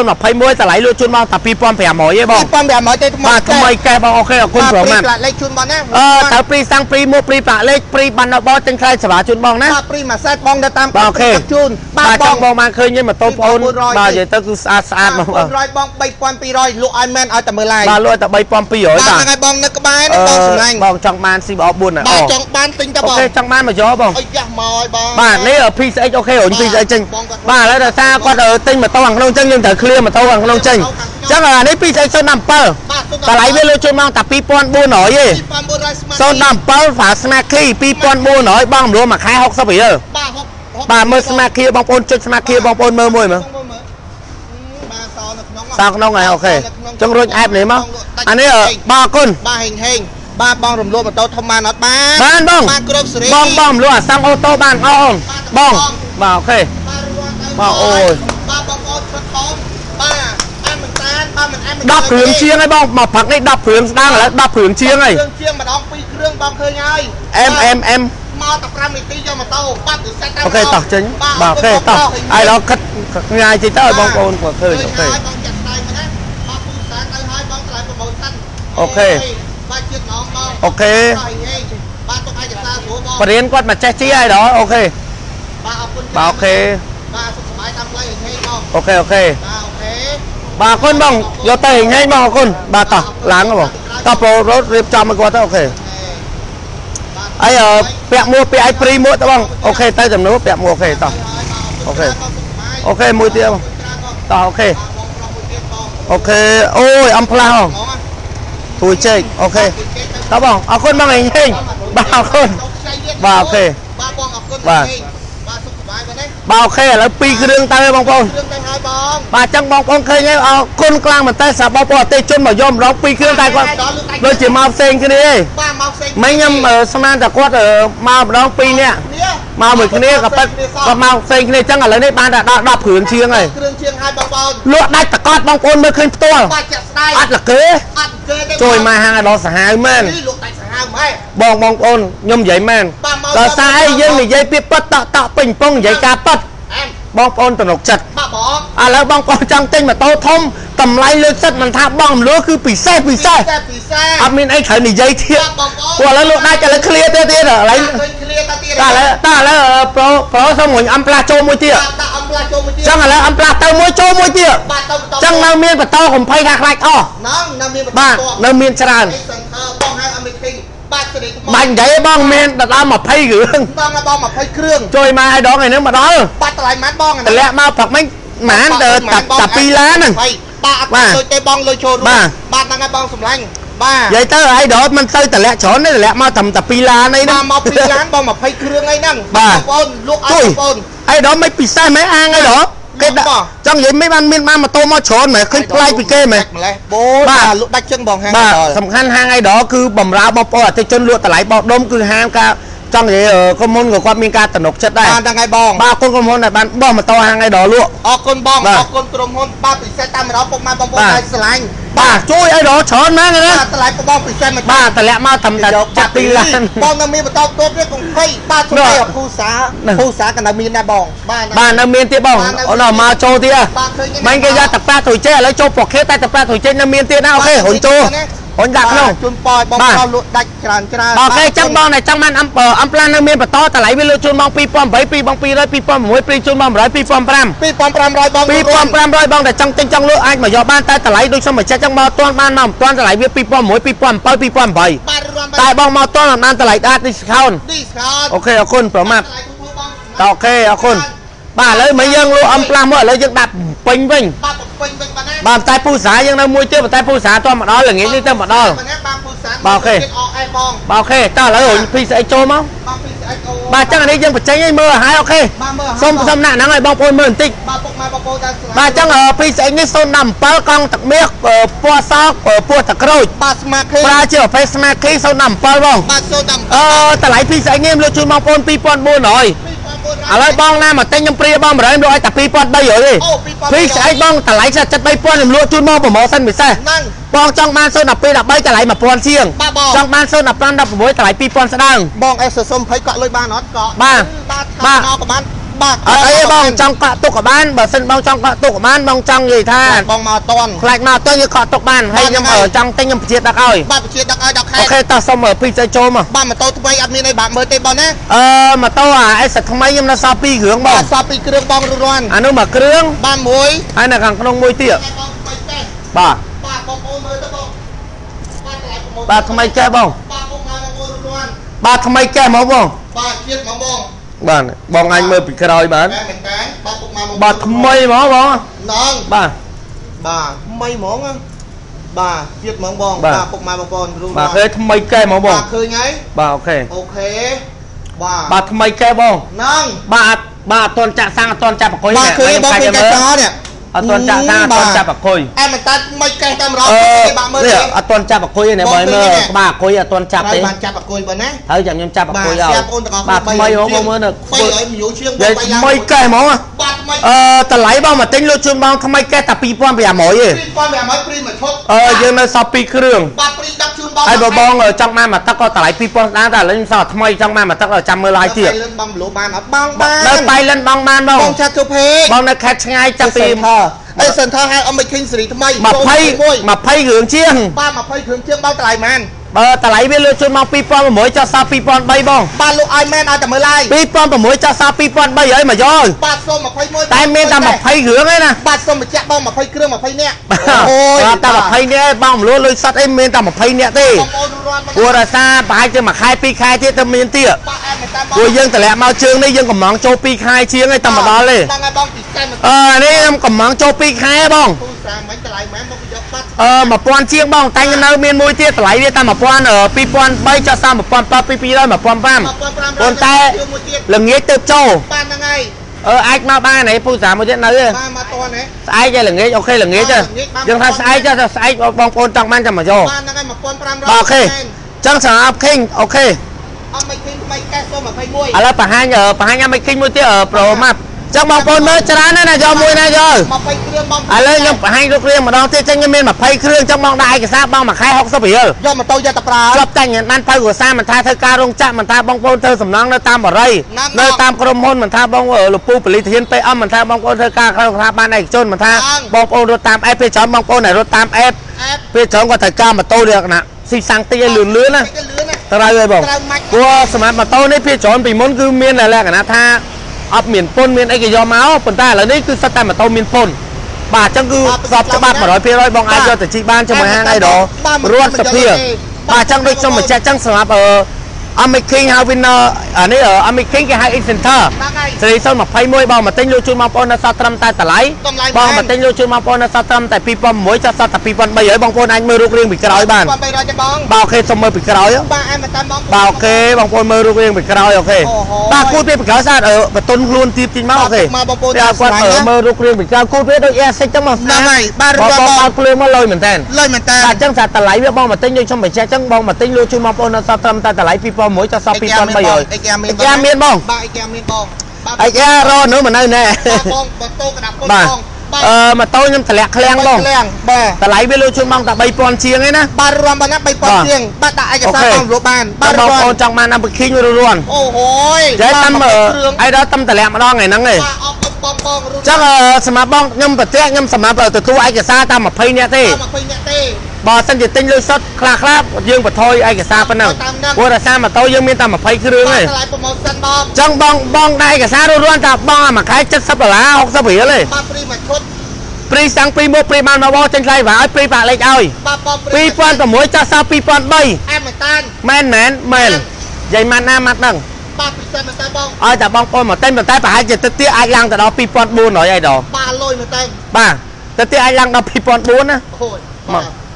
តម្លៃលក់ជូនបងតែ2500ទេបង2500ទេថ្មីបាទថ្មីកេះបងអូខេអរគុណប្រមាណបាទលេខជូនបងណាអឺត្រូវព្រីសាំងព្រីមួយព្រីប្រាក់លេខព្រីបានដល់បងទិញខ្សែសេវាជូនបងណាបាទព្រីមួយសេតបងទៅតាមបាទអូខេជូនបាទបចងង់បងបានឃើញទេម៉ូតូបងប្អូន400បាទនិយាយទៅគឺស្អាតស្អាតមកបង400បង3200លក់ឲ្យមែនឲ្យតែមើលឡាយបាទលក់តែ3200បាទបាទហ្នឹងហើយបងនៅក្បែរហ្នឹងបងសំឡាញ់បងចង់បាន CBO 4ណាបាទអូចង់បានទិញទៅអូបងខេចង់បានមកយកបងអុយយ៉ាស់ មកឲ្យបងបាទនេះ PCX អូខេរុញ PCX ចេញបងគាត់បាទឥឡូវដល់សារគាត់អឺទិញម៉ូតូខាងក្នុងចេញយើងត្រូវ clear ម៉ូតូខាងក្នុងចេញអញ្ចឹងអានេះ PCX 017បាទតម្លៃវាលើជូនមកតែ2400ទេ2500ស្មើ017ប្រើស្មាគី2400បងរួមមួយខែ60រៀលបាទហុកហុកបាទមើលស្មាគីបងប្អូនចុចស្មាគីបងប្អូនមើលមួយមើលបាទសនៅក្នុងសងក្នុងហើយអូខេចង់រុញអែបនេះមកអានេះអឺបាទអរគុណបាទហេងហេង បាទបងរំលោភម៉ូតូធំបានអត់បានបានបងបានគ្រប់សេរីបងបងលក់អាសាំងអូតូបានអរអូនបងបាទអូខេបាទរួចទៅបាទអូយបាទបងប្អូនព្រឹកធំបាទអែមមិនតានបាទមិនអែមមិន10គ្រឿងជាងហើយបងមកផឹកនេះ10គ្រឿងស្ដាងឥឡូវ10គ្រឿងជាងហើយគ្រឿងជាងម្ដងពីរគ្រឿងបងឃើញហើយអែមអែមអែមមកអត់តែ5នាទីយកម៉ូតូបាត់ទៅសេតតែអូខេតោះចេញបាទអូខេតោះអាយដល់ខិតងាយតិចទៅឲ្យបងប្អូនគាត់ឃើញអូខេបងចាត់ស្ដាយមកណាបងពូសាទៅហើយបងឆ្លើយប្រម៉ូសិនអូខេ បាទជាតិហ្មងបងអូខេបាទទុកឯកសារស្រួលបងបរៀនគាត់មកចេះជាឲ្យដល់អូខេបាទអរគុណបាទអូខេបាទសុខសប្បាយតាមផ្លូវហេងបងអូខេអូខេបាទអូខេបាទអរគុណបងយកទៅញ៉ៃបងអរគុណបាទតោះឡើងហ៎បងតោះប្រូរត់រៀបចំឲ្យគាត់ទៅអូខេបាទអីអឺពាក់មួកពាក់ឲ្យព្រីមួកទៅបងអូខេទៅចំនួនពាក់មួកអូខេតោះអូខេអូខេមួយទៀតបងតោះអូខេបងប្រុសមួយទៀតបងអូខេអូយអំផ្លាស់បង បងទួយចេកអូខេតោះបងអរគុណ ប្បាយមែនទេបាទអូខេឥឡូវពីរគ្រឿងទៅហើយបងប្អូនគ្រឿងទៅហើយបងបាទអញ្ចឹងបងប្អូនឃើញហើយអរគុណខ្លាំងមែនតើសម្រាប់បងប្អូនអតិថិជនមកយកម្ដងពីរគ្រឿងតែគាត់ដូចជាមកផ្សេងគ្នាទេបាទមកផ្សេងមិញខ្ញុំអឺស្មានតែគាត់អឺមកម្ដងពីរនាក់នេះមកមួយគ្នាក៏ប៉ិតគាត់មកផ្សេងគ្នាអញ្ចឹងឥឡូវនេះបានតែដល់10គ្រឿងជាងហើយគ្រឿងជាងហើយបងប្អូនលក់ដាច់តកត់បងប្អូនមើលឃើញផ្ទាល់បាទចាក់ស្ដាយអត់លកេអត់គេទេជួយមកហាងឲ្យដល់សាហាវមែននេះលោកដាច់សាហាវម៉ែ បងបងប្អូនខ្ញុំនិយាយមែនបាទមកដល់សារអីយើងនិយាយពីពិតតក់តក់ពេញពងនិយាយការពិតអែមបងប្អូនទំនុកចិត្តបាទបងឥឡូវបងប្អូនចង់ទិញម៉ូតូធំតម្លៃលើកចិត្តមិនថាបងមលួគឺពិសេសពិសេសតែពិសេសអត់មានអីត្រូវនិយាយទៀតបាទបងប្អូនព្រោះឥឡូវលោកដាច់ឥឡូវឃ្លាទៀតទៀតឥឡូវឃើញឃ្លាតាទៀតតើឥឡូវតើឥឡូវប្រូប្រូសុំមួយអំផ្លាស់ចូលមួយទៀតបាទដាក់អំផ្លាស់ចូលមួយទៀតចឹងឥឡូវអំផ្លាស់ទៅមួយចូលមួយទៀតបាទទៅបន្តចឹងនៅមានបន្តកំភៃថាខ្លាច់អស់ហ្នឹងនៅមានបន្តបាទនៅមានច្រើនអីសង្ឃើបងហៅអមេឃីង បាទសេរីកំបាញ់និយាយបងមានដល់20គ្រឿងបងឲ្យបង20គ្រឿងជួយមកឲ្យដងឯនេះមកដល់បាទតម្លៃម៉ាត់បងតម្លាក់មកផឹកមិញហ្មានទៅតាតា2ឡានហ្នឹងបាទអត់បាទដូចទេបងលុយចូលរួមបាទបាទហ្នឹងហើយបងសម្លាញ់បាទនិយាយទៅឲ្យដល់មិនទៅតម្លាក់ច្រើនទេតម្លាក់មកត្រឹមតែ2ឡានអីបាហ្នឹងទមក2ឡានបង20គ្រឿងអីហ្នឹងបាទបងប្អូនលក់ឲ្យបងប្អូនអីដល់មិនពិសេសមែនអាងអីដល់ គេដាក់បាទចង់និយាយមិនបានមានបានម៉ូតូមកច្រើនមែនឃើញប្លែកពីគេមែនម្លេះបូបាទលក់ដាច់ជើងបងហាងបាទដល់សំខាន់ហាងអីដល់គឺបំរើបងប្អូនអតិថិជនលក់តម្លៃបោះដុំគឺហាងការ ចង់និយាយអឺក្រុមហ៊ុនក៏គាត់មានការតំណុកចិត្តដែរបាទហ្នឹងហើយបងបាទគុណក្រុមហ៊ុនដែលបានបោះម៉ូតូហាងអីដល់លក់អរគុណបងបាទអរគុណក្រុមហ៊ុនបាទពិសេសតាមម្ដងពុកម៉ែបងប្អូនបាទហើយស្រឡាញ់បាទជួយអីដល់ច្រើនណាស់ណាបាទតម្លៃបងពិសេសមកបាទតម្លាក់មកត្រឹមតែចាប់2ឡានបងនៅមានបន្តទួតនេះកុំភ័យបាទជួយបាទឲ្យភូសាបាទភូសាក៏នៅមានដែរបងបាទបាទនៅមានទៀតបងបាទនៅអូនមកចូលទៀតហ៎បាទឃើញទេមិនគេយកតែប៉ាទុយចេះឥឡូវចូលប្រខេតែតែប៉ាទុយចេះនៅមានទៀតណាអូខេរុញចូល រុញដាក់ក្នុងជូនប៉យបងបាទប្អូនលក់ដាច់ច្រើនច្រើនអូខេចឹងបងតែចង់បានអំពើអំផ្លាស់នៅមានបន្តតម្លៃវាលើជូនបង2008 2000 200 2006ព្រីជូនបង100 2005 2500បង2500បងតែចង់ទិញចង់លក់អាចមកយកបានតែតម្លៃដូចសុំបញ្ជាក់ចឹងមកអត់ទាន់បានមកអត់ទាន់តម្លៃវា2006 2007 2008បាទរួមតែបងមកអត់ទាន់បានតម្លៃដាត discount ឌីស្កោតអូខេអរគុណប្រមាថតម្លៃទូបងតអូខេអរគុណបាទឥឡូវមកយើងលក់អំផ្លាស់មកឥឡូវយើងដាក់ពេញវិញបាទពេញវិញ បាទណាបាទតែពូសាយើងនៅមួយទៀតតែពូសាតមកដល់ល្ងាចនេះទៅមកដល់បាទណាបាទភូសាបាទអូខេអស់អេបងបាទអូខេតោះឥឡូវរុញភីស្អីចូលមកបាទពីស្អីអូបាទចឹងអានេះយើងបញ្ចេញឲ្យមើលឲ្យហើយអូខេបាទមើលសូមសុំណាស់ហ្នឹងឲ្យបងប្អូនមើលបន្តិចបាទពុកម៉ែបងប្អូនដែលស្រឡាញ់បាទចឹងភីស្អីនេះ017កង់ទឹកមាសអឺពណ៌សពណ៌តក្រូចបាទស្មាតឃីប្រើជាប្រភេទ Smart Key 017បងបាទចូលតាមអឺតម្លៃភីស្អីនេះលើកជូនបងប្អូន2400 ឥឡូវបងណាមកទិញខ្ញុំព្រាបង100លក់ឲ្យតែ2300ទេអូភីស្អីបងតម្លៃចិត្ត3000ខ្ញុំលក់ជូនមកប្រម៉ូសិនពិសេសហ្នឹងបងចង់បាន012 13តម្លៃ1000ជាងបាទបងចង់បាន015 16តម្លៃ2000ស្ដើងបងអេសសុំ20កក់លុយបានអត់កក់បាទបាទបាទកក់ក៏បាន បាទអត់អីទេបងចង់កក់ទុកក៏បានបើសិនបងចង់កក់ទុកក៏បានបងចង់និយាយថាបងមកអត់តន់ខ្លាចមកទៅយើងកក់ទុកបានហើយខ្ញុំបាទអឺចង់ទិញខ្ញុំបញ្ជាដឹកឲ្យបាទបញ្ជាដឹកឲ្យដល់ខែអូខេតោះសុំភីស្អីចូលមកបាទម៉ូតូថ្មីអត់មានអីបាក់មើលទេបងណាអឺម៉ូតូអាអេសថ្មីខ្ញុំនៅសល់2គ្រឿងបបាងទសល់ពីគ្រឿងបងរួចរាន់អានោះមួយគ្រឿងបាទមួយហើយនៅខាងក្នុងមួយទៀតតែបងថ្មីទេបាទបាទបងប្អូនមើលទៅបងបាទថ្លៃប្រម៉ូទបាទថ្មីកែបងបាទពុកម៉ែបងប្អូនរួចរាន់បាទថ្មីកែមកបងបាទជាតិមកបង បាទបងអញមើលពីក្រោយបាទមែនមែនតើបាទពុកម៉ែបងប្អូនបាទថ្មីហ្មងបងណងបាទបាទថ្មីហ្មងណាបាទជាតិហ្មងបងបាទបាទពុកម៉ែបងប្អូនរួចបាទរាន់ឃើញថ្មីកែមកបងបាទឃើញហើយបាទអូខេអូខេបាទបាទថ្មីកែបងណងបាទបាទអត់តន់ចាក់សាំងអត់តន់ចាប់បកុយបាទឃើញបងឃើញកាច់ចោនេះ អត់តន់ចាក់សាំងអត់តន់ចាប់បកុយអែមិនតាមិនកេះតែម្ដងអឺគេបាក់មើលនេះទេអត់តន់ចាប់បកុយទេបងបើមើលឃើញទេក្បាលអកុយអត់តន់ចាប់ហើទេយបានចាប់អគុយបើណាហើយចាំខ្ញុំចាប់បបាទកុយស្ឲ្យរាប់អូនទាំងអស់បាទថ្មីហ្មងបងមើលនៅ300មីលៀជាងនិយាយថ្មីកែហ្មងបាទថ្មីអឺតម្លៃបងមកទិញលក់ជូនបងថ្មីកែតែ2500ទេ2500ព្រីមកឈប់អឺយើងនៅសល់2គ្រឿងបាទព្រីដាក់ជូនបហើយបើបងអឺចង់បានមកទឹកក៏តម្លៃ2000ដែរតែឥឡូវខ្ញុំសល់ថ្មីចង់បានមកទឹកក៏ចាំមើលឡាយទៀតលឿនបងលូបានអត់បងបាននៅបៃលិនបងបានបងបងឆាត់ជុំពេកបងនៅខេត្តឆ្ងាយចាប់ពី អេសិនថើហៅអមមិនឃើញសេរីថ្មី20 20រឿងជាងបាទ20គ្រឿងជាងបងតម្លៃម៉ាន បើតម្លៃវាលើជូនមក2006ចុះសល់2003បងបាទលោកឲ្យមែនឲ្យតែមើលឡាយ2006ចុះសល់2003ហើយមកយកបាទសុំ21តែមានតែ20គ្រឿងឯណាបាទសុំបញ្ជាក់បង20គ្រឿង20នាក់អូយតែ20នាក់បងមលួលលុយសតអីមានតែ20នាក់ទេបងប្អូនរាន់ព្រោះរសារប្រហែលជាមួយខែ2ខែទៀតទៅមានទៀតបាទអែមតែបងព្រោះយើងតម្លាក់មកជើងនេះយើងកំងចូល2ខែជាងឯងតែមកដល់ទេបងឲ្យបងពីស្កែមកអឺនេះខ្ញុំកំងចូល2ខែបងទូសាមិញតម្លៃម៉ែមកយកបាត់ អឺ1000ជាងបងតែនៅមានមួយទៀតតម្លៃវាតែ1000 2003ចុះសា1700 2200 1500 1500ប៉ុន្តែមួយទៀតល្ងាចទៅចូលបាទហ្នឹងហើយអឺអាចមកបានហ៎ពូសាមួយទៀតនៅទេបាទមកតនហ៎ស្អែកឯល្ងាចអូខេល្ងាចទៅយើងថាស្អែកទៅស្អែកបងប្អូនចង់បានចាំមកយកបាទហ្នឹងហើយ1500បាទអូខេចឹងសម្រាប់ King អូខេអត់មិនឃើញថ្មីកែសុំ21ឥឡូវបង្ហាញអឺបង្ហាញឲ្យមិន King មួយទៀតអឺ Pro Map ចឹងបងប្អូនមើលច្រើនណាស់ណាយកមួយណាយក20គ្រឿងបងឥឡូវខ្ញុំបង្ហាញរូបរាងម្ដងទៀតចឹងខ្ញុំមាន20គ្រឿងចឹងបងដាក់ឯកសារបងមួយខែ60រៀលយកម៉ូតូយកតែប្រើជាប់តែញបានផៅគ្រួសារមិនថាធ្វើការរោងចក្រមិនថាបងប្អូនធ្វើសំណងនៅតាមបរិយណាស់នៅតាមក្រុមហ៊ុនមិនថាបងលពូពលិធាន PM មិនថាបងប្អូនធ្វើការក្នុងស្ថាប័នឯកជនមិនថាអើបងប្អូនរត់តាមអេបពេលច្រើនបងប្អូនដែលរត់តាមអេបអែបពេលច្រើនគាត់ត្រូវការម៉ូតូលក្ខណៈស៊ីសាំងតិចឲ្យលឿនលឿនណាតិចលឿនណាត្រូវហើយបងត្រូវម៉ាច់ព្រោះសម្រាប់ម៉ូតូនេះពេលច្រើនពីមុនគឺមានលក្ខណៈថា អត់មានពុនមានអីក៏យកមកប៉ុន្តែឥឡូវនេះគឺសិតតែម៉ូតូមានពុនបាទអញ្ចឹងគឺស្របច្បាប់100%បងអាចយកទៅជិះបានជាមួយហាងអីដល់រត់សភាបាទអញ្ចឹងដូចខ្ញុំបញ្ជាក់អញ្ចឹងសម្រាប់អឺ Amic King ហៅ winner អានេះ Amic King គេហៅ X Center ហ្នឹងហើយសេរីសុន21បងមកទិញលក់ជូនបងប្អូននៅសតត្រឹមតែតម្លៃតម្លៃបងមែនមកទិញលក់ជូនបងប្អូននៅសតត្រឹមតែ2006ចុះសតតែ2003ហើយបងប្អូនអាចមើលរូបរាងពីក្រោយបាន1300ទេបងបាទអូខេសុំមើលពីក្រោយហ៎បាទអែមតែបងបាទអូខេបងប្អូនមើលរូបរាងពីក្រោយអូខេអូហូបាទគូតវាពីក្រោយស្អាតអឺបតុនខ្លួនទៀបចេញមកអូខេមកបងប្អូនតែគាត់ស្រឡាញ់ណាមើលរូបរាងពីក្រោយគូតវាដូចអែសិចចឹងមកស្អាតហ្នឹងហើយបាទបងរួចប្អូនបងបើកភ្លើងមកលុយមែនតើលុយមែនតើបាទអញ្ចឹងថាតម្លៃវាបងមកទិញដូចខ្ញុំបញ្ជាក់អញ្ចឹងបងមកទិញលក់ជូនបងប្អូននៅសតត្រឹមតែតម្លៃ2006ចុះសត2300អីគេមានអីគេមានបងបាទអីគេមានបងបាទអីគេរនៅមិននៅណែបាទបងបតូកដាប់ពុនបាទបងបាទអឺម៉ូតូខ្ញុំតម្លាក់ឃ្លាំងបងឃ្លាំងបាទតម្លៃវាលក់ជូនបងតែ3000ជាងឯណាបាទរំបងណាបាទ3000ជាងបាទដាក់ឯកសារអូខេបងរួបានបើបាទបងរប្អូនំចង់បានអាប់ឃីងរួនអូហូយចេះតាមគ្រឿងអីដល់តាមតម្លាក់ម្ដងថ្ងៃហ្នឹងឯងបាទអបអបបងបងរួអញ្ចឹងអឺសម្រាប់បងខ្ញុំប្រទេសខ្ញុំសម្រាប់ទទួលឯកសារតាម20នាក់ទេតាម20នាក់ទេ បើសិនជាទិញលុយសុទ្ធខ្លះខ្លះយើងបន្ថយឯកសារប៉ុណ្ណឹងតាមហ្នឹងព្រោះរសារម៉ូតូយើងមានតែ20គ្រឿងបាទឯងថ្លៃប្រម៉ូសិនបងអញ្ចឹងបងបងដែរឯកសាររួនៗតែបងអាមួយខែ70ដុល្លារ60រៀលទេបាទព្រីមួយឈុតព្រីសាំងពីមកព្រីបានមកបោះចេញថ្លៃប្រាក់ឲ្យព្រីប្រាក់លេខឲ្យបាទបងព្រី2006ចាស់សល់2003អែមមែនតានមែនមែនមែននិយាយម៉ាត់ណាម៉ាត់ហ្នឹងបាទពិសេសមែនតានបងឲ្យតែបងប្អូនមកទិញប៉ុន្តែប្រហែលជាទឹកទៀតអាចឡើងទៅដល់2400អីដល់បាទលុយមែនតានបាទទឹកទៀតអាចឡើងដល់2004ណាអូយមកបាទបងសុំ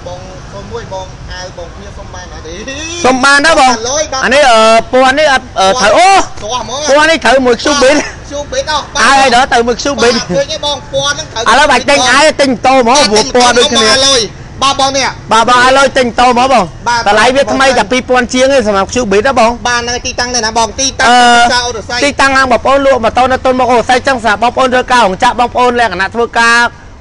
មួយបងអាវបងគ្នាសុំបានណាទេសុំបានដែរបងលុយបាទអានេះអឺពណ៌នេះអត់អឺត្រូវអូស្គាល់ហ្មងពណ៌នេះត្រូវមួយ Q bin ជូបេតអស់អាយឲ្យដល់ទៅមួយ Q បេ bin ឃើញឯងបងពណ៌ហ្នឹងត្រូវឥឡូវបាច់ទិញអាយទិញតោហ្មងព្រោះពណ៌ដូចគ្នាលុយបាទបងនេះបាទបងឲ្យលុយទិញតោហ្មងបងបាទតម្លៃវាបងថ្មីតែ2000ជាងឯងសម្រាប់ Q bin ណាបងបានហ្នឹងទីតាំងនៅណាបងទីតាំងអឺផ្សារអូរស័យទីតាំងហាងបងប្អូនលក់ម៉ូតូនៅតុនមកអូស័យចឹងសម្រាប់បងប្អូនធ្វើការរោងចក្របងប្អូនលក្ខណៈធ្វើការ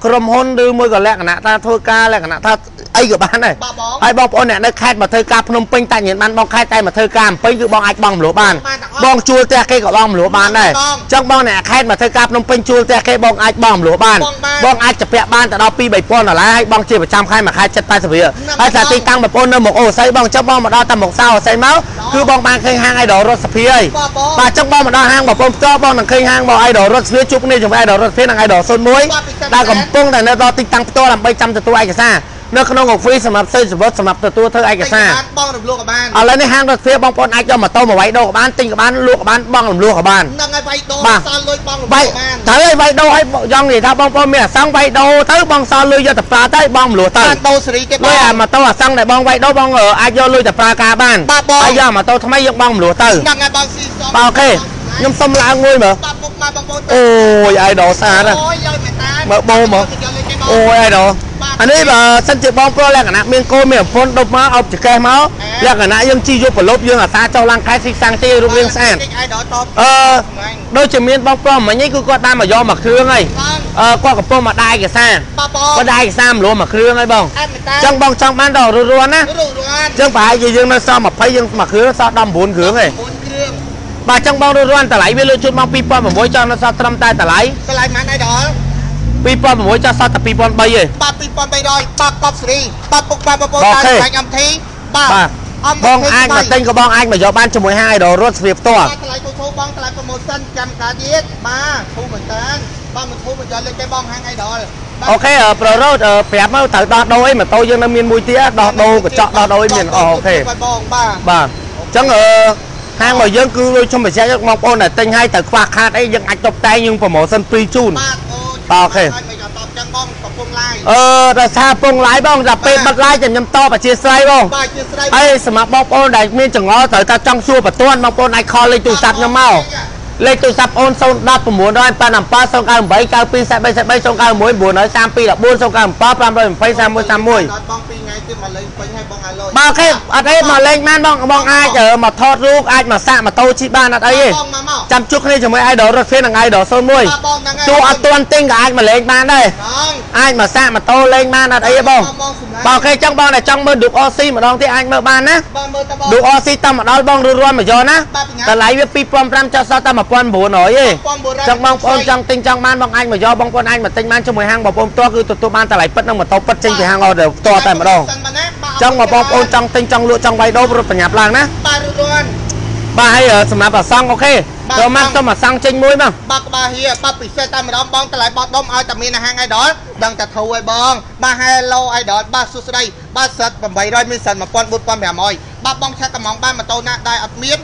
ក្រុមហ៊ុនឬមួយក៏លក្ខណៈថាធ្វើការលក្ខណៈថា អីក៏បានដែរបាទបងហើយបងប្អូនអ្នកនៅខេត្តមកធ្វើការភ្នំពេញតាញៀនបានបងខេត្តតែមកធ្វើការភ្នំពេញគឺបងអាចបងមលក់បានបានទាំងអស់បងជួលផ្ទះគេក៏បងមលក់បានដែរបងចឹងបងអ្នកខេត្តមកធ្វើការភ្នំពេញជួលផ្ទះគេបងអាចបងមលក់បានបងបានបងអាចចាក់ពាក់បានទៅដល់2 3000ដុល្លារហើយបងជាប្រចាំខែមួយខែ7 80រៀលហ្នឹងហើយថាបងទីតាំងបងប្អូននៅមកអូស័យបងចឹងបងមកដល់តែមកសៅអូស័យមកគឺបងបានឃើញហាងអីដល់រត់សភាហើយបាទបងបាទចឹងបងមកដល់ហាងបងប្អូនផ្ទាល់បងនឹងឃើញហាងបងអីដល់រត់សភាជួបគ្នាជាមួយអីដល់រត់សភានិងអីដល់01បាទពិសេសដែលកំពុងតែនៅដល់ទីតាំងផ្ទាល់ដើម្បីចាំទទួលឯកសារ នៅក្នុង office សម្រាប់សេសវត្តសម្រាប់ទទួលធ្វើឯកសារបានបងរំលោះក៏បានឥឡូវនេះហាងរថទ្វារបងប្អូនអាចយកម៉ូតូមកវាយដូរក៏បានទិញក៏បានលក់ក៏បានបងរំលោះក៏បានហ្នឹងហើយវាយដូរបាទសល់លុយបងរំលោះវាយក៏បានត្រូវឲ្យវាយដូរឲ្យយ៉ាងនិយាយថាបងប្អូនមានអាសង្ឃវាយដូរទៅបងសល់លុយយកទៅប្រើទៅបងរំលោះទៅបានដូរសេរីទេបលុយងអាម៉ូតូអាសង្ឃដែលបងវាយដូរបងអាចយកលុយទៅប្រើការបានបាទបងហើយយកម៉ូតូថ្មីយកបងរំលោះទៅហ្នឹងហើយបងស៊ីសបាទអូខេ ខ្ញុំសុំឡើងមួយមើលបាទពុកម៉ែបងប្អូនអូយអាយដលស្អាតណាស់អូយយកមែនតាមើលបូមមើលអូយអាយដលអានេះបើសិនជាបងប្រុសលក្ខណៈមានកូនមានប្រពន្ធដប់មកអោបចកេះមកលក្ខណៈយើងជីយកប្រឡប់យើងអាសាចុះឡើងខែស៊ីសាំងទេរូបរាងស្អាតអាយដល់តបអឺដូចជាមានបងប្រុសមិញនេះគឺគាត់បានមកយកមកគ្រឿងហើយបងអឺគាត់កំពុងមកដាយឯកសារបាទបងគាត់ដាយឯកសារមលមកគ្រឿងហើយបងអត់មែនតាអញ្ចឹងបងចង់បានដល់រួចរាន់ណារុះរាន់អញ្ចឹងប្រហែលជាយើងនៅសល់20យើងមកគ្រឿងសល់19គ្រឿងទេ4គ្រឿង បាទអញ្ចឹងបងរួចរាន់តម្លៃវាលើជូនមក2006ចង់នៅសល់ត្រឹមតែតម្លៃកន្លែងម៉ានអាយដល់2006ចង់សល់តែ2003ទេបាទ2300បាទកប់សេរីបាទពុកបាទបងប្អូនអូតាមខេស្វែងអំធីបាទបាទអំបងអាចមកទិញក៏បងអាចមកយកបានជាមួយហាង idol រត់ស្វាផ្ទាល់បាទកន្លែងទូធូបងកន្លែងប្រូម៉ូសិនចាំការទៀតបាទធូមែនតាបាទមិនធូមិនយកលេខគេបងហាងអាយដល់អូខេប្រូរ៉ូតប្រាប់មកត្រូវដោះដូរអីម៉ូតូយើងនៅមានមួយទៀតដោះដូរកញ្ចក់ដោះដូរអីមានអូខេបាទបងបាទបាទអញ្ចឹងអឺ ហាងរបស់យើងគឺដូចខ្ញុំបញ្ជាក់យកបងប្អូនដែលទិញឲ្យត្រូវខ្វះខាតអីយើងអាចតុបតែងយើងប្រម៉ូសិនព្រីជូនបាទអូបាទអូខេហើយមិនយកតបចឹងបងកំពុងឡាយអឺដោយសារពងឡាយបងដល់ពេលបិទឡាយចាំខ្ញុំតបអធិស្ឋានបងបាទជាស្រីហើយសម្រាប់បងប្អូនដែលមានចង្អល់ត្រូវតែចង់សួរបន្ទាន់បងប្អូនអាចខលលេខទូរស័ព្ទខ្ញុំមក លេខទូរស័ព្ទអូន010 987 098 9243 091 932 14 520ដល់បងពីរថ្ងៃទៀតមកលេងពេញហើយបងអាឡូបាទអូខេអត់អីមកលេងបានបងបងអាចអឺមកថតរូបអាចមកសាកម៉ូតូជិះបានអត់អីទេបងមកមកចាំជួបគ្នាជាមួយ idol រត់ហ្វេននិង idol 01បាទបងហ្នឹងហើយទោះអត់ទាន់ទិញក៏អាចមកលេងបានដែរបងអាចមកសាកម៉ូតូលេងបានអត់អីទេបងបងសម្រាប់បាទអូខេចឹងបងដែលចង់មើល Duke OC ម្ដងទៀតអាចមើលបានណាបងមើលតបង Duke OC តាមមកដល់បងរួចរាន់មកយកណាបាទបញ្ញាតម្លៃវា2500ចុះសល់តែ1900ទេចឹងបងប្អូនចង់ទិញចង់បានបងអាចមកយកបងប្អូនអាចមកទិញបានជាមួយហាងបងប្អូនផ្ទាល់គឺទទួលបានតម្លៃពិតនិងម៉ូតូពិតចេញពីហាង order ផ្ទាល់តែម្ដងចឹងមកបងប្អូនចង់ទិញចង់លក់ចង់វាយដូររត់បញ្ញាប់ឡើងណាបាទរួនបាទហើយអឺសម្រាប់អាសង់អូខេបាទចូលមកសង់សុំអាសង់ចេញមួយមកបាទក្បាលហៀបាទពិសេសតែម្ដងបងតម្លៃបោះដុំឲ្យតែមានអាហាងអៃដលដឹងតែធូរឲ្យបង បាទ Hello អៃដលបាទសួស្ដីបាទសិត800មានសិន14,500បាទបងឆាក់កំងបានម៉ូតូណាដែរអត់មាន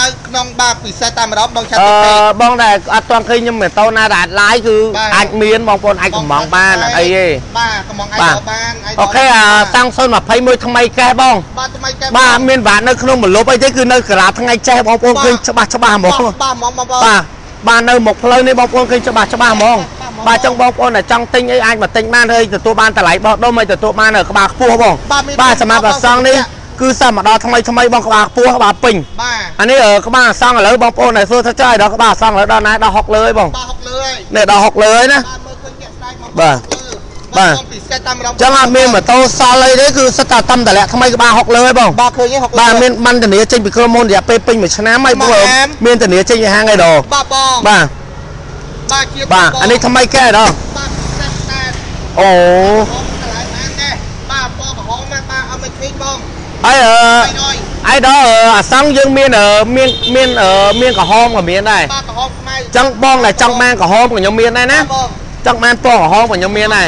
នៅក្នុងបាទពិសេសតែម្ដងបងឆាក់អឺតិចពេកបងដែលអត់ទាន់ឃើញខ្ញុំម៉ូតូណាដែលអាច live គឺបាទអាចមានបងប្អូនអាចកំងបានអត់អីទេបាទកំងអៃបាដទលបានអៃដលអូខេអាសាំង021ថ្មីកែបងបាទថ្មីកែបាទមានវ៉ាត់នៅក្នុងមលប់អីទេគឺនៅកាឡាថ្ងៃចេះបងប្អូនឃើញច្បាស់ច្បាស់ហ្មងបាទបាទហ្មងបងប្អូនបាទបាទនៅមុខផ្លូវនេះបងប្អូនឃើញច្បាស់ច្បាស់ហ្មងបាទចង់បងប្អូនដែលចង់ទិញអីអាចមកទិញបានហើយទទួលបានតម្លៃបោះដុំហើយទទួលបាននៅក្បាលខ្ពស់បងបាទមានបាទសម្រាប់អាសង់នេះ គឺសាប់មកដល់ថ្មីថ្មីបងក្បាលខ្ពស់ក្បាលពេញបាទអានេះអឺក្បាលអាសង់ឥឡូវបងប្អូនដែលសួរថាចុះឲ្យដល់ក្បាលអាសង់ឥឡូវដល់ណាដល់6លើហើយបងបាទហុកលើហើយនេះដល់6លើហើយណាបាទមើលឃើញជាក់ស្ដែងមកបាទបាទបងពិសេសតាមម្ដងចឹងអត់មានម៉ូតូសល់អីទេគឺសិតតែតំតម្លាក់ថ្មីក្បាល6លើហើយបងបាទឃើញទេហុកលើបាទមានបានធានាចេញពីក្រុមហ៊ុនរយៈពេលពេញមួយឆ្នាំហើយបងបាទអែមមានធានាចេញពីហាងអីដល់បាទបងបាទបាទជាបាទអានេះថ្មីកែដល់បាទពិសេសតែអូបងកន្លែងបានដែរបាទបងកំហងណាបាទអត់មិនឃើញបង ហើយអឺ300អីដល់អឺអាសង់យើងមានអឺមានមានអឺមានក្រហមក៏មានដែរបាទកំហងខ្មៅចឹងបងដែលចង់បានក្រហមក៏ខ្ញុំមានដែរណាបងចង់បានពណ៌ក្រហមក៏ខ្ញុំមានដែរ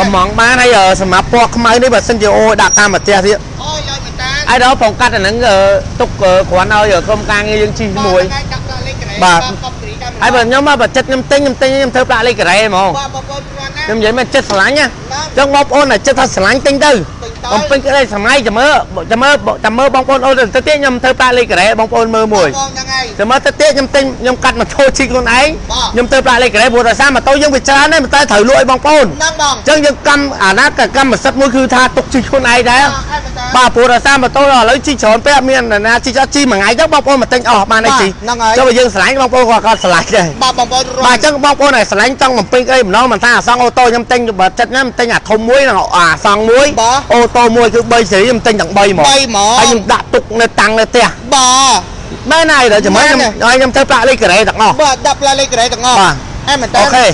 កំងបានហើយអឺសម្រាប់ពណ៌ខ្មៅនេះបើសិនជាអូយដាក់តាមប្រទេសទៀតអូយឲ្យមែនតាអីដល់ផងកាត់អាហ្នឹងអឺទុកអឺគ្រាន់ឲ្យក្រុមការងារយើងជីមួយដាក់ដាក់លេខក្រែបាទកប់គ្រីតាមហើយបើខ្ញុំមកបើចិត្តខ្ញុំទិញខ្ញុំទិញខ្ញុំធ្វើប្រាក់លេខការ៉េហ្មងបាទបងប្អូនគ្រាន់ណាខ្ញុំនិយាយមែនចិត្តស្រឡាញ់ណាបាទចឹងបងប្អូនដែលចិត្តថាស្រឡាញ់ទិញទៅទិញទៅ បំពេញក្តីសម័យចាំមើលចាំមើលចាំមើលបងប្អូនអូនទៅទៀតខ្ញុំធ្វើប្រាក់លេខការ៉េបងប្អូនមើលមួយបងហ្នឹងហើយចាំមើលទៅទៀតខ្ញុំទិញខ្ញុំកាត់ម៉ូតូជីខ្លួនឯងបាទខ្ញុំធ្វើប្រាក់លេខការ៉េព្រោះដោយសារម៉ូតូយើងវាច្រើនដែរតែត្រូវលក់ឲ្យបងប្អូនហ្នឹងបងអញ្ចឹងយើងកម្មអាណាកកម្មសិទ្ធិមួយគឺថាទុកជីខ្លួនឯងដែរបាទឲ្យមែនតាបាទព្រោះដោយសារម៉ូតូឥឡូវជីច្រើនពេកអត់មាននរណាជីអត់ជីមួយថ្ងៃទៅបងប្អូនមកទិញអស់បានអីជីហ្នឹងហើយចុះបើយើងស្រឡាញ់បងប្អូនក៏គាត់ស្រឡាញ់ដែរបាទបងប្អូនបាទអញ្ចឹងបងប្អូនដែលស្រឡាញ់ចង់បំពេញអីម្ដងមិនថាអាសង់អូតូខ្ញុំទិញបើចិត្តណាខ្ញុំទិញអាធំមួយនិងអាសង់មួយបាទអូតូមួយគឺ3សេរីខ្ញុំទិញទាំង3ហ្មង3ហ្មងហើយខ្ញុំដាក់ទុកនៅតាំងនៅផ្ទះបាទមែនហើយដល់ចាំមើលខ្ញុំមែនទេហើយខ្ញុំធ្វើប្រាក់លេខការ៉េទាំងអស់បាទដាក់ផ្លែលេខក្រែទាំងអស់បាទអែមែនតាអូខេ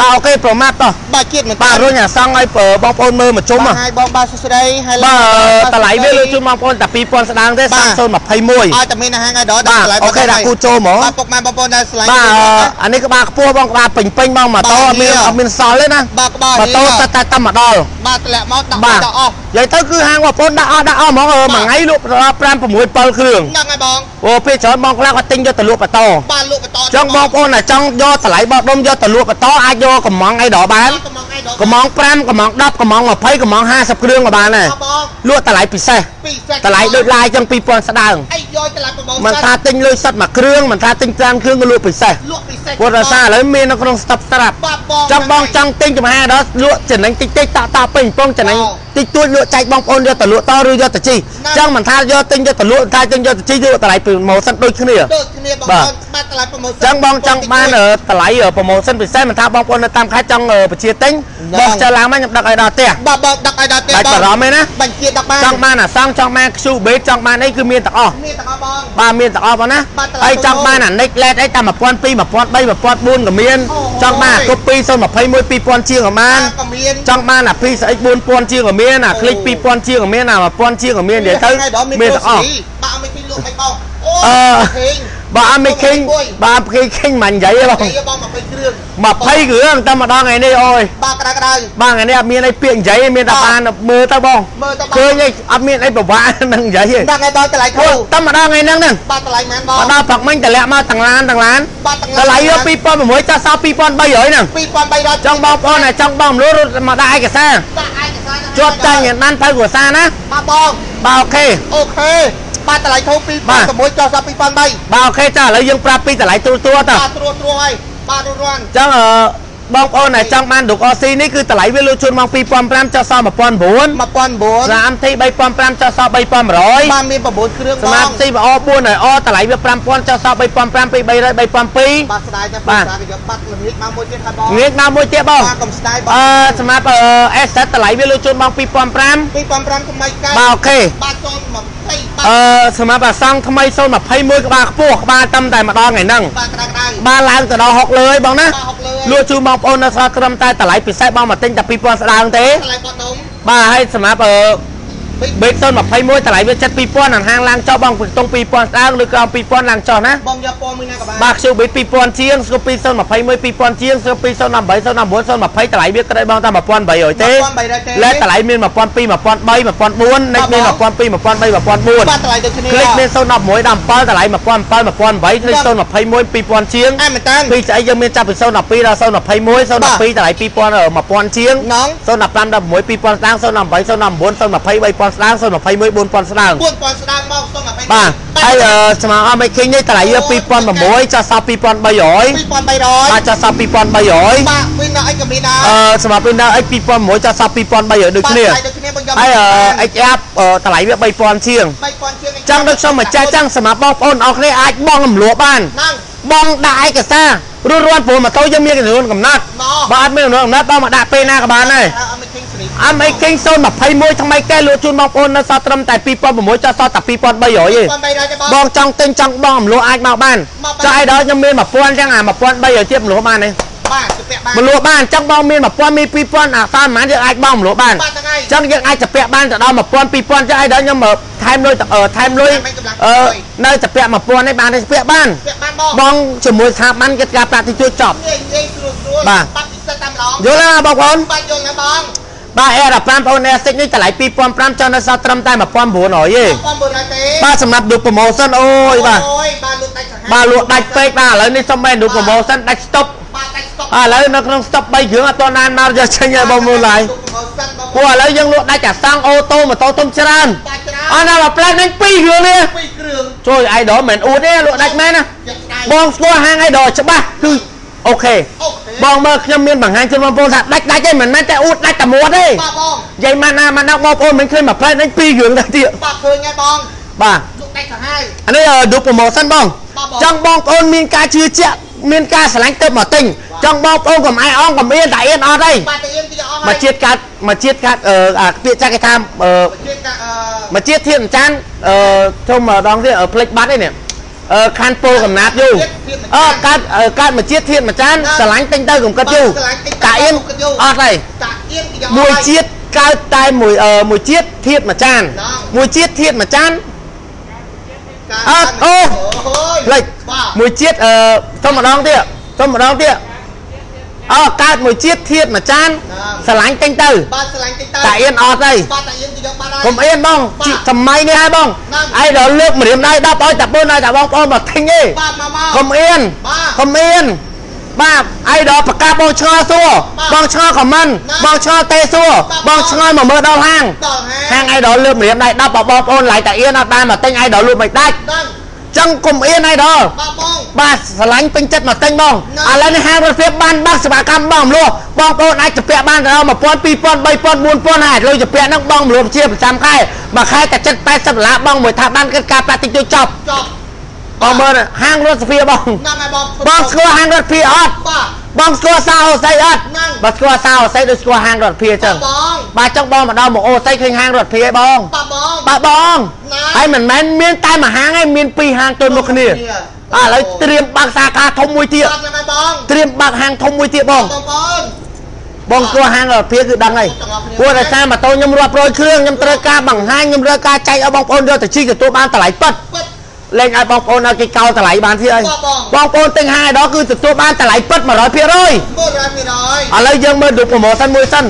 បាទអូខេប្រមាថតោះបាទជាតិមែនតាបាទរុញអាសង់ឲ្យបងប្អូនមើលមកជុំបាទហ៎ហើយបងបាទសួស្ដីហើយបាទតម្លៃវាលើជូនបងប្អូនតែ2000ស្ដាងទេបាទ3021ឲ្យតែមានអាហារឲ្យដល់បាទតម្លៃអូខេដាក់គូចូលហ្មងបាទពុកម៉ែបងប្អូនដែលឆ្លាញ់បាទអានេះក្បាលខ្ពស់បងក្បាលពេញពេញបងម៉ូតូបាទអត់មាននេះអត់មានសល់ទេណាបាទក្បាលម៉ូតូនេះតែតែតែមកដល់បាទតម្លាក់មកដាក់បាទដាក់អស់ និយាយទៅគឺហាងបងប្អូនដាក់អស់ដាក់អស់ហ្មងអឺមួយថ្ងៃលក់ដល់5 6 7គ្រឿងហ្នឹងហើយបងអូពេលច្រើនបងខ្លះគាត់ទិញយកទៅលក់បន្តបាទលក់បន្តចង់បងប្អូនដែលចង់យកតម្លៃបោះដុំយកទៅលក់បន្តអាចយកកំងអីដល់បានកំងអីដកំង5កំង10កំង20កំង50គ្រឿងក៏បានដែរបាទបងលក់តម្លៃពិសេសពិសេសតម្លៃដូចឡាយចឹង2000ស្ដើងអីយកតម្លៃប្រម៉ូមិនសិនថាទិញលុយសុទ្ធមួយគ្រឿងមិនថាទិញច្រើនគ្រឿងក៏លក់ពិសេសលក់ពិសេសគាត់រសារឥឡូវមាននៅក្នុងស្តុកស្រាប់បាទបងចង់បងចង់ទិញចំហាដល់លក់ចំណេញតិចតិចតាក់តាក់ពេញពងចំណេញអូតិចតួចលក់ចែកបងប្អូនយកទៅលក់តឬយកទៅជីណាចឹងមិនថាយកទិញយកទៅលក់ថាទិញយកទៅជីយកតម្លៃប្រម៉ូសិនដូចគ្នាដូចគ្នាបងបាទប្អូនបាទតម្លៃប្រម៉ូសិនចឹងបងចង់បានអឺតម្លៃប្រម៉ូសិនពិសេសមិនថាបងប្អូននៅតាមខេត្តចង់អឺបញ្ជាទិញណាបងចុះឡើងមកខ្ញុំដឹកឲ្យដល់ផ្ទះបាទបងដឹកឲ្យដល់ទេដាច់បងបារម្ភទេណាបញ្ជាដឹកបានចង់បានអាសង់ចង់បានខ្ជូបេតចង់បានអីគឺមានទាំងអស់នេះទាំងអស់បងបាទមានទាំងអស់បងណាបាទតម្លៃហើយចង់បានអានិចឡេតអីតាម1200 1003 1004ក៏មានអូចង់បានអាគប់2 021 2000ជាងក៏បានក៏មានចង់បានអា PSX 4000ជាងក៏មានអា Click 2000ជាងក៏មានអា1000ជាងក៏មាននិយាយទៅមានទាំងអស់បាទអត់មានទីលក់ឲ្យបងអូអឺឃើញបើអត់មិនឃើញបាទឃើញឃើញមិននិយាយទេបងនិយាយបង20គ្រឿង20គ្រឿងតែម្ដងថ្ងៃនេះអូយបាទក្តៅក្តៅបាទថ្ងៃនេះអត់មានអីពាក្យនិយាយទេមានតែបាទបានមើលទៅបងមើលទៅបងឃើញអីអត់មានអីប្រវានឹងនិយាយទេដល់ថ្ងៃដល់តម្លៃធូរតែម្ដងថ្ងៃហ្នឹងហ្នឹងបាទតម្លៃមែនបងមកដល់ផឹកមិញតម្លាក់មកទាំងឡានទាំងឡានបាទទាំងតម្លៃយក2006ចាស់សល់2300ហ្នឹង2300ចង់បងប្អូនណាចង់បងមលរត់មកដាក់ឯកសារបាទឯកសារ ជាប់ចាញ់យ៉ាងណាន់ទៅគ្រួសារណាបាទបងបាទអូខេអូខេបាទតម្លៃធូរបាទ2006ចុះដល់2003បាទអូខេចាឥឡូវយើងប្រាប់ពីតម្លៃទូទួលទៅបាទត្រួតត្រួសហើយបាទរួចរាន់អញ្ចឹងអឺ បងប្អូនណាចង់បានឌុកអស៊ីនេះគឺតម្លៃវាលក់ជូនមក2005ចុះសល់1900 1900សាមទី3005ចុះសល់3500បាទមាន9គ្រឿងសបងមាធិបអ4ហើយអតម្លៃវា5000ចុះសល់3500 2300 3002បាទស្ដាយតែបាទបាទយកបាត់ល្ងាចមកមួយទៀតហើយបងងាកណាមួយទៀតបងបាទកុំស្ដាយបងអឺសម្រាប់អឺ asset តម្លៃវាលក់ជូនមក2005 2005ថ្មីកែបាទអូខេបាទចូល20បាទ អឺសម្រាប់អាសង់ថ្មី021ក្បាលខ្ពស់ក្បាលតាំតែម្ដងថ្ងៃហ្នឹងបាទក្តៅក្តៅបានឡើងទៅដល់60លើយបងណាបាទហុកលើលក់ជូនបងប្អូននៅស្រុកត្រឹមតែតម្លៃពិសេសបងមកទិញតែ2000ស្ដើងទេតម្លៃបត់ដុំបាទហើយសម្រាប់អឺ បេតុន21តម្លៃវា72000អានហាងឡើងចុះបងពិន្ទុ2000ស្ដើងឬក៏2000ឡើងចុះណាបងយកពណ៌មួយណាក៏បានបាទខ្ជូបេត2000ជាងស្គ2021 2000ជាងស្គ2018 09 020តម្លៃវាក្តីបងតែ1800ទេលេខតម្លៃមាន1200 1300 1400និចមាន1200 1300 1400បាទតម្លៃដូចគ្នាគ្លិកមាន011 17តម្លៃ1700 1800គ្លិក021 2000ជាងអែមែនតើពីស្អីយើងមានចាប់ពី012ដល់021 012តម្លៃ2000 1000ជាង015 16 2000ស្ដើង018 019 020 3000ស្ដាង021 4000ស្ដាង4000ស្ដាងមកសុំ20បាទហើយអឺស្មើអមេឃីងនេះតម្លៃយក2006ចាស់សល់2300 2300បាទចាស់សល់2300បាទវិញនៅអីក៏មានដែរអឺសម្រាប់ពេលដល់ X 2006ចាស់សល់2300ដូចគ្នាបាទដូចគ្នាបងយកហើយអឺ XF អឺតម្លៃវា3000ជាង3000ជាងចឹងដូចខ្ញុំមកចែកចឹងសម្រាប់បងប្អូនអរគ្នាអាចបងរំលោះបានហ្នឹងបងដាក់ឯកសាររួចរាន់ព្រោះម៉ូតូយើងមានចំនួនកំណត់ណបើអត់មានចំនួនកំណត់បងមកដាក់ពេលណាក៏បានដែរ អមេឃីងស្រីអាមេគិង021ថ្មីកែលក់ជូនបងប្អូននៅសល់ត្រឹមតែ2006ចុះសល់តែ2300ទេ2300ទេបងបងចង់ទិញចង់បងរំលោះអាចមកបានមកបានចុះឲ្យដល់ខ្ញុំមាន1000ចឹងអា1300ទៀតរំលោះបានទេបាទទៅពាក់បានរំលោះបានចឹងបងមាន1000មាន2000អាសល់ប៉ុន្មានយើងអាចបងរំលោះបានបាទថ្ងៃចឹងយើងអាចទៅពាក់បានទៅដល់1000 2000ចឹងឲ្យដល់ខ្ញុំថែមលុយទៅអឺថែមលុយអឺនៅទៅពាក់1000នេះបានទេពាក់បានពាក់បានបងបងជាមួយស្ថាប័នកិច្ចការប្រាក់ទីជួយចប់ងាយងាយស្រួលស្រួលបាទបាត់ពិសេសតាមឡងយល់ទេណាបងប្អូនបាទយល់ណាបង បាទ Air 15 Pro Air 6នេះតម្លៃ2005ចុះនៅសល់ត្រឹមតែ1900ទេបងមើលដែរទេបាទសម្រាប់ឌុប promotion អូយបាទអូយបាទលក់ដាច់សាហាវបាទលក់ដាច់ពេកបាទឥឡូវនេះសុំមែនឌុប promotion ដាច់ stop បាទដាច់ស្តុកឥឡូវនៅក្នុង stop 3គ្រឿងអត់ទាន់បានមកយកចេញឲ្យបងមើលឡើយព្រោះឥឡូវយើងលក់ដាច់អាសង់អូតូម៉ូតូទុំច្រើនបាទច្រើនអត់ណាមកផ្លែកនេះ2គ្រឿងនេះពីរគ្រឿងជួយ idol មិនអួតទេលក់ដាច់មែនណាយ៉ាងស្ដាយបងស្គាល់ហាង idol ច្បាស់គឺ OK OK បងមើលខ្ញុំមានបង្ហាញជូនបងប្អូនថាដាច់ដាច់ទេមិនមែនតែអួតដាច់តែមាត់ទេបាទបងនិយាយមកណាមកណាបងប្អូនមិនឃើញមកផ្លែកនេះ2គ្រឿងដែរទៀតបាទឃើញហើយបងបាទលក់ដាច់សាហាវអានេះ Duke promotion បងបាទបងចង់បងប្អូនមានការជឿជាក់មានការស្រឡាញ់ទៅមកទិញចង់បងប្អូនកុំអាយអងកុំអៀនតែអៀនអត់ទេបាទទៅអៀនទីអស់មកជាតិកាត់មកជាតិកាត់អឺអាពាក្យចាស់គេថាអឺជាតិកាអឺមកជាតិធៀបចានអឺធំម្ដងទៀតអឺផ្លេចបាត់ឯនេះ អឺខានពលកំណាត់យូរអឺកាត់អឺកាត់មកជាតិធៀបមួយចានស្រឡាញ់ទិញទៅកុំគិតយូរកាអៀនអត់ទេតាអៀនទីអស់មួយជាតិកើតតែមួយអឺមួយជាតិធៀបមួយចានណាមួយជាតិធៀបមួយចានអត់អូអូយផ្លេចបាទមួយជាតិអឺធំម្ដងទៀតធំម្ដងទៀត អើកើតមួយជាតិធៀបមួយចានស្រឡាញ់ទិញទៅបាទស្រឡាញ់តិចតើតាអៀនអត់ទេបាទតាអៀនទីយកបានហើយកុំអៀនបងជីសម័យនេះហើយបងណាឯងដល់លើកម្រាមដៃ10ឲ្យតែ4ឲ្យតែបងប្អូនមកទិញទេបាទមកមកកុំអៀនបាទកុំអៀនបាទអីដល់ប្រកាសបងឆ្ងល់សួរបាទបងឆ្ងល់ខមមិនណាបងឆ្ងល់ទេសួរបាទបងឆ្ងល់មកមើលដល់ហាងដល់ហាហាងអីដល់លើកម្រាមដៃ10បើបងប្អូនឡាយតាអៀនអត់បានមកទិញអីដល់លក់មិនដាច់ដល់ ចឹងកុំអៀនអីដល់បាទបងបាទស្រឡាញ់ពេញចិត្តមកទិញបងណាឥឡូវនេះហាងរថភាពបានបាក់សេវាកម្មបងមលោះបងប្អូនអាចទៅពាក់បានដល់1000 2000 3000 4000ហើយលុយទៅពាក់ហ្នឹងបងមលោះជាប្រចាំខែមួយខែតែចិត្ត80ដុល្លារបងមួយថាបានគិតការប្រាក់តិចតួចចប់ចប់បងមើលណាហាងរថភាពបងហ្នឹងហើយបងបងស្គាល់ហាងរថភាពអត់បាទ បងស្គាល់សាអូស័យអត់ហ្នឹងបើស្គាល់សាអូស័យដូចស្គាល់ហាងរថភាពអញ្ចឹងបងបាទចង់បងមកដល់មកអូស័យឃើញហាងរថភាពឯងបងបាទបងបាទបងណាហើយមិនមែនមានតែមួយហាងឯងមានពីរហាងទល់មុខគ្នាអាឥឡូវត្រៀមបាក់សាខាធំមួយទៀតបាទហ្នឹងហើយបងត្រៀមបាក់ហាងធំមួយទៀតបងបងប្អូនបងស្គាល់ហាងរថភាពគឺដឹងហើយព្រោះតែសារម៉ូតូខ្ញុំរាប់រយគ្រឿងខ្ញុំត្រូវការបង្ហាញខ្ញុំត្រូវការចែកឲ្យបងប្អូនយកទៅជិះទទួលបានតម្លៃពិតពិត លេងឲ្យបងប្អូនឲ្យគេកោតម្លៃបានទៀតហើយបងបងប្អូនទិញហាងឯដល់គឺទទួលបានតម្លៃពិត100%មើលរ៉ាមីរយឥឡូវយើងមើលดูប្រូម៉ូសិនមួយសិន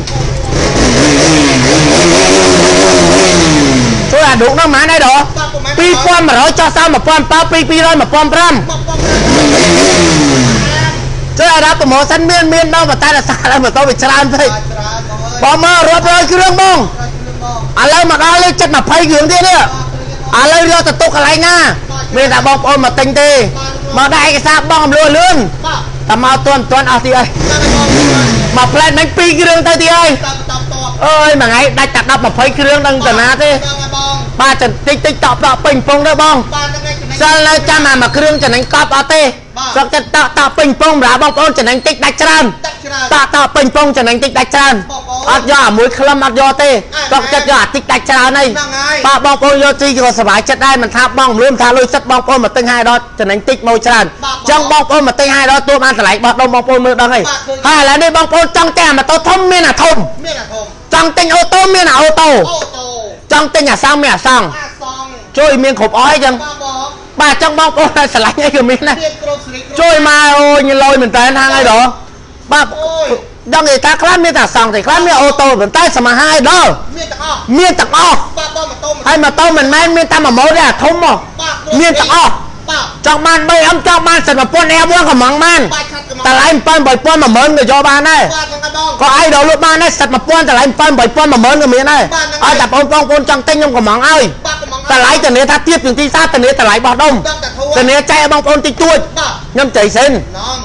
ជួយអាឌុកហ្នឹងហ្មងឯដល់បាទប្រហែល2100ចោះសោ1700 2200 1500បងបងជួយអារ៉ាប្រូម៉ូសិនមានមានដល់ប៉ុន្តែរសារឲ្យម៉ូតូវាច្រើនពេកបាទច្រើនបងអើយបងមើលរាប់រយគ្រឿងបងច្រើនគ្រឿងបងឥឡូវមកដល់លេខចិត្ត20គ្រឿងទៀតនេះឥឡូវយកទៅទុកកន្លែងណា មានតែបងប្អូនមកទិញទេមកដាក់ឯកសារបងអំលួលឿនបាទតែមកទាន់ទាន់អស់ទៀតហើយហ្នឹងហើយបងមកផ្លែតមិញ2គ្រឿងទៅទៀតហើយតាមតាមតបអើយមួយថ្ងៃដាច់តែ10 20គ្រឿងដឹងតាណាទេហ្នឹងហើយបងបាទចន្តិចតិចតបតបពេញពងទៅបងបាទហ្នឹងហើយចំណេញ សិលនៅចាំអាមួយគ្រឿងចំណេញកប់អត់ទេបាទស្រុកចិត្តតតពេញពងសម្រាប់បងប្អូនចំណេញតិចដាច់ច្រើនតាក់ច្រើនតតពេញពងចំណេញតិចដាច់ច្រើនបងប្អូនអត់យកអាមួយខ្លឹមអត់យកទេអ่าស្រុកចិត្តយកអាតិចដាច់ច្រើនហើយហ្នឹងហើយបាទបងប្អូនយកទីក៏សុបាយចិត្តដែរមិនថាបងមលឿនថាលុយសិតបងប្អូនមកទិញឲ្យដល់ចំណេញតិចមកច្រើនបាទអញ្ចឹងបងប្អូនមកទិញឲ្យដល់ទួលបានតម្លៃបោះដុំបងប្អូនមើលដឹងហើយបាទឃើញហើយឥឡូវនេះបងប្អូនចង់តែអាម៉ូតូធំមានអាធំមានអាធំចង់ទិញអូតូមានអាអូតូអូតូចង់ទិញអាសង់មានអាសង់អាសងជួយមានគ្រប់អស់អញ្ចឹងបាទបង បាទចង់បងប្អូនតែឆ្លាញ់អីក៏មានដែរមានគ្រប់ស្រីគ្រប់ជួយមកអូញលយមែនតើហាងអីដល់បាទអូយដឹងនិយាយថាខ្លះមានតែអាសង់ទេខ្លះមានអូតូប៉ុន្តែសមហាយដល់មានទាំងអស់មានទាំងអស់បាទបងម៉ូតូហើយម៉ូតូមិនមែនមានតែមួយម៉ូតទេអាធំមកបាទមានទាំងអស់បាទចង់បាន3អឹមចង់បានសិន1000អែមួយក៏មិនបានបាទខាត់កំតម្លៃ7 8000 10000ក៏យកបានដែរបាទហ្នឹងហើយបងក៏អីដល់លក់បានដែរសិត1000តម្លៃ7 8000 10000ក៏មានដែរបាទហ្នឹងហើយឲ្យតែបងប្អូនចង់ទិញខ្ញុំក៏មិនឲ្យបាទកំង តម្លៃធានាថាទៀតជាងទីផ្សារធានាតម្លៃបោះដុំដឹងតែធួធានាចែកឲ្យបងប្អូនតិចតួចបាទខ្ញុំចៃសិនណង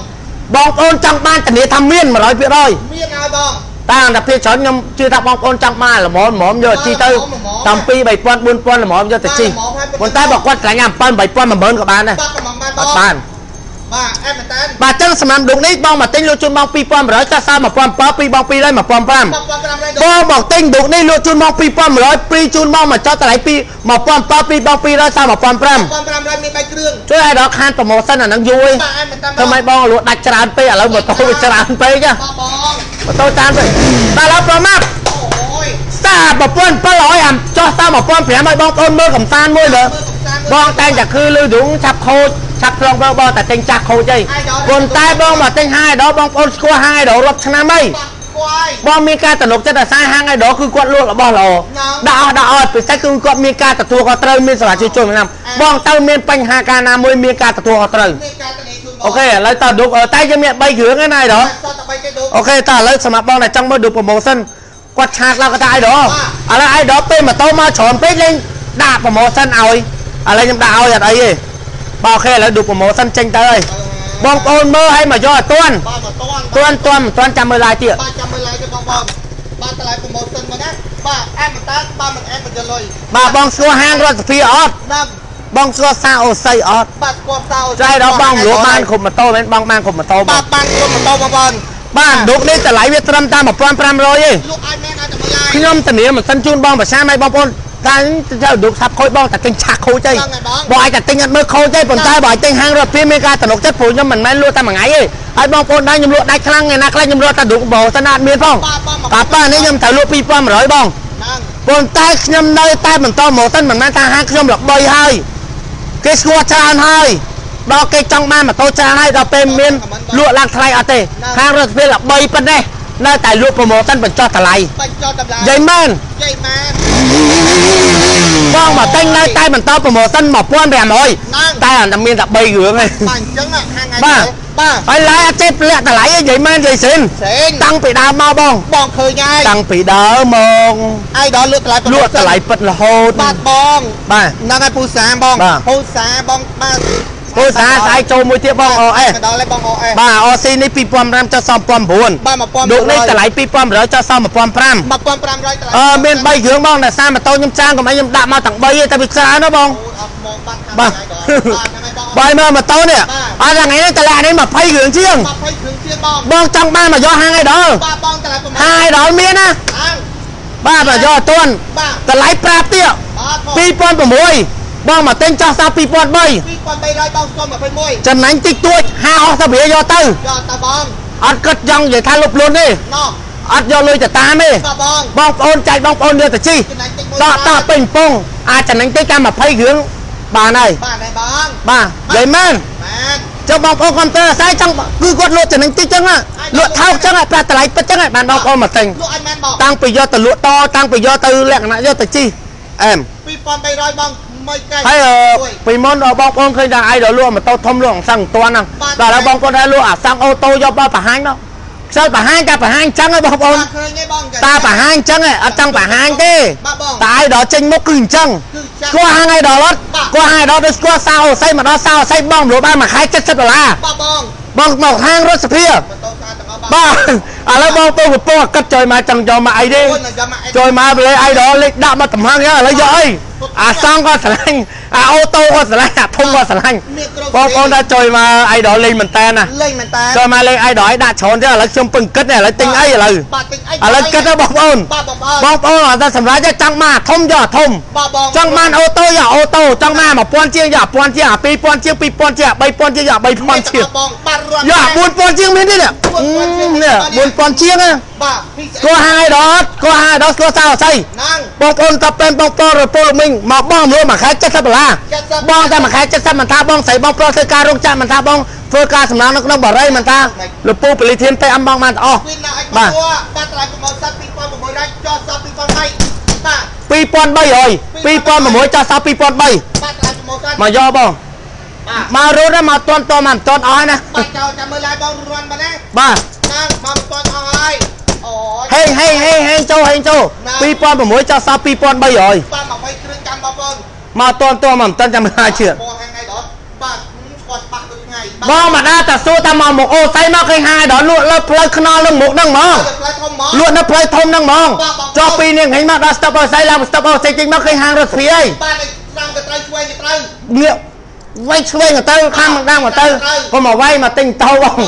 បងប្អូនចង់បានធានាថាមាន100%មានហើយបងតែអន្តរភាពច្រើនខ្ញុំជឿថាបងប្អូនចង់បានល្មមល្មមយកជីទៅតាំពី3000 4000ល្មមយកទៅជីប៉ុន្តែបើគាត់ឆ្លាញ់អា7 8000 10000ក៏បានដែរបាទកំងបានបអងត់បាន បាទអែមមែនតើបាទចឹងសម្រាប់ឌុកនេះបងមកទិញលក់ជូនបង2500ចាស់សល់1700ពីបង200 1500បាទបង500ដុល្លារបងមកទិញឌុកនេះលក់ជូនបង2500ព្រីជូនបងមកចោតតម្លៃពី1700ពីបង200សល់1500បង500មាន3គ្រឿងជួយឲ្យដល់ខានប្រម៉ូសិនអាហ្នឹងយូរឯងបាទអែមមែនតើធ្វើម៉េចបងលក់ដាច់ច្រើនពេកឥឡូវម៉ូតូវាច្រើនពេកចាបាទបងម៉ូតូច្រើនពេកតែឥឡូវប្រមាត់អូយសា1700អាចោះសល់1500ឲ្យបងប្អូនមើលកំសាន្តមួយមើលបងតែងតែគឺលឺដងឆាប់ខូច ឆាប់ឆ្លងបងបងតែទិញចាស់ខូចអីប៉ុន្តែបងមកទិញហាងឯដល់បងប្អូនស្គាល់ហាងឯដល់រាប់ឆ្នាំអីបាទគួយបងមានការទំនុកចិត្តអាសាហាងឯដល់គឺគាត់លក់របស់ល្អដាក់អស់ដាក់អត់ពិសេសគឺគាត់មានការទទួលខុសត្រូវមានសម្រាប់ជួយជួយឆ្នាំបងទៅមានបញ្ហាការណាមួយមានការទទួលខុសត្រូវមានការទៅនេះជូនបងអូខេឥឡូវតើឌុកតែយើងមាន3គ្រឿងឯណាឯដល់សតតែ3គេដូអូខេតើឥឡូវសម្រាប់បងដែលចង់មើលឌុកប្រម៉ូសិនគាត់ឆាតឡើងគាត់ថាឯដល់ឥឡូវឯដល់ពេលម៉ូតូមកច្រើនពេកលេងដាក់ប្រម៉ូសិនឲ្យឥឡូវខ្ញុំដាក់ឲ្យអត់អីទេ បាទអូខេឥឡូវឌុកប្រម៉ូសិនចេញទៅហើយបងប្អូនមើលឲ្យមកយកឲ្យទាន់បាទមកតទាន់ទាន់មិនទាន់ចាំមើលឡាយទៀតបាទចាំមើលឡាយទេបងបងបាទតម្លៃប្រម៉ូសិនមកណាបាទអែមមែនតើបាទមិនអែមមិនយកលុយបាទបងស្គាល់ហាងរដ្ឋសភាអត់ណាំបងស្គាល់សាអូស័យអត់បាទស្គាល់សោចៃដល់បងលក់បានគ្រប់ម៉ូតូមែនបងបានគ្រប់ម៉ូតូបបាងទបានគ្រប់ម៉ូតូបងបងបាទឌុកនេះតម្លៃវាត្រឹមតែ1500ទេលក់អាចមែនអាចតែមើលឡាយខ្ញុំធានាមិនសិនជូនបងប្រសាឲ្យបងប្អូន តែទៅឌុកសាប់ខូចបងតែទិញឆាក់ខូចទេហ្នឹងហើយបងបងអាចតែទិញអត់មើលខូចទេប៉ុន្តែបើឲ្យទិញហាងរដ្ឋសភាមានការតំណុកចិត្តព្រោះខ្ញុំមិនមែនលក់តែមួយថ្ងៃទេហើយបងប្អូនដែរខ្ញុំលក់ដាច់ខ្លាំងឯណាខ្លះខ្ញុំលក់តែឌុកបងសិនអត់មានផងបាទបងបាទប៉ានេះខ្ញុំត្រូវលក់2500បងហ្នឹងប៉ុន្តែខ្ញុំនៅតែបន្តមកសិនមិនមែនថាហាងខ្ញុំល្បីហើយគេស្គាល់ច្រើនហើយដល់គេចង់បានម៉ូតូច្រើនហើយដល់ពេលមានលក់ឡើងថ្លៃអត់ទេហាងរដ្ឋាភិបាលល្បីប៉ុណ្ណេះ នៅតែលក់ប្រម៉ូសិនបញ្ចុះតម្លៃបាច់ចោតតម្លៃយាយមែនយាយម៉ែនបងមកទិញនៅតែបន្តប្រម៉ូសិន1500ហ្នឹងតែអត់មានតែ3គ្រឿងទេបាទអញ្ចឹងហាងថ្ងៃបាទនេះបាទហើយឡាយអត់ចេះលាក់តម្លៃអីនិយាយមែននិយាយសិនសេងតាំងពីដើមមកបងបងឃើញហើយតាំងពីដើមមកអាយដល់លក់តម្លៃលក់តម្លៃពិតរហូតបាទបងបាទហ្នឹងហើយពូសាបងបាទពូសាបងបាទ ពូសាស្អែកចូលមួយទៀតបងអូអេសមកដល់ហើយបងអូអេសបាទអូស៊ីនេះ2500ចុះសំ2009បាទ1000លោកនេះតម្លៃ2500ចុះសំ1500 1500តម្លៃអឺមាន3គ្រឿងបងតែសារម៉ូតូខ្ញុំចាងកុំឲ្យខ្ញុំដាក់មកទាំង3ទេតែវាច្រើនណាបងអូអត់មកបាត់ខាងបាទហើយដល់បាទហ្នឹងហើយបងបាយមើលម៉ូតូនេះអត់ថ្ងៃនេះតម្លាក់នេះ20គ្រឿងជាង20គ្រឿងជាងបងបងចង់បានមកយកហាងឯដល់បាទបងតម្លៃប្រមាណហាងឯដល់មានណាអាងបាទមកយកអត់ទាន់បាទតម្លៃប្រាប់ទៀតបាទ បង2006បងមកទិញចោះសោ2003 2300បងសុំ21ចំណេញតិចតួចហាអស់ទៅវាយកទៅយកតាបងអត់គិតចង់និយាយថាលុបលុនទេណោះអត់យកលុយទៅតាមទេបាទបងបងប្អូនចែកបងប្អូនយកទៅជីចំណេញតិចមួយដកតោះពេញពងអាចចំណេញតិចតាម20គ្រឿងបានហើយបាទហើយបងបាទនិយាយមែនបាទចុះបងប្អូនគាត់ទៅអាស្រ័យចង់គឺគាត់លក់ចំណេញតិចចឹងណាលក់ថោកចឹងហើយប្រាក់តម្លៃពិតចឹងហើយបានបងប្អូនមកទិញលក់ឲ្យមែនបងតាំងពីយកទៅលក់តតាំងពីយកទៅលក្ខណៈយកទៅជីអែម2300បងមិនកែ ហើយអឺពីមុនដល់បងប្អូនឃើញថាអាយដល់លក់ម៉ូតូធំលក់អង្សឹងមិនទាន់ហ្នឹងដល់ហើយបងប្អូនដែរលក់អាសឹងអូតូយកបោះបង្ហាញមកខ្សែបង្ហាញតែបង្ហាញចឹងហើយបងប្អូនបាទឃើញទេបងតាបង្ហាញចឹងហើយអត់ចង់បង្ហាញទេបាទបងតែអាយដល់ចេញមុខគឺអញ្ចឹងគឺចាស់ស្គាល់ហាងអាយដល់អត់ស្គាល់ហាងអាយដល់ដូចស្គាល់សៅអស័យមកដល់សៅអស័យបងលក់បានមួយខែ70ដុល្លារបាទបងបងមកហាងរថសភាម៉ូតូស្អាតទាំងអស់បាទឥឡូវបងប្អូនកំពុងអាកិតចុយមកចង់យកមកអីទេអូនយកមកអីចុយមកលេអីដល់លេខដាក់មកតំហឹងហ្នឹងឥឡូវយកអី អាសងក៏ស្រឡាញ់អាអូតូក៏ស្រឡាញ់អាធំក៏ស្រឡាញ់មានគ្រប់បងប្អូនថាចុយមកអីដល់លេងមែនតើណាលេងមែនតាចុយមកលេងអីដល់អីដាក់ច្រើនទេឥឡូវខ្ញុំពឹងគិតនេះឥឡូវទិញអីឥឡូវបាទទិញអីឥឡូវគិតទៅបងប្អូនបាទបងបងប្អូនអត់តែសម្រាប់ទេចង់មកអាធំយកអាធំបាទបងចង់បានអូតូយកអូតូចង់មក1000ជាងយក1000ជាងអា2000ជាង2000ជាង3000ជាងយក3000ជាងបងបាទរត់យក4000ជាងមានទេនេះនេះ4000ជាងណា បាទពីស្គាល់ហាងអីដល់ស្គាល់ហាងអីដល់ស្គាល់សៅអស័យហ្នឹងបងប្អូនតាពេនបងប្អូនរពលមីងមកបងមួយមួយខែ70ដុល្លារ70បងតែមួយខែ70មិនថាបងស្រីបងប្រុសធ្វើការរោងចក្រមិនថាបងធ្វើការសំណងនៅក្នុងបារីមិនថាលពូពលិធានទៅអំបងបានទាំងអស់វិញណាអីបាទបាទតម្លៃប្រម៉ូសិន2600ចោះសល់2000បាទ2300 2006ចាស់សល់2003បាទតម្លៃប្រម៉ូសិនមកយកបងបាទមករត់មកតន់តមកមិនតន់អស់ណាបាទចោលចាំមើលឡាយបងរន់បាទណាបាទណាមកមិនទាន់អស់ហើយអូយ ហេងហេងហេងហេងចូលហេងចូល2006ចាស់សល់2300បាទមកវិញគ្រឿងចាំបងប្អូនមកតន់តមកមិនតន់ចាំមិនជឿបងហាងថ្ងៃដល់បាទស្គាល់ច្បាស់ដូចថ្ងៃបងមកដល់តែសួរតែមកមកអូស័យមកឃើញហាយដល់លក់លើផ្លូវខ្នល់នឹងមុខហ្នឹងហ្មងផ្លែធំមកលក់នៅផ្លូវធំហ្នឹងហ្មងចុះពីនាងហេញមកដល់ស្តុបអូស័យឡើងស្តុបអូស័យចេញមកឃើញហាងរថភីអីបាទតាមទៅត្រូវឆ្វេងទៅត្រូវងាក វាយឆ្វេងទៅខាងម្ដងមកទៅក៏មកវាយមកទិញតោបង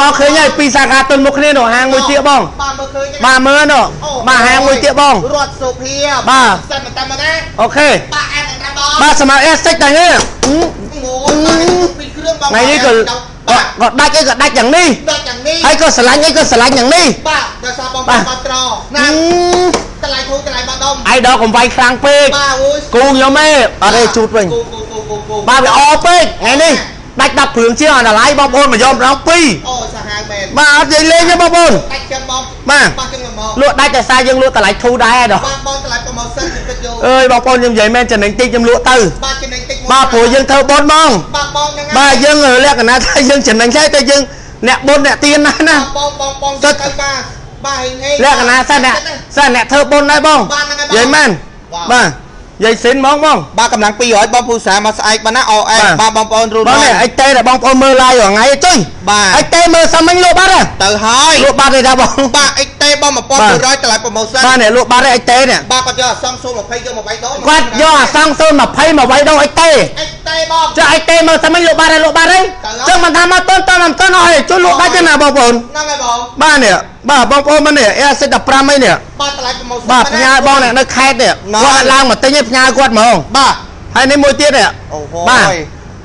មកឃើញហើយពីសាខាទុនមុខគ្នានៅហាងមួយទៀតបងបាទមើលឃើញបាទមើលនោះបាទហាងមួយទៀតបងរត់សុភាបាទសិនមកតាមមកណាអូខេបាទអែនតាមបងបាទសម្រាប់អេសិចតែនេះអូយបាទពី គ្រឿងបងថ្ងៃនេះក៏បាក៏ទក៏ដាច់អីក៏ដាច់យ៉ាងនេះដល់យ៉ាងនេះហើយក៏ស្រឡាញ់អីក៏ស្រឡាញ់យ៉ាងនេះបាទដល់សារបងបាបាទត់ត្រណាតម្លៃធូរតម្លៃបាត់ដុំអាយដល់កុំវាយខ្លាំងពេកបាទអូយគូខ្ញុំទេអត់ទេជូតវិញគូគូគូគូគូបាទវាអពេកថ្ងៃនេះដាច់10ព្រឿងជាងអត់តម្លៃបងប្អូនមកយកម្ដងពីរអូសាហាវមែនបាទអត់និយាយលេងទេបងប្អូនដាច់ចាំបងបាទបាទចឹងមកលក់ដាច់តែសារយើងលក់តម្លៃធូរដែរដល់បាទបងតម្លៃប្រម៉ូសិនគឺគិតយក អើយបងប្អូនខ្ញុំនិយាយមែនចំណេញតិចខ្ញុំលក់ទៅបាទចំណេញតិចបាទព្រោះយើងធ្វើបុណ្យហ្មងបាទបងហ្នឹងបាទយើងលក្ខណៈថាយើងចំណេញហើយតែយើងអ្នកបុណ្យអ្នកទៀនណាស់ណាបងបងបងទៅបាទបាទហេងហេងលក្ខណៈសិនអ្នកសិនអ្នកធ្វើបុណ្យដែរបងបាទហ្នឹងនិយាយមែនបាទនិ យាយសិនហ្មងបងបាទកម្លាំង200បងពូសាមកស្អែកបាទណាអអែបាទបាទបងប្អូនរូបងនេះអីតេដែលបងប្អូនមើល live រាល់ថ្ងៃអីចុយបាទអីតេមើលសាមិញលក់បាត់ហ៎ទៅហើយលក់បាត់ទេតាបងបាទអិចតេបង1200តម្លៃប្រម៉ូសិនបាទនេះលក់បាត់ទេអីតេនេះបាទគាត់យកអសង020យកមក3ដងគាត់យកអាសង020មកវាយដងអីតេអិចតេបងចុះអីតេមើលសាមិញលក់បាត់ទេលក់បាត់ទេចឹងមិនថាមកតន់តន់មិនតន់អស់ទេជួយលក់ដាច់ទេណាបងប្អូនហ្នឹងហើយបងបាទនេះបាទបងប្អូនមើលនេះអេសិត15អីនេះបាទតម្លៃប្រម៉ូសិនបាទផ្ញើបងអ្នកនៅខេត្តនេះណាគាត់អត់ឡើងមកទិញទេផ្ញើគាត់ហ្មងបាទហើយនេះមួយទៀតនេះអូហូបាទ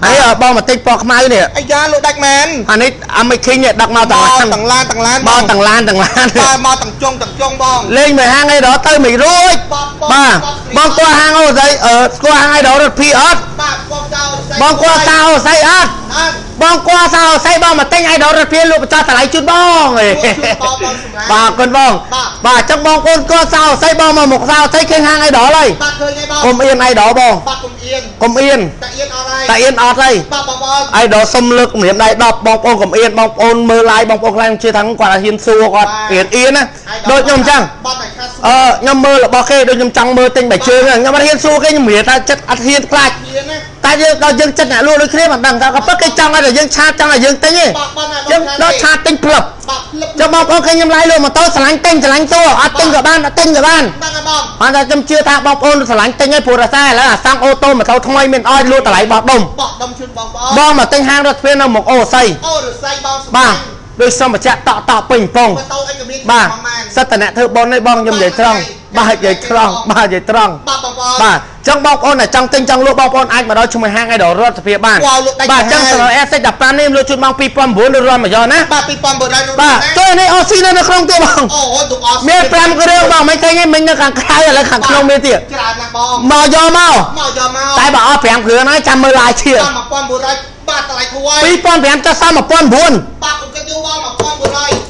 ហើយអ่ะបងមកទិញពណ៌ខ្មៅនេះអាយ៉ាលោកដាច់មែនអានេះអាមេឃីងនេះដឹកមកទាំងឡានទាំងឡានទាំងឡានមកទាំងឡានទាំងឡានបាទមកទាំងជុងទាំងជុងបងលេងមួយហាងអីដល់ទៅមិនរួចបាទបាទបងគាត់ហាងអូស្អីអឺស្គាល់ហាងអីដល់រត់ភីអត់បាទបងចៅបងគាត់សៅអូស្អីអត់អត់បងគាត់សៅអូស្អីបងមកទិញអីដល់រត់ភីលោកបញ្ចុះតម្លៃជូនបងហេជូនបងបងសម្រាប់បាទអរគុណបងបាទបាទអញ្ចឹងបងប្អូនគាត់សៅអូស្អីបងមកមុខសៅអូស្អីឃើញហាងអីដល់ហើយបាទឃើញហើយបងកុំអៀនអីដល់បងបាទកុំអៀនកុំអៀនតែអៀនអត់ហើយតែអៀនអត់ទេបាទបងប្អូនអៃដល់សុំលើកម្រាមដៃ10បងប្អូនកុំអៀនបងប្អូនមើល live បងប្អូនខ្លាំងជឿថាគាត់ហ៊ានសួរគាត់អៀនអៀនណាដូចខ្ញុំអញ្ចឹងបាត់តែខាត់អឺខ្ញុំមើលរបស់គេដូចខ្ញុំចង់មើលទិញបាយជើងហ្នឹងខ្ញុំអត់ហ៊ានសួរគេខ្ញុំរៀនថាចិត្តអត់ហ៊ានខ្លាចហ៊ានណា តែយើងដល់យើងចិត្តអ្នកលក់ដូចគ្នាមិនដឹងថាក៏ពិតគេចង់ឲ្យតែយើងឆាតចង់ឲ្យយើងទិញទេបាទបាទណាយើងដល់ឆាតទិញផ្លឹបបាទផ្លឹបចុះបងប្អូនឃើញខ្ញុំឡាយលក់ម៉ូតូឆ្លាញ់ទិញឆ្លាញ់តួអត់ទិញក៏បានអត់ទិញក៏បានបាទណាបងអត់តែខ្ញុំជឿថាបងប្អូនឆ្លាញ់ទិញឲ្យព្រោះរសារឥឡូវអាសង់អូតូម៉ូតូថ្មីមានអោយលក់តម្លៃបោះដុំបោះដុំជូនបងប្អូនបងមកទិញហាងរថទ្វារនៅមុខអូស័យអូរស័យបងសម្បាទដោយសុំបច្ចៈតក់តក់ពេញពងម៉ូតូអីក៏មានបាទប្រមាណសិតតអ្នកធ្វើបននេះបងខ្ញុំនិយាយត្រង់ បាទនិយាយត្រង់បាទនិយាយត្រង់បាទបងប្អូនបាទចឹងបងប្អូនដែលចង់ទិញចង់លក់បងប្អូនអាចមកដល់ឈ្មោះហាងឯដល់រដ្ឋសភាបានវ៉ាវលក់ដាច់បាទចឹងទៅហើយសរអេសិច15នេះខ្ញុំលក់ជូនបង2009ឬរំមកយកណាបាទ2900នោះបាទចុះនេះអូស៊ីនៅក្នុងទៀតបងអូអូទុកអស់មាន5គ្រឿងបងមិនឃើញទេមិញនៅខាងក្រៅឥឡូវខាងក្នុងមានទៀតច្រើនណាស់បងមកយកមកមកយកមកតែបើអស់5គ្រឿងហើយចាំមើលឡាយឈៀដល់1900បាទតម្លៃធូរហើយ2500ចុះសល់1900បាទខ្ញុំគិតយូរបង1900អូហូយទុក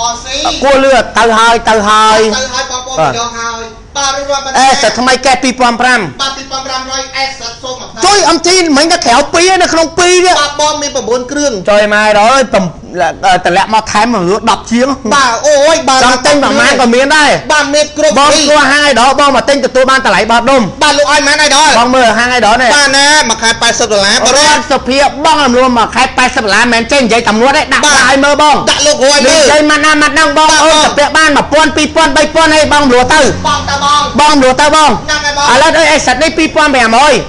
អស់ស៊ីគួរលឿទៅហើយទៅហើយទៅហើយបងប្អូនយកហើយបាទរួចរាល់អេតែថ្មីកែ2005បាទ2500 S សូមមកជួយអំទីមិញតែក្រៅ2នៅក្នុង2នេះបាទបងមាន9គ្រឿងចុយមកដល់ តម្លាក់មកថែមមក10ជាងបាទអូយបាទចង់ទិញប្រហែលក៏មានដែរបាទមានគ្រប់បងពីគួរហាងឯដល់បងមកទិញទទួលបានតម្លៃបោះដុំបាទលោកឲ្យម៉ែនឲ្យដល់បងមើលហាងឯដល់នេះបាទណាមួយខែ80ដុល្លារបបងរិយសុភាបងរំលោមមកខែ80ដុល្លារមិនចេញនិយាយតាមនួនទេដាក់ដាក់ឲ្យមើលបងដាក់លោករួយនិមើលយាយមកណាមកដល់បងបាទអូនបងទៅពាក់បាន1000 2000 3000ឲ្យបងលួទៅបងតាបងបងលួទៅបងណាស់ហើយបងឥឡូវដូចអេសិតនេះ2500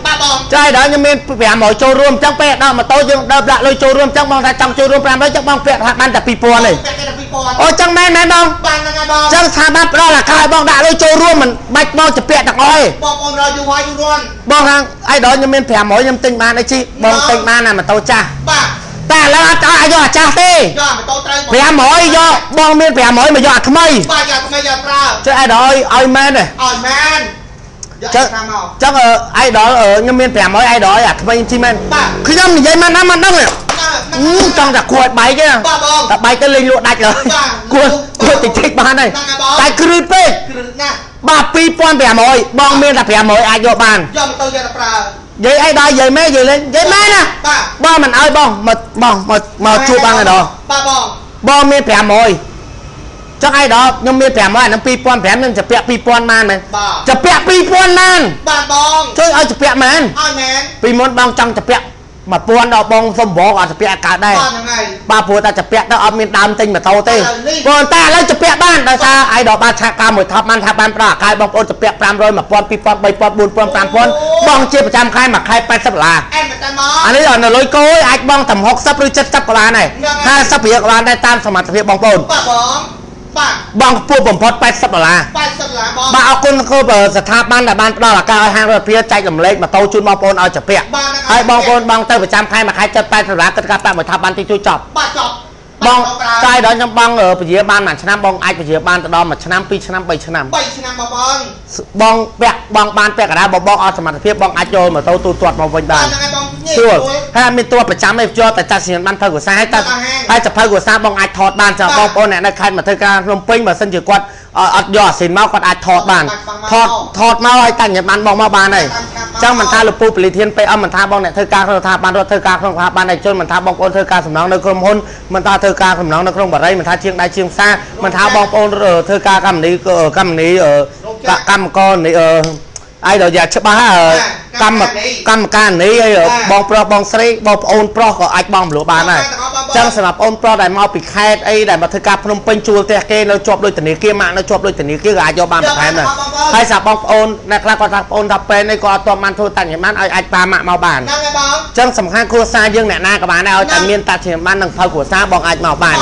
បាទបងចាយដល់ខ្ញុំមាន500ចូលរួមអញ្ចឹងពេលដល់ម៉ូតូយើងដើរដាក់លុយចូលរួមអញ្ចឹងបងថាចង់ចូលរួម500អញ្ចឹងបងពាក់ថាបានតែ2000ទេពាក់គេដល់2000អូអញ្ចឹងមែនមែនបងបាទហ្នឹងហើយបងអញ្ចឹងស្ថាប័នផ្ដល់អាការឲ្យបងដាក់លុយចូលរួមមិនបាច់បងទៅពាក់ទាំងអស់ទេបងប្អូនរយូរហើយយូររាន់បងខាងអីដល់ខ្ញុំមាន500ខ្ញុំទិញបានអីជីបងទិញបានណាម៉ូតូចាស់បាទតែឥឡូវអត់ឲ្យយកអាចាស់ទេយកម៉ូតូត្រូវបង500យកបងមាន500មកយកអាថ្មីបាទយកថ្មីយកប្រើចុះអីដល់ឲ្យឲ្យមែនទេឲ្យមែនយកចឹងតាមមកចឹងអីដល់ខ្ញុំមាន500អីដល់អាថ្មីជីមែនបាទខ្ញុំនិយាយមកណាមិនដឹងទេណាអឺ ចង់តែគួរឲ្យបែកទេតែបែកទៅលេងលក់ដាច់ហើយគួរគួរតិចតិចបានហើយតែគ្រឹះពេកគ្រឹះណាស់បាទ2500បងមានតែ500អាចយកបានយកទៅយកទៅប្រើយាយអីដល់យាយម៉ែយាយលេងយាយម៉ែណាបងមិនអើយបងមកបងមកមកជួបបានឯដល់បាទបងបងមាន500ចឹងឯដល់ខ្ញុំមាន500អានឹង2500ខ្ញុំចាពាក់2000ម៉ានមែនចាពាក់2000ម៉ានបាទបងជួយឲ្យចាពាក់ម៉ានឲ្យម៉ានពីមុនបងចង់ចាពាក់ 1000ដល់បងសុំបងអត់ចាប់កើតដែរបាទព្រោះតែចាប់ទៅអត់មានដើមទិញម៉ូតូទេព្រោះតែឥឡូវចាប់បានដោយសារអាយដល់បានឆាកការមួយថប់បានថាបានប្រដៅអាយបងប្អូនចាប់500 1000 2000 3000 4000 5000បងជាប្រចាំខែមួយខែ80ដុល្លារអែមិនតែមកអានេះនៅលុយកូយអាចបងតែ60ឬ70ដុល្លារដែរ50រៀលក៏បានដែរតាមសមត្ថភាពបងប្អូនបាទបង បាទបងខ្ពស់បំផុត80ដុល្លារ80ដុល្លារបងបាទអរគុណគូស្ថាប័នដែលបានផ្ដល់ឱកាសឲ្យហាងរដ្ឋាភិបាលចែករំលែកម៉ូតូជូនបងប្អូនឲ្យចាពាក់បាទហ្នឹងហើយបងប្អូនបងទៅប្រចាំខែមួយខែ70 80ដុល្លារគិតការប្រាក់មួយថាបានទីជួយចប់បាទចប់ បងប្រើចាយដល់ខ្ញុំបងពជាបានមួយឆ្នាំបងអាចពជាបានទៅដល់មួយឆ្នាំពីរឆ្នាំ3ឆ្នាំ3ឆ្នាំបងបងបងពាក់បងបានពាក់កណ្ដាលបងបងអត់សមត្ថភាពបងអាចចូលម៉ូតូទូទាត់មកវិញបាបានទហ្នឹងហើយបងងាយស្រួលស្រួលហើយមានតួប្រចាំឯងចូលតែចាត់សញ្ញាបានធ្វើកសាហើយតែអត់ហាងហើយចភៅកសាបងអាចថតបានចាបាទបងប្អូនអ្នកនៅខេត្តមកធ្វើការភ្នំពេញបើសិនជាគាត់ អត់អត់យកអាស៊ីនមកគាត់អាចថតបានថតថតមកឲ្យតាំងបានបងមកបានហើយតាមចឹងមិនថាលពូពលីធាន PM មិនថាបងអ្នកធ្វើការក្នុងស្ថាប័នរដ្ឋធ្វើការក្នុងស្ថាប័នឯកជនមិនថាបងប្អូនធ្វើការសំណងនៅក្រុមហ៊ុនមិនថាធ្វើការសំណងនៅក្នុងបរិយាមិនថាជាងដៃជាងផ្សារមិនថាបងប្អូនធ្វើការកម្មនីកម្មនីកម្មករនេះ អឺអាយដល់យ៉ាច្បាស់ហ่าកម្មកម្មការនេះហើយបងប្រុសបងស្រីបងប្អូនប្រុសក៏អាចបងមលុបានដែរចឹងសម្រាប់អូនប្រុសដែលមកពីខេត្តអីដែលមកធ្វើការភ្នំពេញជួលផ្ទះគេនៅជាប់ដូចធនាគារម៉ាក់នៅជាប់ដូចធនាគារក៏អាចយកបានបន្ថែមដែរហើយសម្រាប់បងប្អូនអ្នកខ្លះគាត់ថាបងប្អូនថាពេលនេះក៏អត់ទាន់បានធ្វើតាំងយ៉ាងបានឲ្យអាចប៉ាម៉ាក់មកបានហ្នឹងហើយបងចឹងសំខាន់គ្រួសារយើងអ្នកណាក៏បានដែរឲ្យតែមានតាជាបាននឹងភៅគ្រួសារបងអាចមកបាន